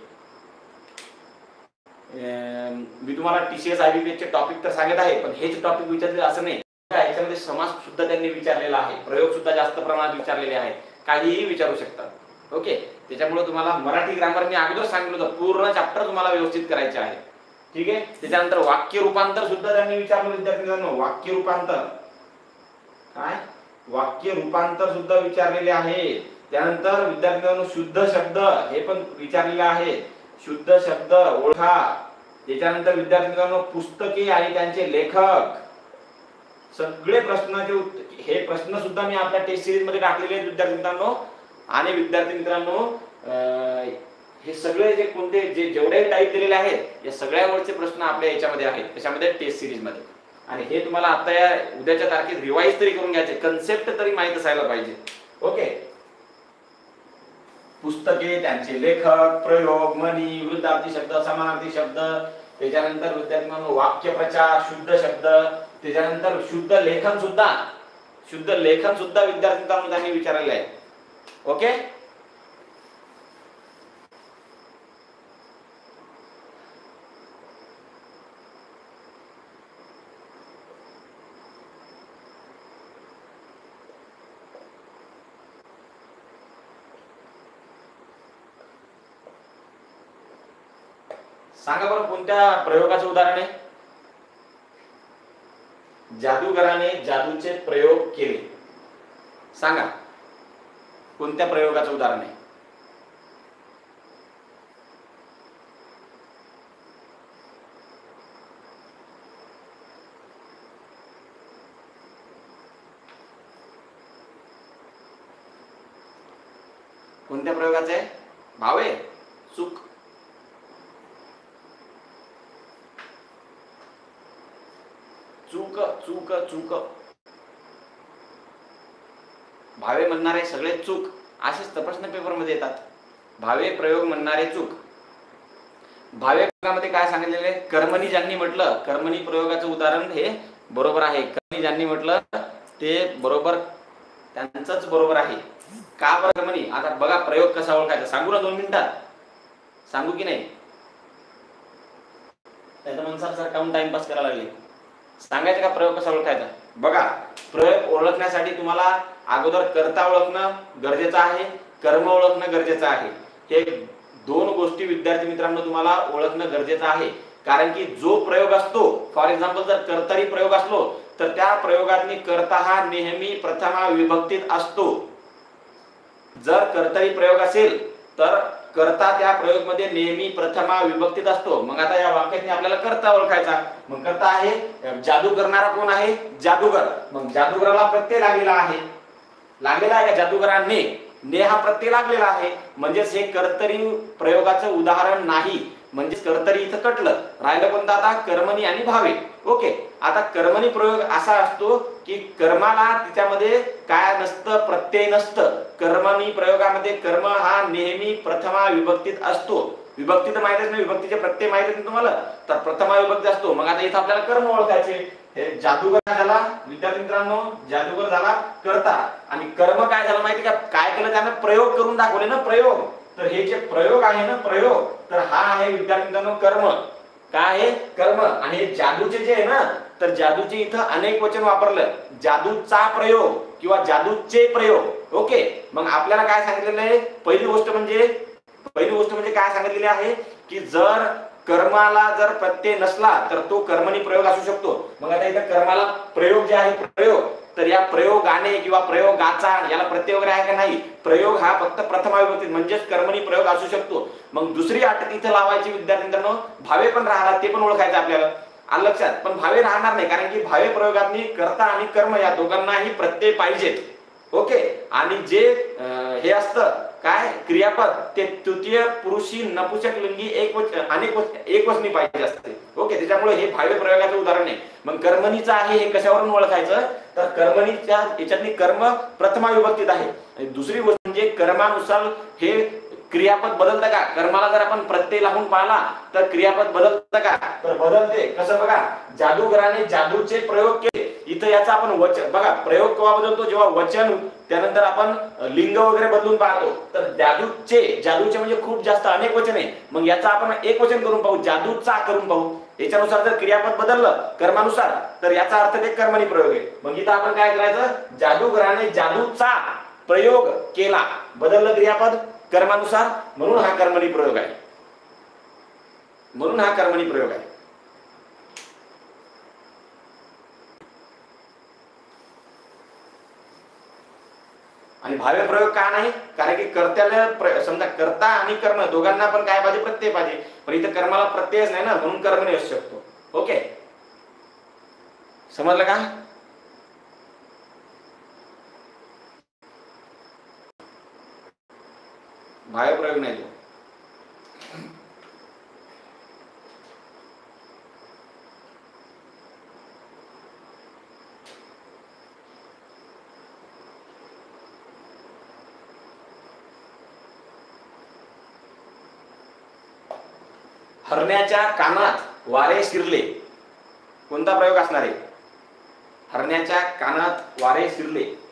मी तुम्हाला टीसीएस आयबीपीएस चे टॉपिक तर सांगत आहे पण हेच टॉपिक विचारले असं नाही. याच्यामध्ये समास सुद्धा त्यांनी विचारलेला आहे. प्रयोग सुद्धा जास्त प्रमाणात विचारलेले आहेत. काहीही विचारू शकतात ओके त्याच्यामुळे तुम्हाला मराठी ग्रामर मी अगोदर सांगितलं होतं. पूर्ण चॅप्टर तुम्हाला व्यवस्थित करायचे आहे. ठीक आहे? त्याच्यानंतर वाक्य रूपांतर सुद्धा त्यांनी विचारलं विद्यार्थी वाक्य रूपांतर. काय? वाक्य रूपांतर सुद्धा विचारलेले आहे. त्यानंतर विद्यार्थ्यांनो शुद्ध शब्द हे पण विचारलेले आहे. शुद्ध शब्द ओळखा. त्याच्यानंतर विद्यार्थ्यांनो पुस्तके आणि त्यांचे लेखक. सगळे प्रश्नाचे हे प्रश्न सुद्धा मी आपल्या टेस्ट सिरीजमध्ये टाकलेले आहेत विद्यार्थी मित्रांनो आणि विद्यार्थी मित्रांनो हे सगळे जे कोणते जे जेवढे टाईप दिलेले आहेत या सगळ्यावरचे प्रश्न आपल्या याच्यामध्ये आहेत. त्याच्यामध्ये टेस्ट सिरीजमध्ये. आणि हे तुम्हाला आता या उद्याच्या तारखेत रिवाईज तरी करून घ्यायचे. कन्सेप्ट तरी माहीत असायला पाहिजे. ओके? पुस्तके त्यांचे लेखक प्रयोग म्हणी विरुद्धार्थी शब्द समानार्थी शब्द त्याच्यानंतर विद्यार्थ्यांनो वाक्यप्रचार शुद्ध शब्द त्याच्यानंतर शुद्ध लेखन सुद्धा. शुद्ध लेखन सुद्धा विद्यार्थ्यांना त्यांनी विचारलेलं आहे. ओके सांगा बरं कोणत्या प्रयोगाचं उदाहरण आहे? जादूगराने जादूचे प्रयोग केले. सांगा. कोणत्या प्रयोगाचं उदाहरण आहे? कोणत्या प्रयोगाचं आहे? भावे चूक चूक चूक चूक. भावे म्हणणारे सगळे चूक असेच तपासण्या पेपरमध्ये पेपरमध्ये येतात. भावे प्रयोग म्हणणारे चूक. भावे प्रयोगामध्ये काय सांगितलेले? कर्मणी ज्यांनी म्हटलं कर्मणी प्रयोगाचं उदाहरण हे बरोबर आहे. कर्मणी ज्यांनी म्हटलं ते बरोबर त्यांचंच बरोबर आहे. का बरं कर्मणी? आता बघा प्रयोग कसा ओळखायचा. सांगू ना दोन मिनिटात. सांगू की नाही? त्याच्यानुसार मनसार सर काउन टाइमपास करायला लागले? सांगायचं का प्रयोग कसा ओळखायचा? बघा प्रयोग ओळखण्यासाठी तुम्हाला अगोदर कर्ता ओळखणं गरजेचं आहे कर्म ओळखणं गरजेचं आहे. हे दोन गोष्टी विद्यार्थी मित्रांनो तुम्हाला ओळखणं गरजेचं आहे. कारण की जो प्रयोग असतो फॉर एक्झाम्पल जर कर्तरी प्रयोग असलो तर त्या प्रयोगात कर्ता हा नेहमी प्रथमा विभक्तीत असतो. जर कर्तरी प्रयोग असेल तर करता त्या प्रयोगमध्ये नेहमी प्रथमा विभक्तीत असतो. मग आता या वाक्यात आपल्याला करता ओळखायचा. मग करता आहे जादू करणारा कोण आहे? जादूगर. मग जादूगराला प्रत्यय लागलेला आहे. लागलेला आहे का जादूगराने? ने हा प्रत्यय लागलेला आहे. म्हणजेच हे कर्तरी प्रयोगाचं उदाहरण नाही. म्हणजेच कर्तरी इथं कटलं. राहिलं कोणतं आता? कर्मणी आणि भावे. ओके. आता कर्मणी प्रयोग असा असतो की कर्माला त्याच्यामध्ये काय नसतं प्रत्यय नसतं. कर्मनी प्रयोगामध्ये कर्म हा नेहमी प्रथमा विभक्तीत असतो. विभक्ती तर माहितीच नाही विभक्तीचे प्रत्यय माहीत नाही तुम्हाला? तर प्रथमा विभक्ती असतो. मग आता इथं आपल्याला कर्म ओळखायचे. हे जादूगर झाला विद्यार्थी मित्रांनो जादूगर झाला करता. आणि कर्म काय झालं माहिती का? काय केलं त्यानं? प्रयोग करून दाखवले ना प्रयोग. तर हे जे प्रयोग आहे ना प्रयोग तर हा आहे विद्यार्थी मित्रांनो कर्म. काय आहे? कर्म. आणि हे जादूचे जे आहे ना तर जादूचे इथं अनेक वचन वापरलं. जादूचा प्रयोग किंवा जादूचे प्रयोग. ओके? मग आपल्याला काय सांगितलेलं आहे? पहिली गोष्ट म्हणजे पहिली गोष्ट म्हणजे काय सांगितलेली आहे? की जर कर्माला जर प्रत्यय नसला तर तो कर्मणी प्रयोग असू शकतो. मग आता इथं कर्माला प्रयोग जे आहे प्रयोग. तर या प्रयोगाने किंवा प्रयोगाचा याला प्रत्यय वगैरे आहे का नाही? प्रयोग हा फक्त प्रथम विभक्ती म्हणजेच कर्मणी प्रयोग असू शकतो. मग दुसरी अट तिथे लावायची विद्यार्थ्यांना भावे पण राहणार ते पण ओळखायचं आपल्याला. लक्षात पण भावे राहणार नाही कारण की भावे प्रयोगातनी कर्ता आणि कर्म या दोघांनाही प्रत्यय पाहिजेत ओके? आणि जे हे असतं काय? क्रियापद ते तृतीय पुरुषी नपुसक लिंगी एक वच अनेक वच एक वचनी पाहिजे असते. ओके? त्याच्यामुळे हे भाव्य प्रयोगाचं उदाहरण आहे. मग कर्मणीचं आहे हे कशावरून ओळखायचं? तर कर्मणीच्या याच्यातली कर्म प्रथमा विभक्तीत आहे दुसरी गोष्ट म्हणजे कर्मानुसार हे क्रियापद बदलतं का? कर्माला जर आपण प्रत्यय लावून पाहिला तर क्रियापद बदलतं का? तर बदलते. कसं बघा? जादूगराने जादूचे प्रयोग केले. इथं याचा आपण वचन बघा प्रयोग केव्हा बदलतो? जेव्हा वचन त्यानंतर आपण लिंग वगैरे बदलून पाहतो. तर जादूचे जादूचे म्हणजे खूप जास्त अनेक वचन. आहे मग याचा आपण एक वचन करून पाहू जादूचा करून पाहू. याच्यानुसार जर क्रियापद बदललं कर्मानुसार तर याचा अर्थ ते कर्मणी प्रयोग आहे. मग इथं आपण काय करायचं? जादूगराने जादूचा प्रयोग केला. बदललं क्रियापद. कर्मानुसार म्हणून हा कर्मणी प्रयोग आहे. म्हणून हा कर्मणी प्रयोग आहे. आणि भाव्य प्रयोग का नाही? कारण की कर्त्याला समजा कर्ता आणि कर्म दोघांना पण काय पाहिजे? प्रत्यय पाहिजे. पण इथं कर्माला प्रत्ययच नाही ना म्हणून कर्म नाही असू शकतो. ओके? समजलं का? भाव्य नाही तो. हरण्याच्या कानात वारे शिरले. कोणता प्रयोग असणार आहे? हरण्याच्या कानात वारे शिरले.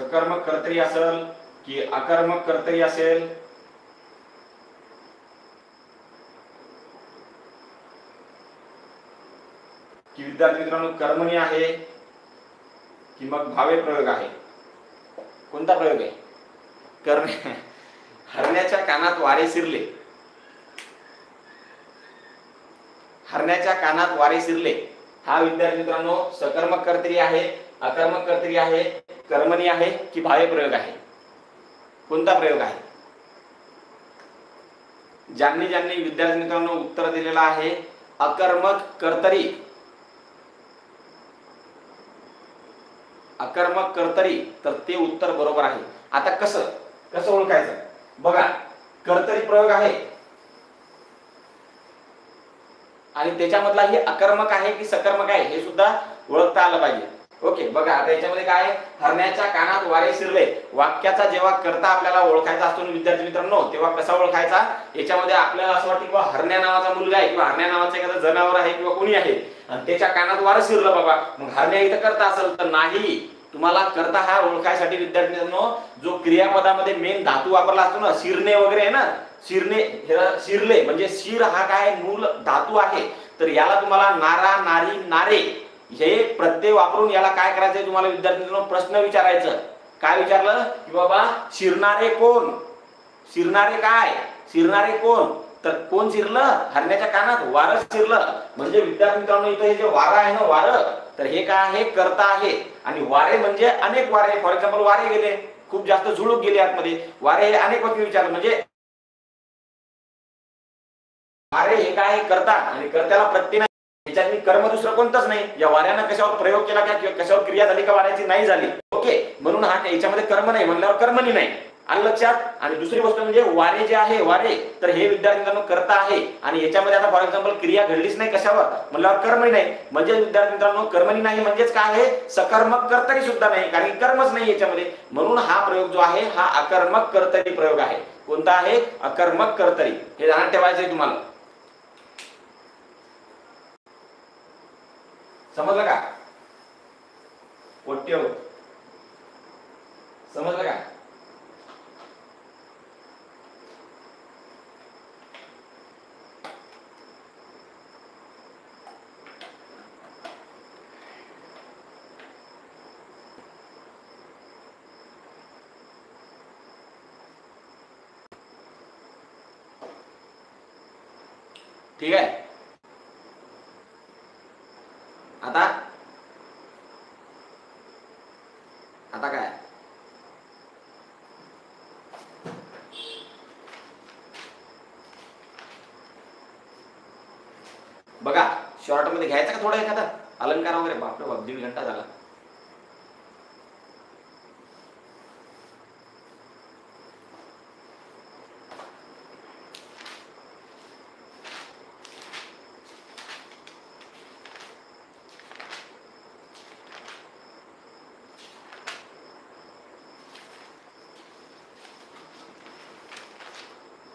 सकर्मक कर्तरी असेल की अकर्मक कर्तरी असेल? की विद्यार्थी मित्रांनो कर्मणी आहे कि मग भावे प्रयोग आहे? कोणता प्रयोग आहे? करणे हरण्याच्या कानात वारे शिरले. हरण्याच्या कानात वारे शिरले. हा विद्यार्थी मित्रांनो सकर्मक कर्तरी आहे अकर्मक कर्तरी आहे कर्मणी आहे की भावे प्रयोग आहे? कोणता प्रयोग आहे? ज्यांनी ज्यांनी विद्यार्थी मित्रांनो उत्तर दिलेलं आहे अकर्मक कर्तरी. अकर्मक कर्तरी तर ते उत्तर बरोबर आहे. आता कसं? कसं ओळखायचं? बघा कर्तरी प्रयोग आहे. आणि त्याच्यामधला हे अकर्मक आहे की सकर्मक आहे हे सुद्धा ओळखता आलं पाहिजे. ओके बघा आता याच्यामध्ये काय हरण्याच्या कानात वारे शिरले. वाक्याचा जेव्हा करता आपल्याला ओळखायचा असतो विद्यार्थी मित्रांनो तेव्हा कसा ओळखायचा? याच्यामध्ये आपल्याला असं वाटतं किंवा हरण्या नावाचा मुलगा आहे किंवा हरण्या नावाचा एखादं जनावर आहे किंवा कोणी आहे. आणि त्याच्या कानात वारं शिरलं बाबा. मग हरण्या इथं करता असेल तर नाही. तुम्हाला करता हा ओळखायसाठी विद्यार्थी मित्रांनो जो क्रियापदामध्ये मेन धातू वापरला असतो ना शिरणे वगैरे आहे ना शिरणे शिरले. म्हणजे शिर हा काय मूल धातू आहे. तर याला तुम्हाला नारा नारी नारे हे प्रत्यय वापरून याला काय करायचंय तुम्हाला विद्यार्थ्यांना? प्रश्न विचारायचं. काय विचारलं? की बाबा शिरणारे कोण? शिरणारे काय? शिरणारे कोण? तर कोण शिरलं? हरण्याच्या कानात वारं शिरलं. म्हणजे विद्यार्थी मित्रांनो इथं हे जे वारं आहे ना वारं तर हे काय आहे? करता आहे. आणि वारे म्हणजे अनेक वारे. फॉर एक्झाम्पल वारे गेले. खूप जास्त झुळूक गेले आतमध्ये. वारे हे अनेक वस्तू विचारलं. म्हणजे वारे हे काय आहे? करता. आणि कर्त्याला प्रत्येक त्यांनी कर्म दुसरं कोणतंच नाही. या वाऱ्यानं कशावर प्रयोग केला का किंवा कशावर क्रिया झाली का वाऱ्याची नाही झाली? ओके म्हणून हा याच्यामध्ये कर्म नाही म्हणल्यावर कर्मनी नाही. आलं लक्षात? आणि दुसरी गोष्ट म्हणजे वारे जे आहे वारे तर हे विद्यार्थी करता आहे. आणि याच्यामध्ये आता फॉर एक्झाम्पल क्रिया घडलीच नाही कशावर? म्हणल्यावर कर्मणी नाही. म्हणजे विद्यार्थी मित्रांनो कर्मणी नाही म्हणजेच काय आहे? सकर्मक कर्तरी सुद्धा नाही कारण कर्मच नाही याच्यामध्ये. म्हणून हा प्रयोग जो आहे हा अकर्मक कर्तरी प्रयोग आहे. कोणता आहे? अकर्मक कर्तरी. हे ध्यानात ठेवायचं आहे तुम्हाला. समजलं का पोट्य समजलं का ठीक आहे आता आता काय बघा शॉर्टमध्ये घ्यायचं का थोडं एखादा? अलंकार वगैरे? बापरे बाप दीड घंटा झाला.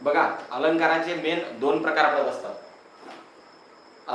बघा अलंकाराचे मेन दोन प्रकार आपल्याला असतात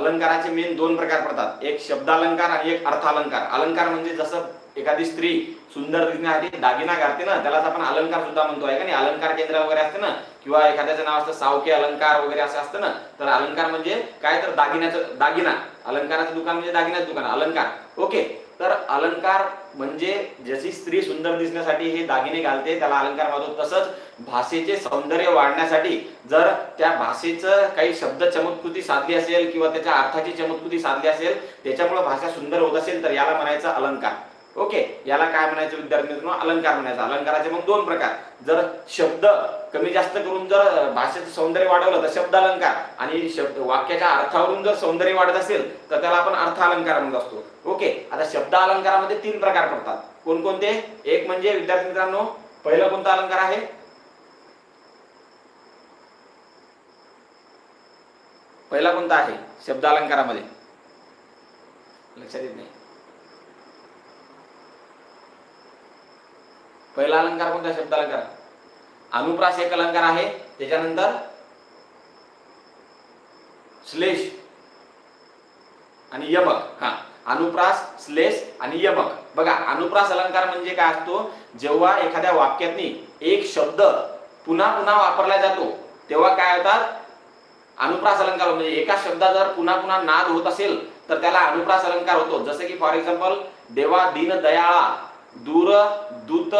अलंकाराचे मेन दोन प्रकार पडतात. एक शब्दालंकार आणि एक अर्थालंकार. अलंकार म्हणजे जसं एखादी स्त्री सुंदर दिसण्यासाठी दागिना घालते ना त्यालाच आपण अलंकार सुद्धा म्हणतो. आहे का नाही? अलंकार केंद्र वगैरे असते ना किंवा एखाद्याचं नाव असतं सावके अलंकार वगैरे असं असतं ना तर अलंकार म्हणजे काय? तर दागिन्याचं दागिना. अलंकाराचं दुकान म्हणजे दागिन्याचं दुकान अलंकार. ओके. तर अलंकार म्हणजे जशी स्त्री सुंदर दिसण्यासाठी हे दागिने घालते त्याला अलंकार म्हणतो. तसंच भाषेचे सौंदर्य वाढण्यासाठी जर त्या भाषेचं काही शब्द चमत्कृती साधली असेल किंवा त्याच्या अर्थाची चमत्कृती साधली असेल त्याच्यामुळे भाषा सुंदर होत असेल तर याला म्हणायचं अलंकार. ओके? याला काय म्हणायचं विद्यार्थी मित्रांनो? अलंकार म्हणायचा. अलंकाराचे मग दोन प्रकार. जर शब्द कमी जास्त करून जर भाषेचं सौंदर्य वाढवलं तर शब्द अलंकार. आणि शब्द वाक्याच्या अर्थावरून जर सौंदर्य वाढत असेल तर त्याला आपण अर्थ अलंकार म्हणत असतो. ओके? आता शब्द अलंकारामध्ये तीन प्रकार पडतात. कोणकोणते? एक म्हणजे विद्यार्थी मित्रांनो पहिलं कोणता अलंकार आहे? पहिला कोणता आहे? शब्द अलंकारामध्ये. लक्षात येत नाही. पहिला अलंकार कोणता? शब्द अलंकार. अनुप्रास एक अलंकार आहे त्याच्यानंतर श्लेष आणि यमक. हा. अनुप्रास श्लेष आणि यमक. बघा अनुप्रास अलंकार म्हणजे काय असतो? जेव्हा एखाद्या वाक्यातनी एक शब्द पुन्हा पुन्हा वापरला जातो तेव्हा काय होतात? अनुप्रास अलंकार म्हणजे एका शब्दा जर पुन्हा पुन्हा नाद होत असेल तर त्याला अनुप्रास अलंकार होतो. जसं की फॉर एक्झाम्पल देवा दीन दयाळा दूर दूत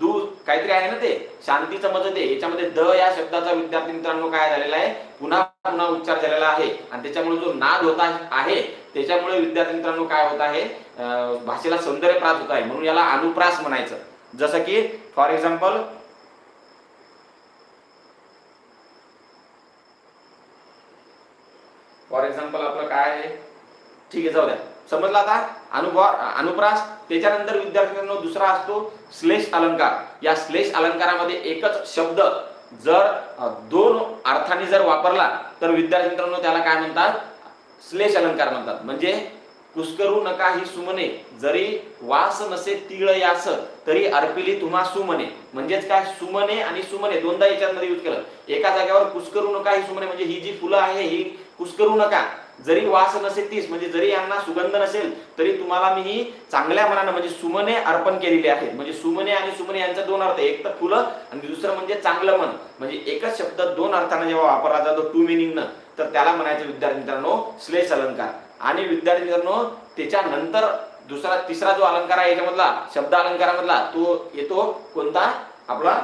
दूर काहीतरी आहे ना ते? शांतीचं मत ते याच्यामध्ये द या शब्दाचा विद्यार्थी मित्रांनो काय झालेला आहे? पुन्हा पुन्हा उच्चार झालेला आहे. आणि त्याच्यामुळे जो नाद होता आहे त्याच्यामुळे विद्यार्थी मित्रांनो काय होत आहे? भाषेला सौंदर्य प्राप्त होत आहे. म्हणून याला अनुप्रास म्हणायचं. जसं की फॉर एक्झाम्पल फॉर एक्झाम्पल आपलं काय आहे? ठीक आहे जाऊ द्या समजला आता? अनुभव अनुप्रास त्याच्यानंतर विद्यार्थ्यांना दुसरा असतो श्लेष अलंकार. या श्लेष अलंकारामध्ये एकच शब्द जर दोन अर्थाने जर वापरला तर विद्यार्थी त्याला काय म्हणतात? श्लेष अलंकार म्हणतात. म्हणजे पुष्करू नका ही सुमने. जरी वास नसे तिळ यास तरी अर्पिली तुम्हा सुमने. म्हणजेच काय? सुमने आणि सुमने. दोनदा याच्यामध्ये युज केलं. एका जागेवर पुष्करू नका ही सुमने. म्हणजे ही जी फुलं आहे ही पुष्करू नका. जरी वास नसेल तीस म्हणजे जरी यांना सुगंध नसेल तरी तुम्हाला मी ही चांगल्या मनानं म्हणजे सुमने अर्पण केलेली आहेत म्हणजे सुमने आणि सुमने यांचा दोन अर्थ एक तर फुलं आणि दुसरं म्हणजे चांगलं मन. म्हणजे एकच शब्द दोन अर्थानं जेव्हा वापरला जातो टू मिनिंग तर त्याला म्हणायचं विद्यार्थी मित्रांनो श्लेष अलंकार. आणि विद्यार्थी मित्रांनो त्याच्यानंतर दुसरा तिसरा जो अलंकार आहे याच्यामधला शब्द अलंकारामधला तो येतो कोणता? आपला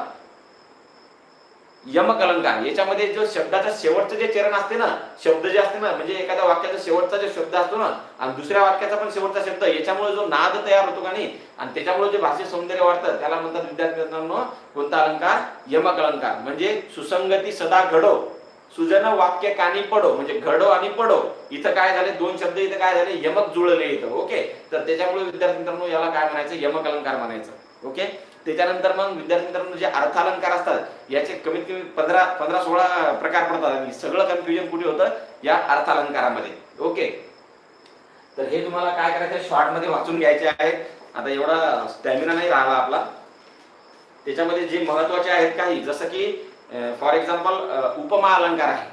यमकलंक आहे. याच्यामध्ये जो शब्दाचा शेवटचं जे चरण असते ना शब्द जे असते ना म्हणजे एखाद्या वाक्याचा शेवटचा जो शब्द असतो ना आणि दुसऱ्या वाक्याचा पण शेवटचा शब्द याच्यामुळे जो नाद तयार होतो का नाही आणि त्याच्यामुळे जे भाषेत सौंदर्य वाढतं त्याला म्हणतात विद्यार्थी मित्रांनो कोणता अलंकार? यमकलंकार. म्हणजे सुसंगती सदा घडो सुजन वाक्य कानी पडो म्हणजे घडो आणि पडो. इथं काय झाले? दोन शब्द इथं काय झाले? यमक जुळले इथं ओके? तर त्याच्यामुळे विद्यार्थी मित्रांनो याला काय म्हणायचं? यमकलंकार म्हणायचं ओके? त्याच्यानंतर मग विद्यार्थी मित्रांनो जे अर्थालंकार असतात याचे कमीत कमी पंधरा पंधरा सोळा प्रकार पडतात आणि सगळं कन्फ्युजन कुठे होतं? या अर्थालंकारामध्ये. ओके तर हे तुम्हाला काय करायचं शॉर्टमध्ये वाचून घ्यायचे आहे. आता एवढा स्टॅमिना नाही राहिला आपला. त्याच्यामध्ये जे महत्त्वाचे आहेत काही जसं की फॉर एक्झाम्पल उपमा अलंकार आहे.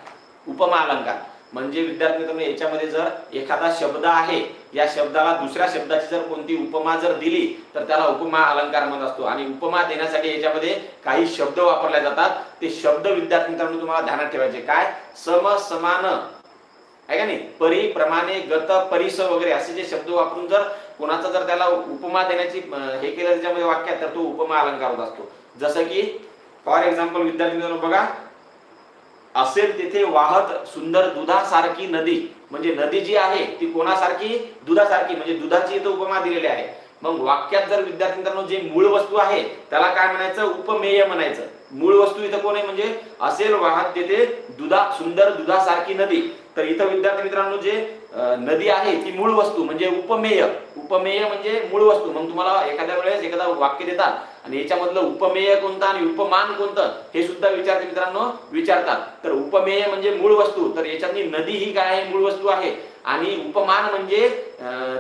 उपमा अलंकार. म्हणजे विद्यार्थी मित्रांनो याच्यामध्ये जर एखादा शब्द आहे या शब्दाला दुसऱ्या शब्दाची जर कोणती उपमा जर दिली तर त्याला उपमा अलंकार म्हणत असतो. आणि उपमा देण्यासाठी याच्यामध्ये काही शब्द वापरले जातात. ते शब्द विद्यार्थी मित्रांनो तुम्हाला ध्यानात ठेवायचे. काय? सम समान. आहे का नाही? परी प्रमाणे गत परिस वगैरे असे जे शब्द वापरून जर कोणाचा जर त्याला उपमा देण्याची हे केलं त्याच्यामध्ये वाक्यात तर तो उपमा अलंकार होत असतो. जसं की फॉर एक्झाम्पल विद्यार्थी मित्रांनो बघा. असेल तिथे वाहत सुंदर दुधासारखी नदी. म्हणजे नदी जी आहे ती कोणासारखी? दुधासारखी. म्हणजे दुधाची इथं उपमा दिलेली आहे. मग वाक्यात जर विद्यार्थ्यांना जे मूळ वस्तू आहे त्याला काय म्हणायचं? उपमेय म्हणायचं. मूळ वस्तू इथं कोण आहे? म्हणजे असेल वाहत तेथे दुधा सुंदर दुधासारखी नदी. तर इथं विद्यार्थी मित्रांनो जे नदी आहे ती मूळ वस्तू म्हणजे उपमेय. उपमेय म्हणजे मूळ वस्तू. मग तुम्हाला एखाद्या वेळेस एखादा वाक्य देतात आणि याच्यामधलं उपमेय कोणतं आणि उपमान कोणतं हे सुद्धा विचारते मित्रांनो विचारतात. तर उपमेय म्हणजे मूळ वस्तू. तर याच्यातली नदी ही काय आहे? मूळ वस्तू आहे. आणि उपमान म्हणजे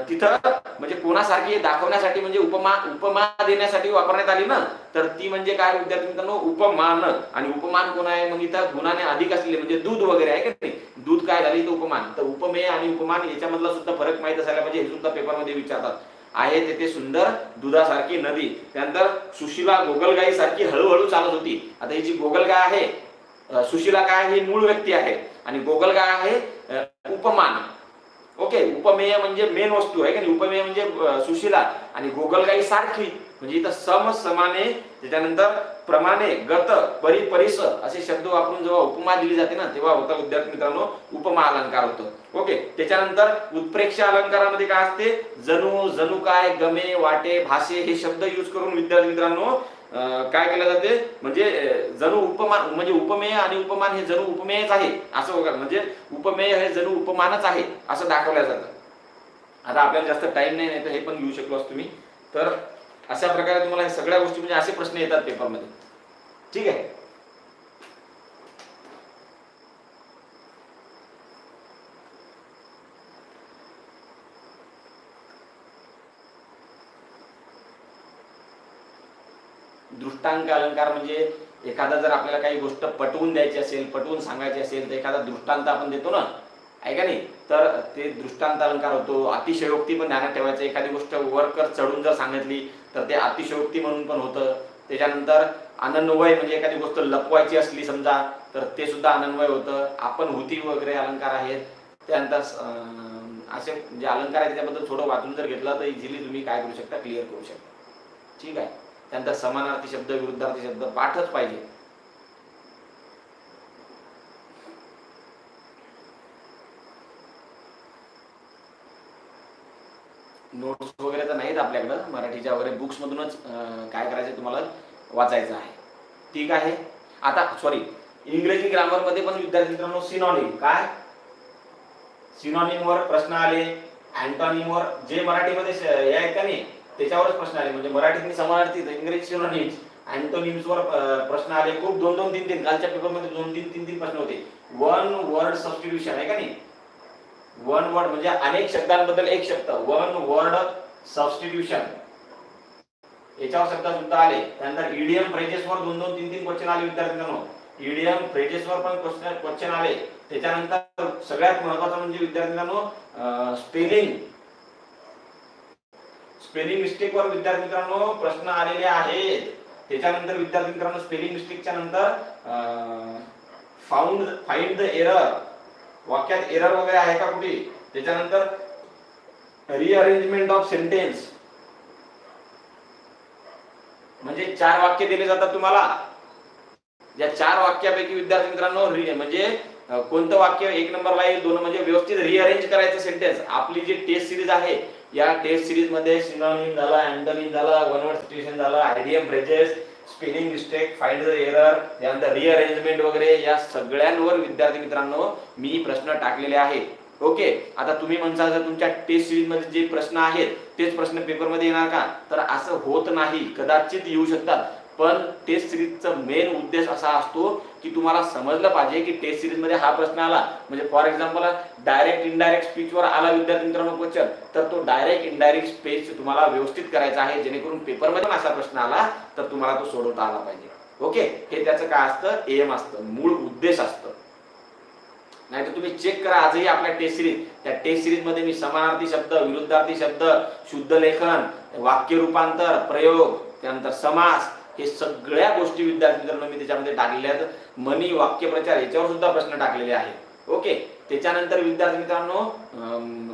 तिथं म्हणजे कोणासारखी दाखवण्यासाठी म्हणजे उपमा उपमा देण्यासाठी वापरण्यात आली ना? तर ती म्हणजे काय विद्यार्थी मित्रांनो? उपमान. आणि उपमान कोण आहे? मग इथं गुणाने अधिक असलेले म्हणजे दूध वगैरे आहे का नाही? दूध काय झाले? तर उपमान. तर उपमेय आणि उपमान याच्यामधला सुद्धा फरक माहीत असायला पाहिजे. हे सुद्धा पेपरमध्ये विचारतात. आहे तेथे सुंदर दुधासारखी नदी. त्यानंतर सुशिला गोगलगाई सारखी हळूहळू चालत होती. आता ही जी गोगलगाय आहे सुशिला काय ही मूळ व्यक्ती आहे. आणि गोगलगाय आहे उपमान. ओके उपमेय म्हणजे मेन वस्तू आहे. की नाही? उपमेय म्हणजे सुशिला. आणि गोगलगाई सारखी म्हणजे इथं सम समाने त्याच्यानंतर प्रमाणे गत परी परिस असे शब्द वापरून जेव्हा उपमा दिली जाते ना तेव्हा होता विद्यार्थी मित्रांनो उपमा अलंकार होतो. ओके? त्याच्यानंतर उत्प्रेक्ष अलंकारामध्ये काय असते? जणू जणू काय गमे वाटे भाषे हे शब्द यूज करून विद्यार्थी मित्रांनो काय केलं जाते? म्हणजे जणू उपमान म्हणजे उपमेय आणि उपमान हे जणू उपमेयच आहे असं वगैरे. म्हणजे उपमेय हे जणू उपमानच आहे असं दाखवलं जातं. आता आपल्याला जास्त टाइम नाही नाही तर हे पण घेऊ शकलो असतो तुम्ही. तर अशा प्रकारे तुम्हाला हे सगळ्या गोष्टी म्हणजे असे प्रश्न येतात पेपरमध्ये. ठीक आहे? दृष्टांक अलंकार म्हणजे एखादा जर आपल्याला काही गोष्ट पटवून द्यायची असेल पटवून सांगायची असेल तर एखादा दृष्टांत आपण देतो ना. आहे का नाही? तर ते दृष्टांत अलंकार होतो अतिशयोक्ती पण ध्यानात ठेवायचं. एखादी गोष्ट वरकर चढून जर सांगितली तर ते अतिशयोक्ती म्हणून पण होतं. त्याच्यानंतर आनंदवय म्हणजे एखादी गोष्ट लपवायची असली समजा तर ते सुद्धा आनंदवय होतं. आपण होती वगैरे अलंकार आहेत. त्यानंतर असे जे अलंकार आहेत त्याच्याबद्दल थोडं वाचून जर घेतलं तर इझिली तुम्ही काय करू शकता? क्लिअर करू शकता. ठीक आहे? त्यानंतर समानार्थी शब्द विरुद्धार्थी शब्द पाठच पाहिजे. नोट्स वगैरे तर नाहीत आपल्याकडं. मराठीच्या वगैरे बुक्स मधूनच काय करायचं तुम्हाला वाचायचं आहे. ठीक आहे? आता सॉरी इंग्रजी ग्रामरमध्ये पण विद्यार्थी मित्रांनो सिनॉनिम काय? सिनॉनिमवर प्रश्न आले अँटॉनिमवर जे मराठीमध्ये हे आहेत का नाही त्याच्यावरच प्रश्न आले. म्हणजे मराठीत समानार्थी इंग्रजी सिनॉनिम्स अँटोनिम्स वर प्रश्न आले. खूप दोन दोन तीन तीन कालच्या पेपरमध्ये दोन तीन तीन तीन प्रश्न होते. वन वर्ड सबस्टिट्यूशन आहे का नाही? वन वर्ड म्हणजे अनेक शब्दांबद्दल एक शब्द. वन वर्ड सबस्टिट्यूशन याच्यावर शब्द सुद्धा आले. त्यानंतर ईडीएम फ्रेजेसवर दोन दोन तीन तीन क्वेश्चन आले विद्यार्थ्यांनो. ईडीएम फ्रेजेसवर पण क्वेश्चन क्वेश्चन आले. त्याच्यानंतर सगळ्यात महत्वाचं म्हणजे विद्यार्थ्यांनो स्पेलिंग स्पेलिंग मिस्टेक वर विद्यार्थी मित्रांनो प्रश्न आलेले आहेत. त्याच्यानंतर विद्यार्थी मित्रांनो स्पेलिंग मिस्टेकच्या नंतर फाउंड फाइंड द एरर वाक्यात एरर वगैरे आहे का कुठे? त्याच्यानंतर रिअरेंजमेंट ऑफ सेंटेन्स म्हणजे चार वाक्य दिले जातात तुम्हाला. या चार वाक्यापैकी विद्यार्थी मित्रांनो म्हणजे कोणतं वाक्य? एक नंबरला येईल दोन म्हणजे व्यवस्थित रिअरेंज करायचं सेंटेन्स आपली जी टेस्ट सिरीज आहे या टेस्ट सिरीजमध्ये सिनॉनिम झाला अँडलिन झाला वन वर्ड सिच्युएशन झाला idiom phrases spelling mistake find the error त्यानंतर रिअरेंजमेंट वगैरे या सगळ्यांवर विद्यार्थी मित्रांनो मी प्रश्न टाकलेले आहेत. ओके? आता तुम्ही म्हणता जर तुमच्या टेस्ट सिरीजमध्ये जे प्रश्न आहेत तेच प्रश्न पेपरमध्ये येणार का? तर असं होत नाही. कदाचित येऊ शकतात. पण टेस्ट सिरीजचा मेन उद्देश असा असतो की तुम्हाला समजलं पाहिजे की टेस्ट सिरीजमध्ये हा प्रश्न आला. म्हणजे फॉर एक्झाम्पल डायरेक्ट इनडायरेक्ट स्पीचवर आला विद्यार्थी मित्रांनो क्वेश्चन तर तो डायरेक्ट इनडायरेक्ट स्पीच तुम्हाला व्यवस्थित करायचा आहे. जेणेकरून पेपरमध्ये पण असा प्रश्न आला तर तुम्हाला तो सोडवता आला पाहिजे. ओके हे त्याचं काय असतं? एम असतं. मूळ उद्देश असतं. नाहीतर तुम्ही चेक करा. आजही आपल्या टेस्ट सिरीज त्या टेस्ट सिरीजमध्ये मी समानार्थी शब्द विरुद्धार्थी शब्द शुद्ध लेखन वाक्य रूपांतर प्रयोग त्यानंतर समास हे सगळ्या गोष्टी विद्यार्थी मित्रांनो मी त्याच्यामध्ये टाकलेल्या आहेत. मनी वाक्यप्रचार याच्यावर सुद्धा प्रश्न टाकलेले आहेत. ओके? त्याच्यानंतर विद्यार्थी मित्रांनो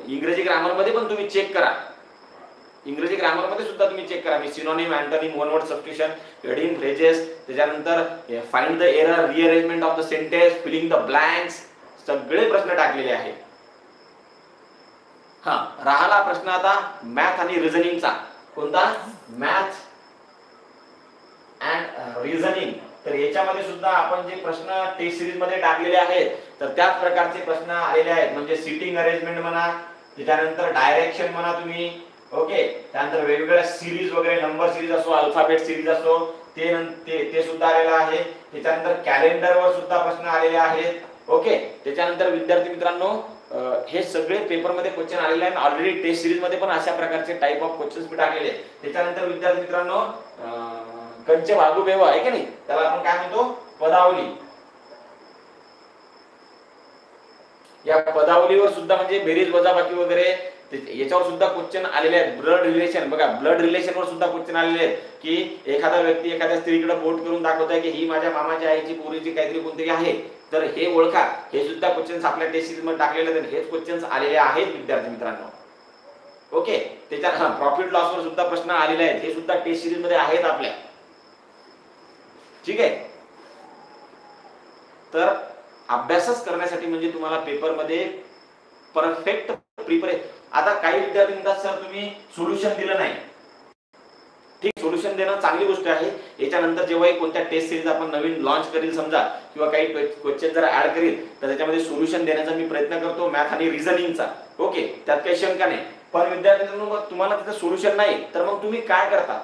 इंग्रजी ग्रामरमध्ये पण तुम्ही चेक करा. इंग्रजी ग्रामरमध्ये सुद्धा तुम्ही चेक करा. मी synonym antonym one word substitution heading phrases त्याच्यानंतर find the error rearrangement of the sentence filling the blanks सगळे प्रश्न टाकलेले आहेत. हा राहिला प्रश्न आता मॅथ आणि रिझनिंगचा कोणता? मॅथ अँड रिझनिंग uh, तर याच्यामध्ये सुद्धा आपण जे प्रश्न टेस्ट सिरीजमध्ये टाकलेले आहेत तर त्याच प्रकारचे प्रश्न आलेले आहेत. म्हणजे सिटिंग अरेंजमेंट म्हणा त्याच्यानंतर डायरेक्शन म्हणा तुम्ही ओके त्यानंतर वेगवेगळ्या सिरीज वगैरे नंबर सिरीज असो अल्फाबेट सिरीज असो ते ते ते सुद्धा आलेलं आहे. त्याच्यानंतर कॅलेंडरवर सुद्धा प्रश्न आलेले आहेत ओके त्याच्यानंतर विद्यार्थी मित्रांनो हे सगळे पेपरमध्ये क्वेश्चन आलेले आहेत. ऑलरेडी टेस्ट सिरीजमध्ये पण अशा प्रकारचे टाईप ऑफ क्वेश्चन्स टाकलेले त्याच्यानंतर विद्यार्थी मित्रांनो कंच कंच बेवा आहे की नाही? त्याला आपण काय म्हणतो? पदावली. या पदावलीवर सुद्धा म्हणजे बेरीज वजाबाकी वगैरे याच्यावर सुद्धा क्वेश्चन आलेले आहेत. ब्लड रिलेशन बघा ब्लड रिलेशन वर सुद्धा क्वेश्चन आलेले आहेत की एखादा व्यक्ती एखाद्या स्त्रीकडे बोट करून दाखवतोय की ही माझ्या मामाच्या आईची पोरीची काहीतरी कोणतरी आहे. तर हे ओळखा. हे सुद्धा क्वेश्चन आपल्या टेस्टमध्ये टाकलेले आहेत हेच क्वेश्चन आलेले आहेत विद्यार्थी मित्रांनो. ओके त्याच्यात हा प्रॉफिट लॉसवर सुद्धा प्रश्न आलेले आहेत. हे सुद्धा टेस्ट सिरीजमध्ये आहेत आपल्या. ठीक आहे? तर अभ्यासच करण्यासाठी म्हणजे तुम्हाला पेपरमध्ये परफेक्ट प्रिपरे आता काही विद्यार्थी म्हणतात सर तुम्ही सोल्युशन दिलं नाही. ठीक सोल्युशन देणं चांगली गोष्ट आहे. याच्यानंतर जेव्हाही कोणत्या टेस्ट सिरीज आपण नवीन लॉन्च करील समजा किंवा काही क्वेश्चन जर ऍड करील तर त्याच्यामध्ये सोल्युशन देण्याचा मी प्रयत्न करतो मॅथ आणि रिझनिंगचा ओके त्यात काही शंका नाही. पण विद्यार्थ्यांना मग तुम्हाला तिथं सोल्युशन नाही तर मग तुम्ही काय करता?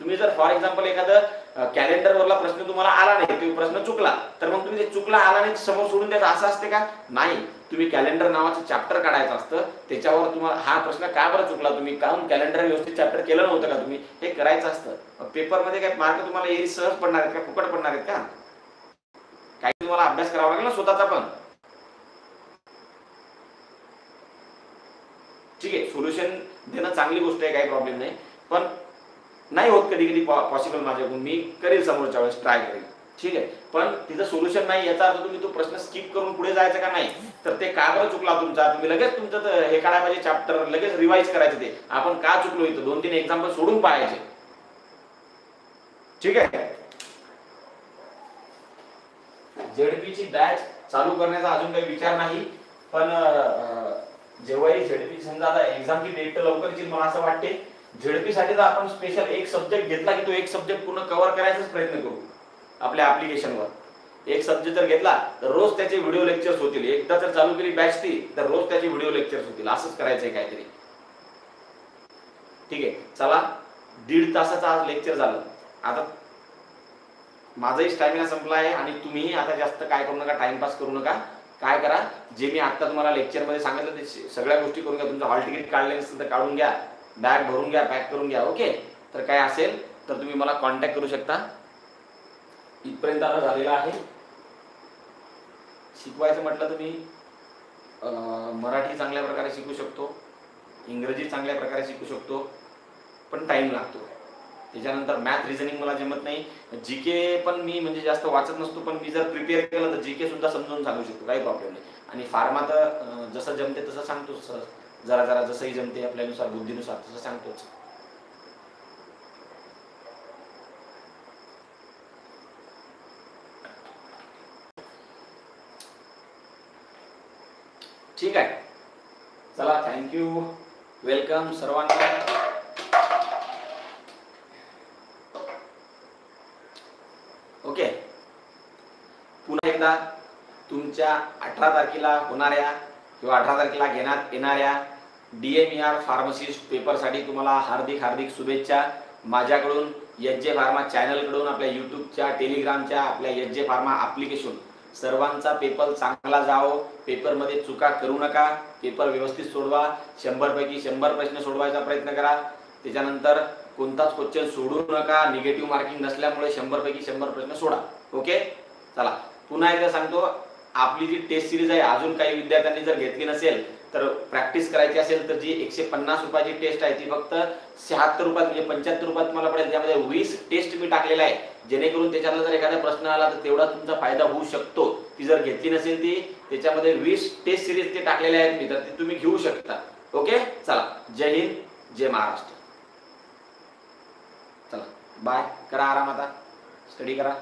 तुम्ही जर फॉर एक्झाम्पल एखादं कॅलेंडर वरला प्रश्न तुम्हाला आला नाही तो प्रश्न चुकला तर मग तुम्ही ते चुकला आला नाही समोर सोडून द्यायचं असं असते का? नाही. तुम्ही कॅलेंडर नावाचं चॅप्टर काढायचं असतं त्याच्यावर तुम्हाला हा प्रश्न का बरं चुकला तुम्ही? काहून कॅलेंडर व्यवस्थित चॅप्टर केलं नव्हतं का तुम्ही? हे करायचं असतं. पेपरमध्ये काय मार्क तुम्हाला येईल सहज पडणार आहेत का? फुकट पडणार आहेत का? काही तुम्हाला अभ्यास करावा लागेल ना स्वतःचा पण. ठीक आहे सोल्युशन देणं चांगली गोष्ट आहे काही प्रॉब्लेम नाही. पण नाही होत कधी कधी पॉसिबल माझ्याकडून. मी करेल समोरच्या वेळेस ट्राय करेल. ठीक आहे? पण तिथं सोल्युशन नाही याचा अर्थ तुम्ही तो प्रश्न स्किप करून पुढे जायचं का नाही? तर ते का बरं चुकला तुमचा? तुम्ही लगेच तुमचं हे काढायला पाहिजे चॅप्टर लगेच रिवाइज करायचं ते. आपण का चुकलो इथं? दोन तीन एक्झाम्पल सोडून पाहायचे. ठीक आहे? झेडपीची बॅच चालू करण्याचा अजून काही विचार नाही पण जेव्हाही झेडपी समजा आता एक्झामची डेट लवकर येईल मला असं वाटते. झेडपीसाठी तर आपण स्पेशल एक सब्जेक्ट घेतला की तो एक सब्जेक्ट पूर्ण कव्हर करायचाच प्रयत्न करू. आपल्या ऍप्लिकेशनवर एक सब्जेक्ट जर घेतला तर रोज त्याचे व्हिडिओ लेक्चर्स होतील. एकदा जर चालू केली बॅच ती तर रोज त्याचे व्हिडिओ लेक्चर्स होतील. असंच करायचंय काहीतरी. ठीक आहे. चला दीड तासाचा आज लेक्चर झालं. आता माझाही स्टॅमिना संपला आहे आणि तुम्हीही आता जास्त काय करू नका टाइमपास करू नका. काय करा जे मी आता तुम्हाला लेक्चरमध्ये सांगितलं ते सगळ्या गोष्टी करून घ्या. तुमचं हॉल तिकीट काढले नसेल तर काढून घ्या. बॅग भरून घ्या पॅक करून घ्या ओके तर काय असेल तर तुम्ही मला कॉन्टॅक्ट करू शकता. इथपर्यंत आता झालेला आहे. शिकवायचं म्हटलं तर मी मराठी चांगल्या प्रकारे शिकू शकतो इंग्रजी चांगल्या प्रकारे शिकू शकतो पण टाइम लागतो. त्याच्यानंतर मॅथ रिझनिंग मला जमत नाही. जी के पण मी म्हणजे जास्त वाचत नसतो पण मी जर प्रिपेअर केलं तर जी के सुद्धा समजून सांगू शकतो काही प्रॉब्लेम नाही. आणि फार्मा तर जसं जमते तसं सांगतो सर. जरा जरा जसंही जमते आपल्यानुसार बुद्धीनुसार तसं सांगतोच. ठीक आहे. चला थँक्यू वेलकम सर्वांना. ओके पुन्हा एकदा तुमच्या अठरा तारखेला होणाऱ्या किंवा अठरा तारखेला घेण्यात येणाऱ्या डी एम आर फार्मसिस्ट पेपरसाठी तुम्हाला हार्दिक हार्दिक शुभेच्छा. माझ्याकडून एच जे फार्मा चॅनलकडून आपल्या यूट्यूबच्या टेलिग्रामच्या आपल्या एच जे फार्मा ॲप्लिकेशन सर्वांचा पेपर चांगला जावो. पेपरमध्ये चुका करू नका. पेपर व्यवस्थित सोडवा. शंभरपैकी शंभर प्रश्न सोडवायचा प्रयत्न करा. त्याच्यानंतर कोणताच क्वेश्चन सोडू नका. निगेटिव्ह मार्किंग नसल्यामुळे शंभरपैकी शंभर प्रश्न सोडा. ओके चला. पुन्हा एकदा सांगतो आपली जी टेस्ट सिरीज आहे अजून काही विद्यार्थ्यांनी जर घेतली नसेल तर प्रॅक्टिस करायची असेल तर जी एकशे पन्नास रुपयाची टेस्ट आहे ती फक्त शहात्तर रुपयात म्हणजे पंच्याहत्तर रुपयात तुम्हाला पडेल. त्यामध्ये वीस टेस्ट मी टाकलेला आहे जेणेकरून त्याच्यातला जर एखादा प्रश्न आला तर तेवढा तुमचा फायदा होऊ शकतो. ती जर घेतली नसेल ती त्याच्यामध्ये वीस टेस्ट सिरीज ते टाकलेले आहेत मी तर ती तुम्ही घेऊ शकता. ओके? चला. जय हिंद जय महाराष्ट्र. चला. बाय करा आराम आता. स्टडी करा.